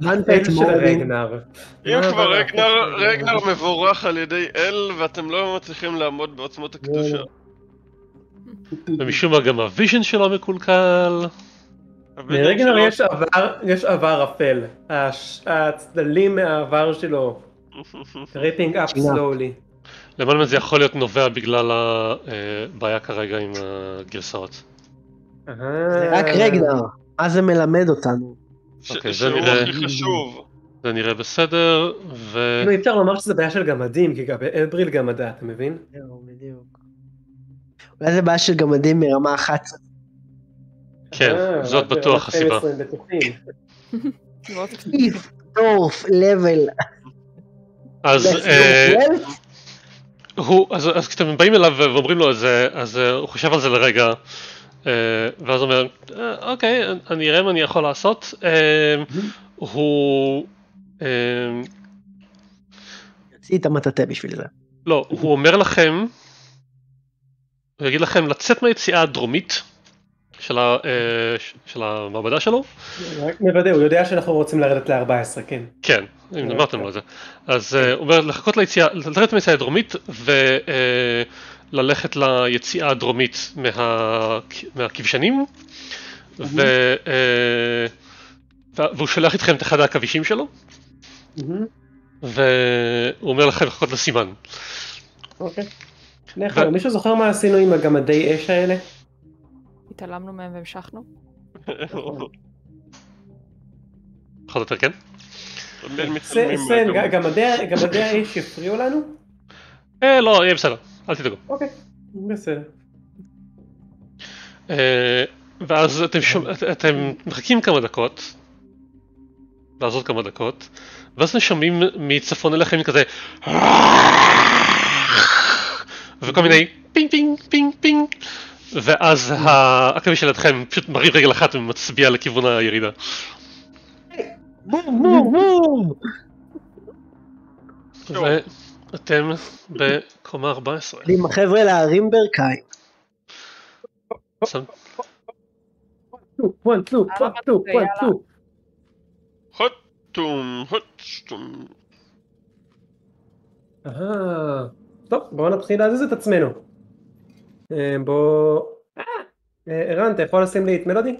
מה את של? רגנר? אם כבר רגנר, מבורך על ידי אל ואתם לא מצליחים לעמוד בעוצמות הקדושה. לא. ומשום מה גם הוויז'ן שלו מקולקל. לרגנר יש עבר, יש עבר אפל. הצדלים מהעבר שלו, creeping up. Slowly. למען זה יכול להיות נובע בגלל הבעיה כרגע עם הגרסאות. זה רק רגנר, מה זה מלמד אותנו? אוקיי, זה שהוא נראה- הכי חשוב. זה נראה בסדר, ו... כאילו אי אפשר לומר שזה בעיה של גמדים, כי גם אלבריל גמדה, אתה מבין? בדיוק. אולי זה בעיה של גמדים מרמה 11. כן, אה, זאת רק בטוח הסיבה. 12 הם בטוחים. מאוד איף, דורף, לבל. אז אה, הוא, אז, אז כשאתם באים אליו ואומרים לו את זה, אז אה, הוא חושב על זה לרגע, אה, ואז הוא אומר, "אה, אוקיי, אני אראה מה אני יכול לעשות. אה, הוא, אה, יוציא את המטאטה בשביל זה. לא, הוא אומר לכם, הוא יגיד לכם לצאת מהיציאה הדרומית של, ה, אה, של המעבדה שלו, רק מוודא, הוא יודע שאנחנו רוצים לרדת ל-14, כן. כן, אם אמרתם לו את זה. אז אה, הוא אומר לחכות ליציאה, לרדת מהיציאה הדרומית וללכת ליציאה הדרומית מה- מהכבשנים, אה, והוא שולח איתכם את אחד העכבישים שלו. והוא אומר לכם לחכות לסימן. אוקיי. מישהו זוכר מה עשינו עם הגמדי אש האלה? התעלמנו מהם והמשכנו. או יותר כן? תמיד ס- מצלמים סן, מהגמות. ג- גמדי- גמדי האש יפריעו לנו? אה, לא, יהיה בסדר, אל תדאגו. אוקיי, בסדר. אה, ואז אתם, שומע, אתם מחכים כמה דקות, ואז עוד כמה דקות, ואז אתם שומעים מצפון אליכם כזה וכל מיני פינג פינג פינג פינג ואז העכביש לידכם פשוט מרים רגל אחת ומצביע לכיוון הירידה. בום. ואתם בקומה 14. עם החבר'ה להרים ברכיים. שם- one, two, one, two, one, two. הוטום, הוטשטום. אהה. טוב, בואו נתחיל להזיז את עצמנו. אה, בוא... אה, אה, ערן, אתה יכול לשים לי את מלודי?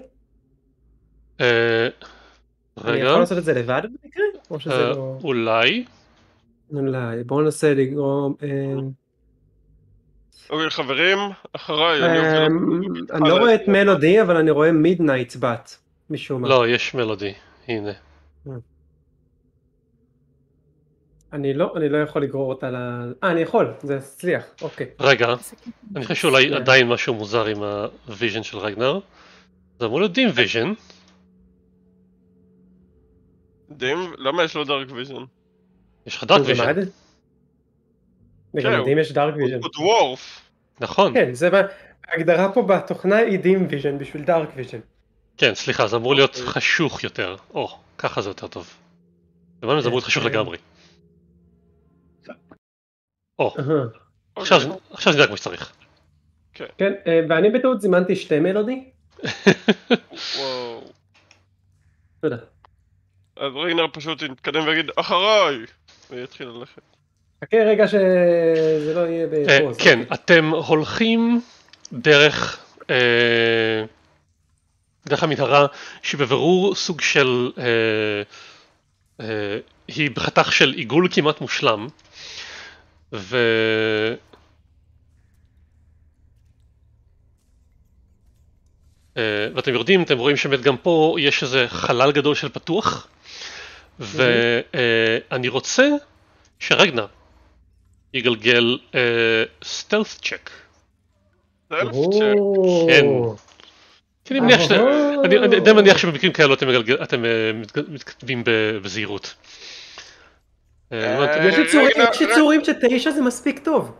אה, אני רגע, יכול לעשות את זה לבד במקרה? או שזה אה, לא... אולי, אולי, בואו ננסה לגרום... אה, אוקיי חברים, אחריי, אני. אה, לא רואה את מלודי, אבל אני רואה Midnight Bat, משום מה. לא, יש מלודי, הנה. אני לא, אני לא יכול לגרור אותה ל... אה, אני יכול, זה הצליח, אוקיי. רגע, אני חושב שאולי כן. עדיין משהו מוזר עם ה vision של רגנר. זה אמור להיות dim vision. dim? למה יש לו dark vision? יש לך dark vision. גמד? לגמדים יש dark vision. הוא dwarf. נכון. כן, זה מה... ההגדרה פה בתוכנה היא dim vision בשביל dark vision. כן, סליחה, זה אמור להיות אוקיי. חשוך יותר. או, ככה זה יותר טוב. למען זה אמור להיות חשוך כן. לגמרי. או. עכשיו אוקיי. זה נראה כמו שצריך. כן, אה, ואני בטעות זימנתי שתי מלודי. [laughs] וואו. תודה. אז ריינר פשוט יתקדם ויגיד אחריי! ויתחיל ללכת. חכה רגע שזה לא יהיה אה, בפוז. כן, אוקיי. אתם הולכים דרך אה, דרך המנהרה שבבירור סוג של אה, אה, היא בחתך של עיגול כמעט מושלם ו... אה, ואתם יורדים, אתם רואים שבאמת גם פה יש איזה חלל גדול של פתוח ואני רוצה שרגנה יגלגל סטלס צ'ק. או. צ'ק. כן. אני מניח. אני די מניח שבמקרים כאלו אתם אה, מתכתבים בזהירות. אה, יש יצורים שתשע זה מספיק טוב.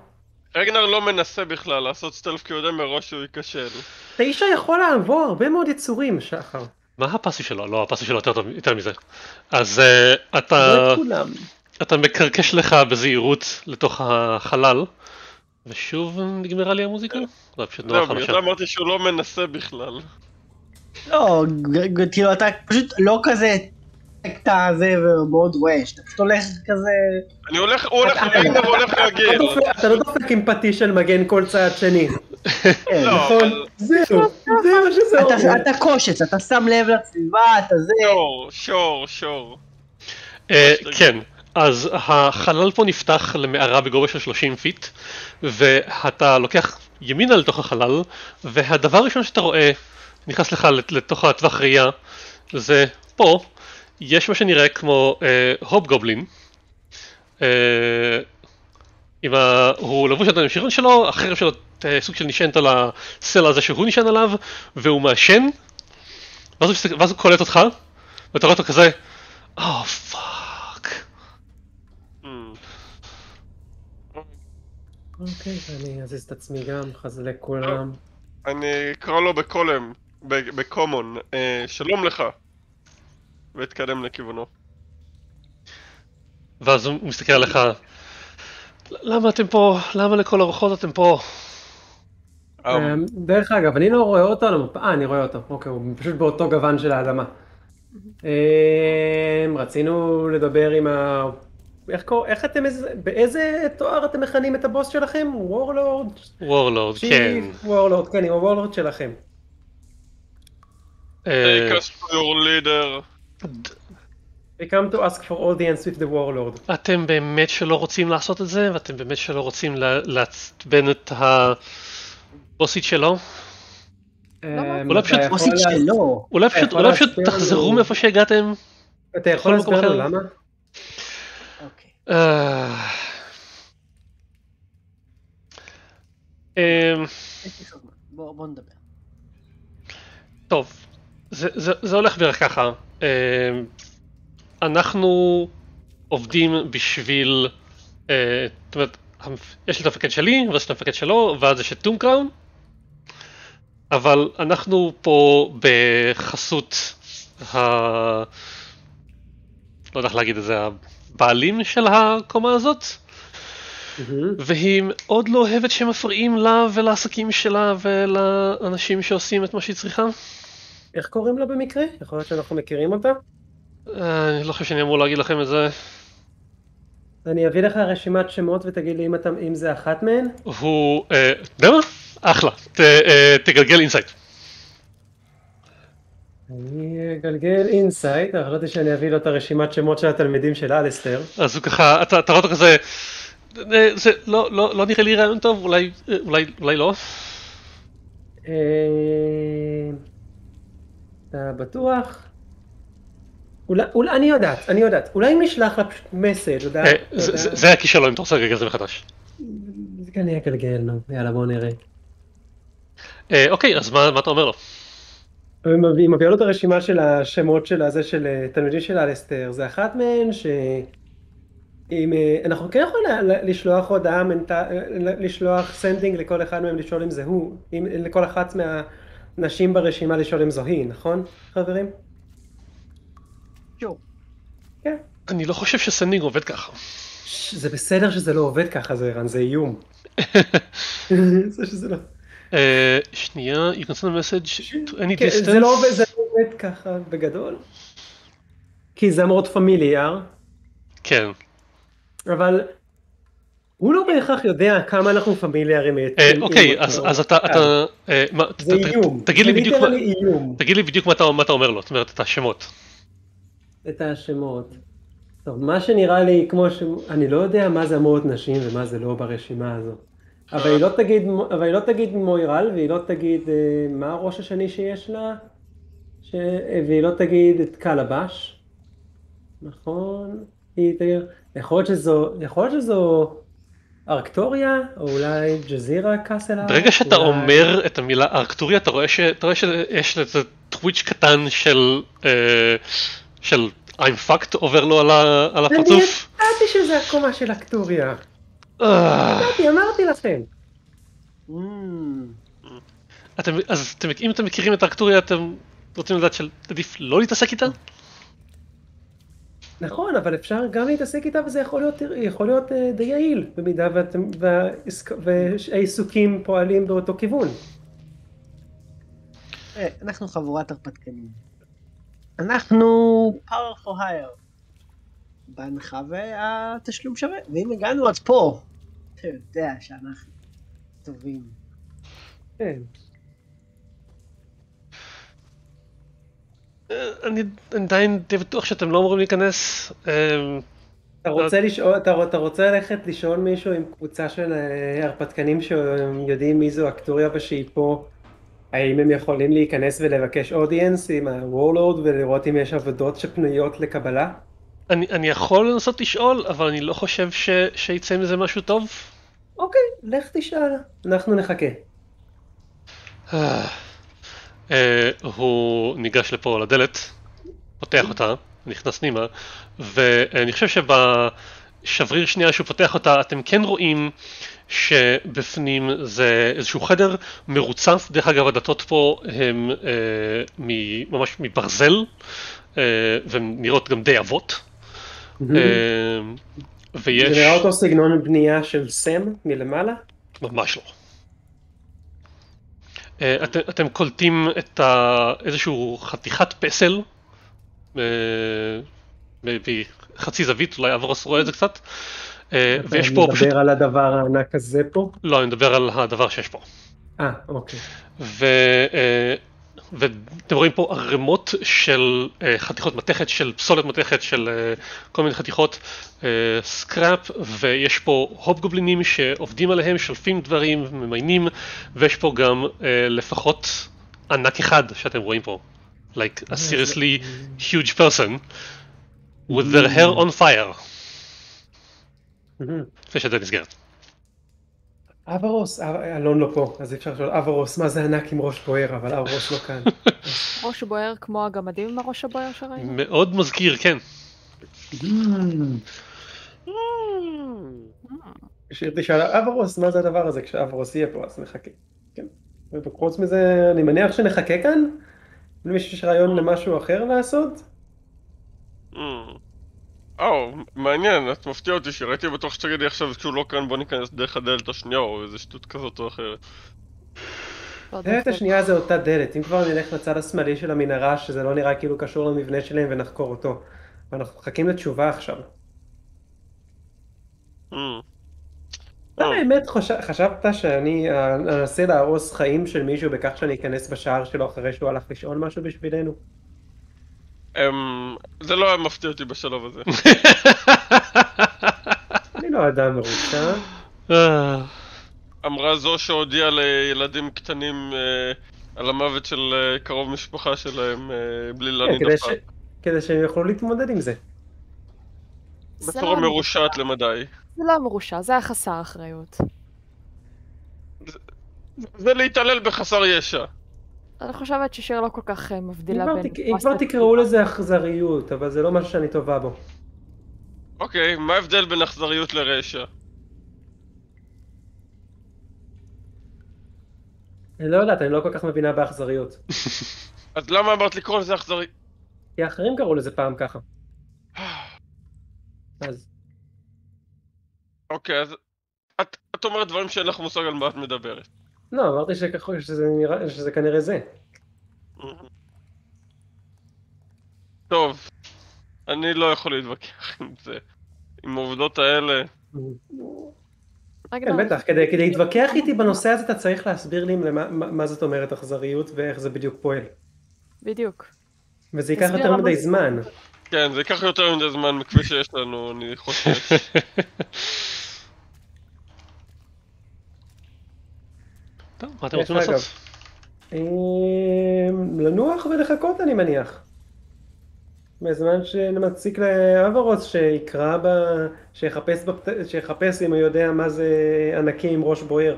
רגנר לא מנסה בכלל לעשות סטלף כי הוא יודע מראש שהוא ייכשל. תשע יכול לעבור הרבה מאוד יצורים, שחר. מה הפאסיב שלו? לא, הפאסיב שלו יותר טוב יותר מזה. אז אה, אתה לא. אתה מקרקש לך בזהירות לתוך החלל, ושוב נגמרה לי המוזיקה? לא, פשוט נורא בגלל חלשה. זה אמרתי שהוא לא מנסה בכלל. לא, כאילו אתה פשוט לא כזה את הזה ומאוד רועש, אתה פשוט הולך כזה... אני הולך, הוא הולך, ranger הולך אתה לא רגיל. אתה לא דופק עם פטיש של מגן כל צעד שני. [laughs] כן. לא, נכון, זהו, זה מה שזה אתה- אומר. אתה קושץ, אתה שם לב לסביבה, אתה זה... sure, sure, sure. אה, שתגיד. כן, אז החלל פה נפתח למערה בגובה של 30 feet, ואתה לוקח ימינה לתוך החלל, והדבר הראשון שאתה רואה, נכנס לך לת- לתוך הטווח ראייה, זה פה, יש מה שנראה כמו אה, hobgoblin. אה, עם ה... הוא לבוש על השריון שלו, החרב שלו אה, סוג של נשענת על הסלע הזה שהוא נשען עליו, והוא מעשן, ואז הוא, ואז הוא קולט אותך, ואתה רואה אותו כזה, oh fuck. Hmm. אוקיי, אני אזיז את עצמי גם, חזק כולם. אני אקרא לו בקולם, בקומון, אה, שלום לך. ואתקדם לכיוונו. ואז הוא מסתכל עליך, למה אתם פה? למה לכל הרוחות אתם פה? אה, אמ, דרך אגב, אני לא רואה אותו על המפה, אה, אני רואה אותו, אוקיי, הוא פשוט באותו גוון של האדמה. אמ, רצינו לדבר עם ה... איך קורא, איך אתם, איזה- באיזה תואר אתם מכנים את הבוס שלכם? וורלורד? וורלורד, כן. וורלורד, כן, עם הוורלורד שלכם. אה, Take us to your leader. We come to ask for audience with the warlord. אתם באמת שלא רוצים לעשות את זה, ואתם באמת שלא רוצים לעצבן את הבוסית שלו? אמ, אולי אתה פשוט- שלו. אולי פשוט, יכול אולי פשוט תחזרו מאיפה שהגעתם? אתה יכול להסביר לנו. למה? אוקיי. אה, אמ. בוא נדבר. טוב, זה, זה, זה הולך בערך ככה. אמ, אנחנו עובדים בשביל, אה, זאת אומרת, יש לי את המפקד שלי, ואז יש את המפקד שלו, ואז יש את טום קראון, אבל אנחנו פה בחסות ה... לא יודע איך להגיד את זה, הבעלים של הקומה הזאת, מהמם. והיא מאוד לא אוהבת שמפריעים לה ולעסקים שלה ולאנשים שעושים את מה שהיא צריכה. איך קוראים לה במקרה? יכול להיות שאנחנו מכירים אותה? אה, אני לא חושב שאני אמור להגיד לכם את זה. אני אביא לך רשימת שמות ותגיד לי אם, אתה, אם זה אחת מהן. הוא... אה, אתה יודע מה? אחלה. ת, אה, תגלגל insight. אני אגלגל insight, החלטתי שאני אביא לו את הרשימת שמות של התלמידים של הלסטר. אז הוא ככה, אתה, אתה רואה אותו כזה... זה לא, לא, לא נראה לי רעיון טוב, אולי, אולי, אולי לא. אתה בטוח? אולי, אולי, אני יודעת, אני יודעת. אולי אם נשלח לה פשוט message, הודעה. אה, זה- הכישלון, אם אתה רוצה לגלגל את זה מחדש. זה כנראה אגלגל, נו, יאללה בוא נראה. אה, אוקיי, אז מה מה אתה אומר לו? היא מביא- היא מביאה לו את הרשימה של השמות של הזה של אה, תלמידים של הלסטר, זה אחת מהן ש... אם, אנחנו כן יכולים לשלוח הודעה. לשלוח sending לכל אחד מהם לשאול אם זה הוא, אם, לכל אחת מהנשים ברשימה לשאול אם זו היא, נכון חברים? sure. כן. אני לא חושב ש sending עובד ככה. זה בסדר שזה לא עובד ככה זה ערן, זה איום. [laughs] זה שזה לא... אה, שנייה, you can send a message to any כן, זה לא distance. זה לא עובד ככה בגדול. כי זה מאוד פמיליאר. כן. אבל הוא לא בהכרח יודע כמה אנחנו פמיליארים. אה, אוקיי, אז אתה, אתה, אה, זה איום. תגיד לי בדיוק. תגיד לי בדיוק מה אתה אומר לו, זאת אומרת את השמות. את השמות. טוב, מה שנראה לי כמו ש... אני לא יודע מה זה המאות נשים ומה זה לא ברשימה הזו. אבל היא לא תגיד, אבל היא לא תגיד מוירל והיא לא תגיד אה, מה הראש השני שיש לה, ש... והיא לא תגיד את קלבש, נכון? היא תגיד, יכול להיות שזו, יכול להיות שזו ארקטוריה, או אולי ג'זירה קאסלה. ברגע שאתה אולי- אומר את המילה ארקטוריה אתה רואה ש- אתה רואה שיש איזה טוויץ' קטן של אה, של I'm fucked עובר לו על ה- על אני הפרצוף. ידעתי שזה הקומה של אקטוריה. אה, ידעתי, אמרתי לכם. Mm, אתם- אז אתם- אם אתם מכירים את ארקטוריה אתם רוצים לדעת שעדיף לא להתעסק איתה? נכון, אבל אפשר גם להתעסק איתה וזה יכול להיות, יכול להיות אה, די יעיל, במידה והעסק- והעיסוקים פועלים באותו כיוון. אה, אנחנו חבורת הרפתקנים. אנחנו power for hire. בהנחה והתשלום שווה. ואם הגענו עד פה, אתה יודע שאנחנו טובים. כן. אני עדיין די בטוח שאתם לא אמורים להיכנס. אה, אתה רוצה לשאול, אתה, אתה רוצה ללכת לשאול מישהו עם קבוצה של אה, הרפתקנים שיודעים מי זו אקטוריה ושהיא פה, האם הם יכולים להיכנס ולבקש אודיאנס עם הוורלורד ולראות אם יש עבודות שפנויות לקבלה? אני, אני יכול לנסות לשאול, אבל אני לא חושב ש, שיצא מזה משהו טוב. אוקיי, לך תשאל, אנחנו נחכה. אה, הוא ניגש לפה לדלת, פותח אותה, נכנס פנימה, ואני חושב שבשבריר שנייה שהוא פותח אותה, אתם כן רואים שבפנים זה איזשהו חדר מרוצף, דרך אגב הדלתות פה הן אה, ממש מברזל, אה, והן נראות גם די עבות. אה, ויש... זה נראה אותו סגנון בנייה של סם מלמעלה? ממש לא. אה, אתם, אתם קולטים את ה... איזשהו חתיכת פסל אה, בחצי זווית, אולי אברוס רואה את זה קצת. אה, ויש פה. אתה מדבר על הדבר הענק הזה פה? לא, אני מדבר על הדבר שיש פה. אה, אוקיי. ואתם רואים פה ערימות של חתיכות מתכת, של פסולת מתכת, של כל מיני חתיכות סקראפ, ויש פה הופגובלינים שעובדים עליהם, שולפים דברים, ממיינים, ויש פה גם לפחות ענק אחד שאתם רואים פה. like a seriously huge person with their hair on fire. לפני שזה נסגרת. אברוס, אלון לא פה, אז אי אפשר לשאול, אברוס, מה זה ענק עם ראש בוער, אבל אברוס לא כאן. ראש בוער כמו הגמדים עם הראש הבוער שראינו? מאוד מזכיר, כן. תשאל אברוס, מה זה הדבר הזה, כשאברוס יהיה פה, אז נחכה. כן. וחוץ מזה, אני מניח שנחכה כאן? למישהו יש רעיון למשהו אחר לעשות? או, מעניין, את מפתיע אותי שראיתי בטוח שתגידי עכשיו שהוא לא כאן בוא ניכנס דרך הדלת השנייה או איזה שטות כזאת או אחרת. הדלת השנייה זה אותה דלת, אם כבר נלך לצד השמאלי של המנהרה שזה לא נראה כאילו קשור למבנה שלהם ונחקור אותו. ואנחנו מחכים לתשובה עכשיו. אתה באמת חשבת שאני אנסה להרוס חיים של מישהו בכך שאני אכנס בשער שלו אחרי שהוא הלך לשאול משהו בשבילנו? זה לא היה מפתיע אותי בשלב הזה. [laughs] אני לא אדם מרוצה. אמרה זו שהודיעה לילדים קטנים על המוות של קרוב משפחה שלהם בלי להניד עפעף. כדי שהם יוכלו להתמודד עם זה. בצורה מרושעת למדי. זה לא מרושע, זה היה חסר אחריות. זה להתעלל בחסר ישע. אני חושבת ששיר לא כל כך מבדילה בין... אם כבר תקראו לזה אכזריות, אבל זה לא משהו שאני טובה בו. אוקיי, מה ההבדל בין אכזריות לרשע? אני לא יודעת, אני לא כל כך מבינה באכזריות. [laughs] אז למה אמרת לקרוא לזה אכזרי? כי האחרים קראו לזה פעם ככה. [sighs] אז... אוקיי, אז את, את אומרת דברים שאין לך מושג על מה את מדברת. לא, אמרתי שככל שזה נראה, שזה כנראה זה. טוב, אני לא יכול להתווכח עם זה. עם העובדות האלה. כן, בטח, כדי, כדי להתווכח איתי בנושא הזה אתה צריך להסביר לי למה, מה זאת אומרת אכזריות ואיך זה בדיוק פועל. בדיוק. וזה ייקח יותר מדי זמן. כן, זה ייקח יותר מדי זמן מכפי שיש לנו, אני חושש. [laughs] טוב, מה אתם רוצים לעשות? אמ, לנוח ולחכות אני מניח. בזמן שנציק לאברוס שיקרא ב... שיחפש, בפ... שיחפש אם הוא יודע מה זה ענקים עם ראש בוער.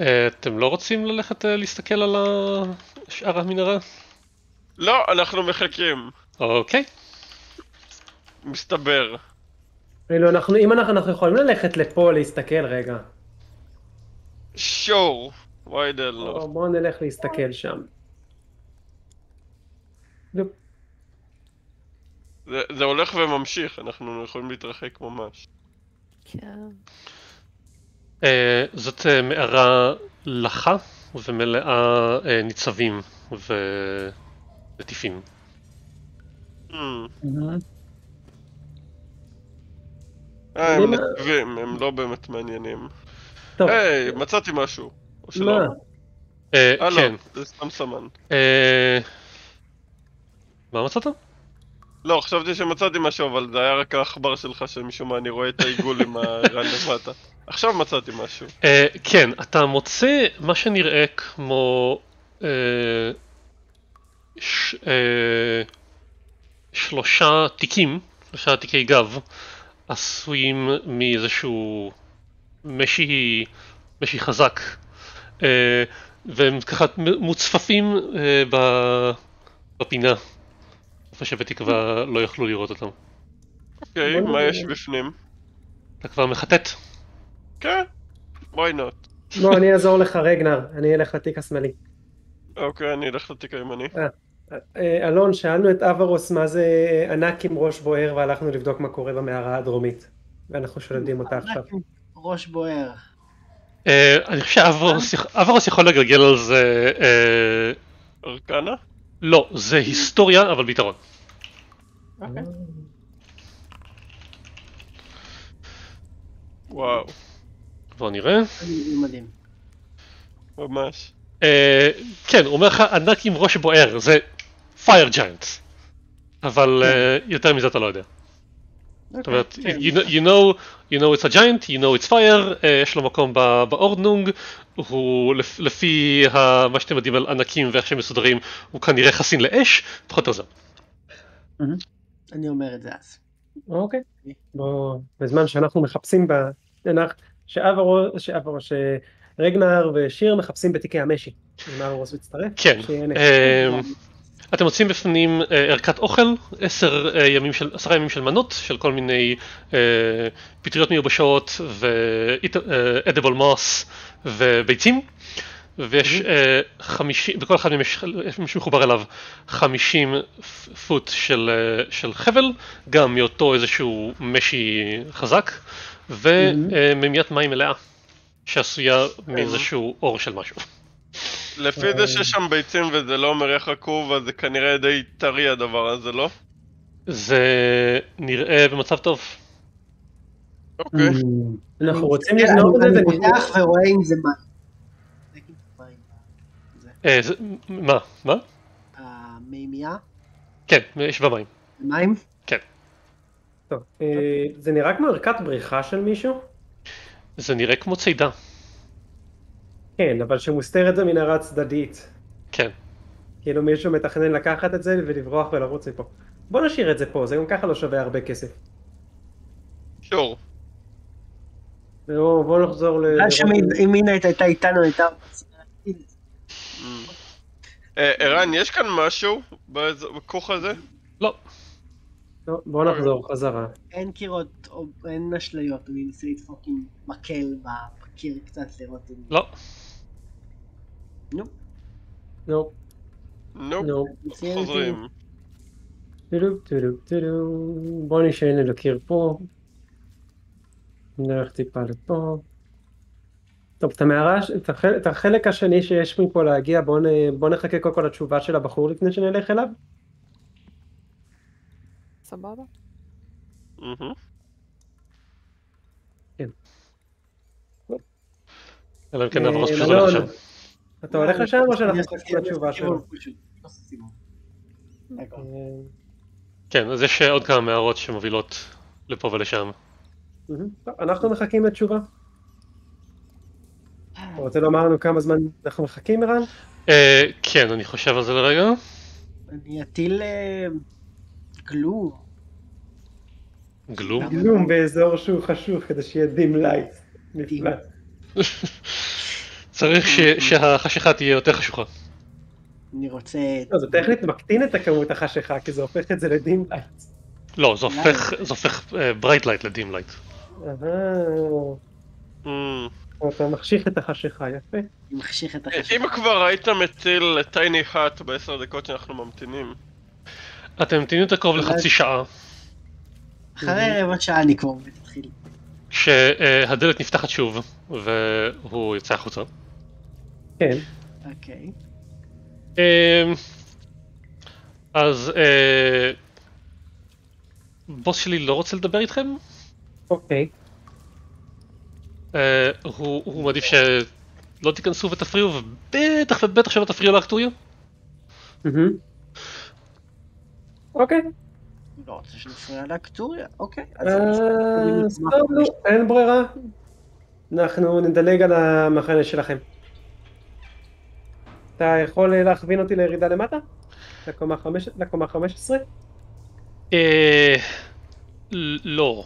אה, אתם לא רוצים ללכת אה, להסתכל על שאר המנהרה? לא, אנחנו מחכים. אוקיי. מסתבר. כאילו אנחנו, אם אנחנו, אנחנו יכולים ללכת לפה להסתכל רגע. שור. וואי דל לא. בואו נלך להסתכל שם. זה, זה הולך וממשיך, אנחנו יכולים להתרחק ממש. כן. Uh, זאת uh, מערה לחה ומלאה uh, ניצבים ונטיפים. הם נקבים, הם לא באמת מעניינים. היי, מצאתי משהו. או שלא? מה? אה, אה, לא, כן. זה סתם סמן. אה, מה מצאת? לא, חשבתי שמצאתי משהו, אבל זה היה רק העכבר שלך, שמשום מה אני רואה את העיגול עם הרן [laughs] למטה. עכשיו מצאתי משהו. אה, כן, אתה מוצא מה שנראה כמו ש, שלושה תיקים, שלושה תיקי גב, עשויים מאיזשהו משי, משי חזק, אה, והם ככה מוצפפים אה, ב- בפינה, איפה שבתקווה לא יוכלו לראות אותם. אוקיי, מה. יש בפנים? אתה כבר מחטט? כן, why not. בוא, אני אעזור לך רגנר, אני אלך לתיק השמאלי. אוקיי, אני אלך לתיק הימני. אה, אלון, שאלנו את אברוס מה זה ענק עם ראש בוער והלכנו לבדוק מה קורה במערה הדרומית. ואנחנו שולדים אותה עכשיו. ראש בוער. אה, אני חושב שאברוס יכ- אברוס יכול לגלגל על זה... אה, ארקנה? לא, זה היסטוריה, אבל ביתרון. אוקיי. וואו, בוא נראה. מדהים. ממש. אה, כן, הוא אומר לך ענק עם ראש בוער, זה פייר ג'יינט. אבל אה, יותר מזה אתה לא יודע. זאת אומרת, כן. you know- you know you know it's a giant, you know it's fire, אה, יש לו מקום באורדנונג, הוא לפ- לפי ה- מה שאתם יודעים על ענקים ואיך שהם מסודרים, הוא כנראה חסין לאש, פחות או יותר. אני אומר את זה אז. אוקיי. בוא, בזמן שאנחנו מחפשים בתנ"ך, שאברוס, שאברוס, שרגנר ושיר מחפשים בתיקי המשי. אם אברוס מצטרף? כן. אה, אתם מוצאים בפנים אה, ערכת אוכל, עשר אה, ימים של, עשרה ימים של מנות, של כל מיני אה, פטריות מיובשות ו-edible moss וביצים, ויש אה, חמישים, בכל אחד מהם יש יש מישהו מחובר אליו חמישים פוט של, אה, של חבל, גם מאותו איזשהו משי חזק, וממיית מים מלאה, שעשויה מאיזשהו אור של משהו. לפי זה שיש שם ביצים וזה לא מריח רקוב, אז זה כנראה די טרי הדבר הזה, לא? זה נראה במצב טוב. אוקיי. אנחנו רוצים לגנוב את זה ונגנוב. פותח ורואה אם זה מים. זה אה, מה? מה? המימייה? כן, יש במים. מים? טוב, אה, זה נראה כמו ערכת בריחה של מישהו? זה נראה כמו צידה. כן, אבל שמוסתרת במנהרה צדדית. כן. כאילו מישהו מתכנן לקחת את זה ולברוח ולרוץ מפה. בוא נשאיר את זה פה, זה גם ככה לא שווה הרבה כסף. שור. בוא נחזור ל... שאם מינט הייתה איתנו הייתה... אה, ערן, יש כאן משהו בכוך הזה? לא. לא, בוא נחזור חזרה. אין קירות, או אין אשליות, אני אנסה לדפוק עם מקל בקיר קצת לראות אם... לא. נו, נו, נופ. נו. חוזרים. טודו, טודו, טודו. בוא נשען על הקיר פה. נלך טיפה לפה. טוב, את המערה, את החלק, את החלק השני שיש מפה להגיע, בוא, נ, בוא נחכה קודם כל לתשובה של הבחור לפני שנלך אליו. סבבה? מהמם. אלא אם כן נעבור פשוט לשם. אתה הולך לשם או שאנחנו עשיתי לתשובה שלו? לא. אה, כן, אז יש עוד כמה מערות שמובילות לפה ולשם. אנחנו מחכים לתשובה. אתה רוצה לומר לנו כמה זמן אנחנו מחכים, ערן? אה, כן, אני חושב על זה לרגע. אני אטיל אה, gloo. gloom. gloom באזור שהוא חשוב כדי שיהיה dim light. נפלא. [laughs] צריך ש- שהחשיכה תהיה יותר חשוכה. אני רוצה... לא, זה טכנית מקטין את הכמות החשיכה, כי זה הופך את זה ל dim light. לא, זה הופך, זה הופך bright light ל dim light. אתה מחשיך את החשיכה, יפה. מחשיך את החשב. אם כבר היית מטיל טייני האט בעשר דקות שאנחנו ממתינים, אתם ממתינים יותר קרוב לחצי שעה, אחרי רבע שעה אני כבר עומד להתחיל. כשהדלת נפתחת שוב, והוא יוצא החוצה. כן. אוקיי. אמ, אז אה, בוס שלי לא רוצה לדבר איתכם? אוקיי. אה, הוא מעדיף ש... לא תיכנסו ותפריעו, ובטח ובטח שלא תפריעו לאקטוריה. מהמם. אוקיי. לא רוצה שנפריע לאקטוריה, אוקיי. אה, אין ברירה. אנחנו נדלג על המחנה שלכם. אתה יכול אה, להכווין אותי לירידה למטה? לקומה חמש- לקומה 15? אה... לא.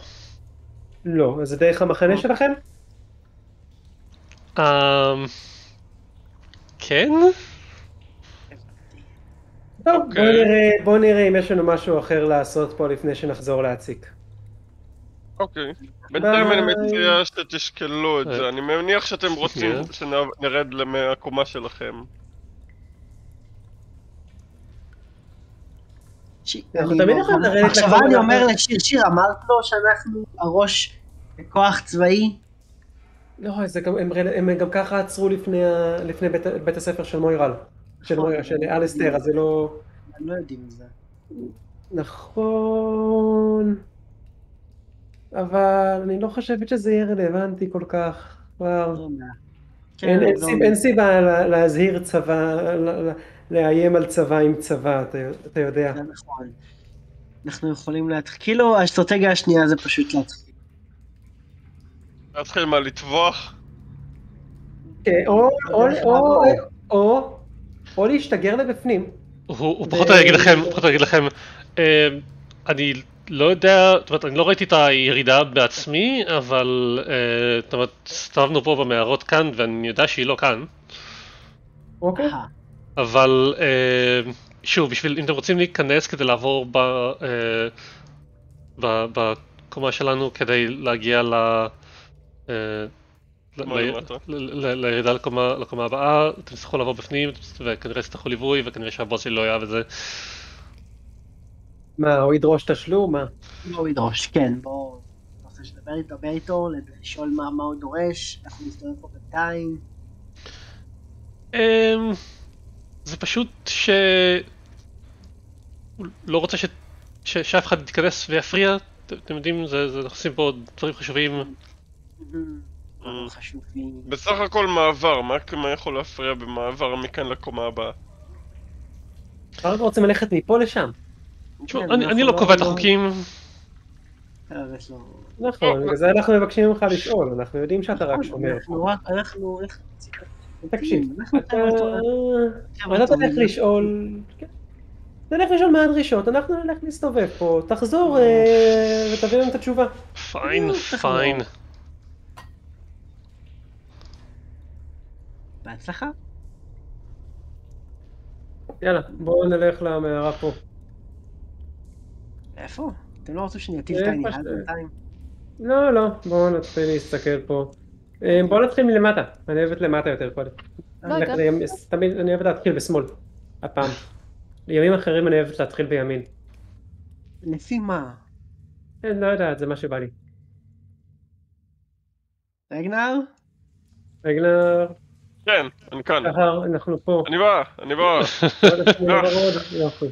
לא, אז זה דרך המחנה שלכם? אמ... כן? טוב, אוקיי. בוא נראה, בוא נראה אם יש לנו משהו אחר לעשות פה לפני שנחזור להציק. אוקיי. בינתיים אני. מציע שתשקלו את אה. זה. אני מניח שאתם רוצים. שנרד מהקומה שלכם. אנחנו אני תמיד לא- יכולים לרדת עכשיו לקומה אני. אומר לשיר, שיר, אמרת לו שאנחנו הראש בכוח צבאי? לא, גם, הם, הם גם ככה עצרו לפני, בית, בית הספר של מוירל. של, נכון. מוירל, של אלסטר, אז זה לא... הם לא יודעים את זה. נכון. אבל אני לא חושבת שזה יהיה רלוונטי כל כך. כבר. לא. אין, כן, אין, לא- סיבה, אין סיבה לה- להזהיר צבא, לאיים על צבא עם צבא, אתה, אתה יודע. זה נכון. אנחנו יכולים להתחיל, כאילו האסטרטגיה השנייה זה פשוט להתחיל. להתחיל מה, לטבוח? כן, או, או, או, או, או להשתגר לבפנים. הוא, פחות או יגיד לכם, פחות או יגיד לכם, אה, אני לא יודע, זאת אומרת, אני לא ראיתי את הירידה בעצמי, אבל אה, זאת אומרת, הסתובבנו פה במערות כאן, ואני יודע שהיא לא כאן, אוקיי? אבל אה, שוב, בשביל, אם אתם רוצים להיכנס כדי לעבור ב, אה, ב, בקומה שלנו כדי להגיע ל... אה, ל- מה ל- למטה? ל- ל- לירידה לקומה, לקומה הבאה, אתם תצטרכו לעבור בפנים, וכנראה תצטרכו ליווי, וכנראה שהבוס שלי לא יאהב את זה. מה, הוא ידרוש תשלום? מה? בואו ידרוש, כן, בואו. אתה רוצה שתדבר איתו, דבר איתו, לשאול מה מה הוא דורש, אנחנו נסתובב פה בינתיים. זה פשוט ש... הוא לא רוצה ש... ש... שאף אחד יתכנס ויפריע, את- אתם יודעים, זה, זה, אנחנו עושים פה דברים חשובים. דברים חשובים. בסך הכל מעבר, מה מה יכול להפריע במעבר מכאן לקומה הבאה? אנחנו רוצים ללכת מפה לשם. כן, אני, אני לא קובע את לא- החוקים, לא- נכון, בגלל זה אנחנו מבקשים ממך לשאול, אנחנו יודעים שאתה רק שומר. אנחנו רק, אנחנו... איך- תקשיב, אנחנו אתה אתה טובים. תלך לשאול, כן. תלך לשאול מה הדרישות, אנחנו נלך להסתובב פה, תחזור אה, ותביא לנו את התשובה. פיין, פיין. בהצלחה. יאללה, בואו נלך למערה פה. איפה? אתם לא רוצים שאני אטיל את העניין בינתיים? לא, לא, בואו נתחיל להסתכל פה. אה, בואו נתחיל מלמטה, אני אוהבת למטה יותר קודם. לא, לימין- תמיד אני אוהבת להתחיל בשמאל, הפעם. לימים אחרים אני אוהבת להתחיל בימין. לפי מה? כן, לא יודעת, זה מה שבא לי. רגנר? רגלר, כן, אני כאן. אנחנו פה. אני בא, אני בא.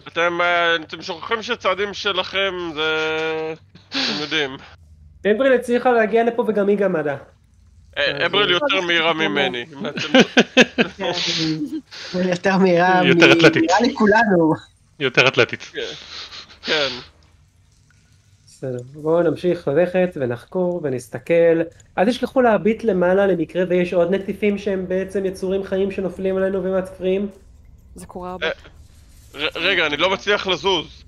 אתם אה, אתם שוכחים שצעדים שלכם זה... אתם יודעים. אמברל הצליחה להגיע לפה וגם היא גמדה. אה, יותר מהירה ממני. אם [laughs] אתם- כן, יותר מהירה, יותר מ- אתלטית. נראה לי כולנו. יותר אתלטית. כן. בסדר, בואו נמשיך ללכת ונחקור ונסתכל. אל תשכחו להביט למעלה למקרה ויש עוד נטיפים שהם בעצם יצורים חיים שנופלים עלינו ומפריעים. זה קורה הרבה. אה, ר- רגע, אני לא מצליח לזוז.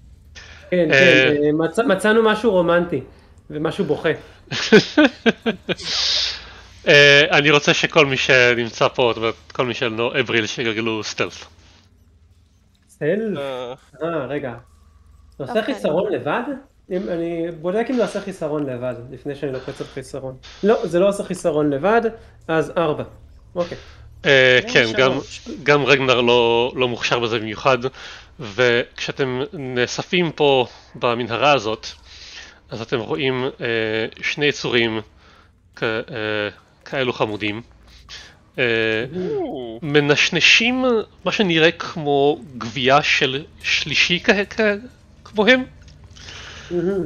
כן, אה. כן, אה, מצ- מצאנו משהו רומנטי ומשהו בוכה. [laughs] אה, אני רוצה שכל מי שנמצא פה, זאת אומרת, כל מי שלא אבריל, שיגלגלו סטלף. סל? אה, אה, רגע. זה עושה אוקיי. חיסרון לבד? אם, אני בודק אם זה עושה חיסרון לבד, לפני שאני לוחץ על חיסרון. לא, זה לא עושה חיסרון לבד, אז ארבע. אוקיי. אה, כן, גם, רגנר לא, לא מוכשר בזה במיוחד, וכשאתם נאספים פה במנהרה הזאת, אז אתם רואים שני יצורים אה, כאלו חמודים. אה, מנשנשים מה שנראה כמו גבייה של שלישי כמוהם.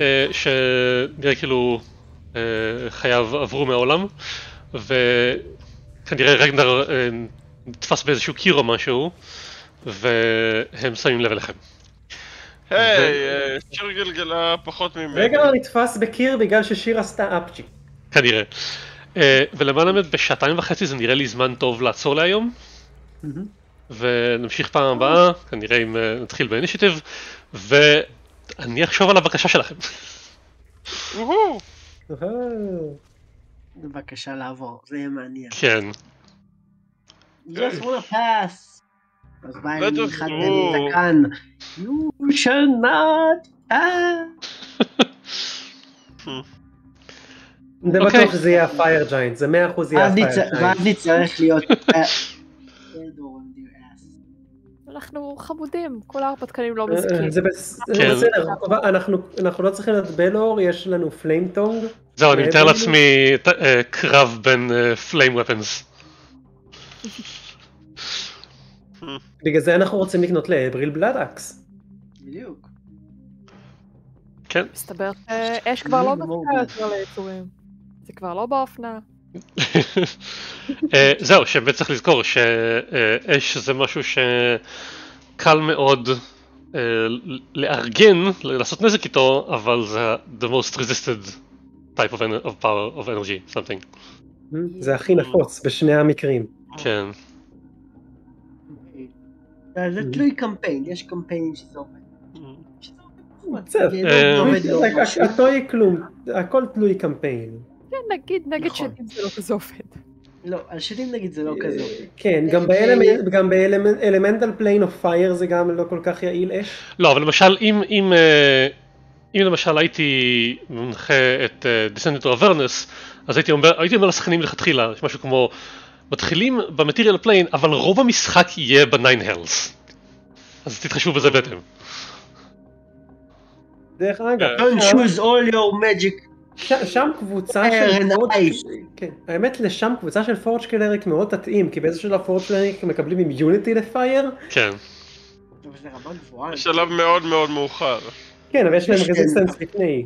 אה, שנראה כאילו אה, חייו עברו מהעולם, כנראה רגנר נתפס באיזשהו קיר או משהו, והם שמים לב אליכם. היי, שיר גלגלה פחות ממני. רגע נתפס בקיר בגלל ששיר עשתה אפצ'י. כנראה. אה, ולמען האמת, בשעתיים וחצי זה נראה לי זמן טוב לעצור להיום, ונמשיך פעם הבאה, כנראה אם אה, נתחיל באינישיטיב, ואני אחשוב על הבקשה שלכם. בבקשה לעבור, זה יהיה מעניין. כן. just wanna pass. אז בא Let אליי אחד זקן. You shall not pass. אני אוקיי. בטוח שזה יהיה הפייר ג'יינט, זה 100% יהיה הפייר נצ- ואז ג'יינט. נצטרך להיות... אה. [laughs] אנחנו חמודים, כל ההרפתקנים לא מזיקים. אה, זה בס- זה כן. בסדר, אנחנו- אנחנו לא צריכים להיות בלור, יש לנו Flame Tongue. זהו, אני אה, מתאר בוא לעצמי אה, קרב בין flame ופנס. בגלל זה אנחנו רוצים לקנות לאבריל Blood Axe. בדיוק. כן. מסתבר שאש כבר לא מאוד מפריעה יותר ליצורים. זה כבר לא באופנה. אה, זהו, שבאמת צריך לזכור שאש זה משהו שקל מאוד אה, לארגן, לעשות נזק איתו, אבל זה the most resisted type of, of power of energy, something. זה הכי נפוץ בשני המקרים. כן. זה תלוי קמפיין, יש קמפיינים שזה עובד. שזה עובד. בסדר. זה לא אה, עובד לא רק- משהו. הטוי כלום, הכל תלוי קמפיין. כן, נגיד, נגיד נכון. שדים זה לא כזה עובד. לא, על שדים נגיד זה לא כזה עובד. כן, גם ב elemen- גם ב elemental plane of fire זה גם לא כל כך יעיל אש. לא, אבל למשל, אם, אם, אה, אם למשל הייתי מנחה את אה, to Avernus, אז הייתי אומר, הייתי אומר לשחקנים לכתחילה, יש משהו כמו, מתחילים ב material plane, אבל רוב המשחק יהיה ב-9 Hells. אז תתחשבו בזה בהתאם. דרך אגב, Don't choose all your magic. ש- שם קבוצה Fair של פורג'. כן, האמת לשם קבוצה של פורג' קלריק מאוד תתאים, כי באיזשהו שלב פורג' קלריק מקבלים אימיוניטי לפייר, כן. בשלב מאוד מאוד מאוחר. כן, אבל יש להם רזיסטנס כן. לפני.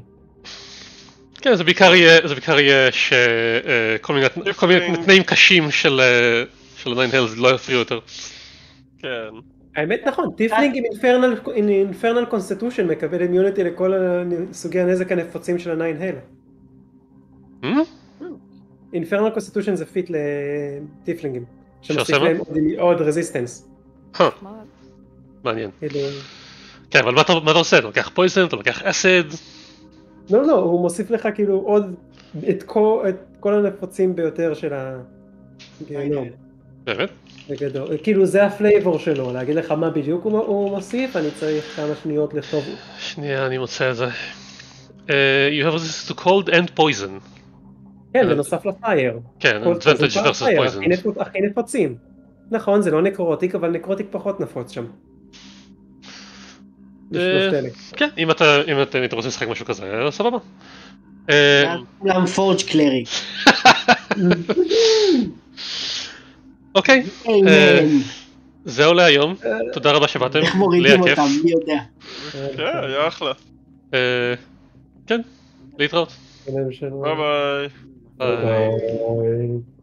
כן, זה בעיקר יהיה, זה בעיקר יהיה שכל מיני, כל מיני. תנאים קשים של, אה, של ה-9 Hells לא יפריעו יותר. כן. האמת נכון, tiefling עם infernal עם infernal constitution מקבל immunity לכל סוגי הנזק הנפוצים של ה-9 Hell. infernal constitution זה feat לטיפלינגים. שמוסיף מה? להם עוד- עוד resistance. מה? מעניין. כאילו, כן, אבל מה אתה, מה אתה עושה? אתה לוקח poison, אתה לוקח acid? לא לא, הוא מוסיף לך כאילו עוד את כל, את כל הנפוצים ביותר של הגיהנום. באמת? בגדול. כאילו זה ה flavor שלו, להגיד לך מה בדיוק הוא, הוא מוסיף, אני צריך כמה שניות לכתוב. שנייה, אני מוצא את זה. Uh, you have resistance to cold and poison. כן, אבל- בנוסף ל fire. כן, advantage versus poison. הכי נפוצ- הכי נפוצים. נכון, זה לא necrotic, אבל necrotic פחות נפוץ שם. אלה. כן, אם אתה, אם אתם רוצים לשחק משהו כזה, סבבה. אה, כולם forge cleric. אוקיי, אמן. זהו להיום. תודה רבה שבאתם. איך לי מורידים. אותם, מי יודע. כן, היה אחלה. אה, כן, להתראות. ביי ביי ביי. ביי. ביי.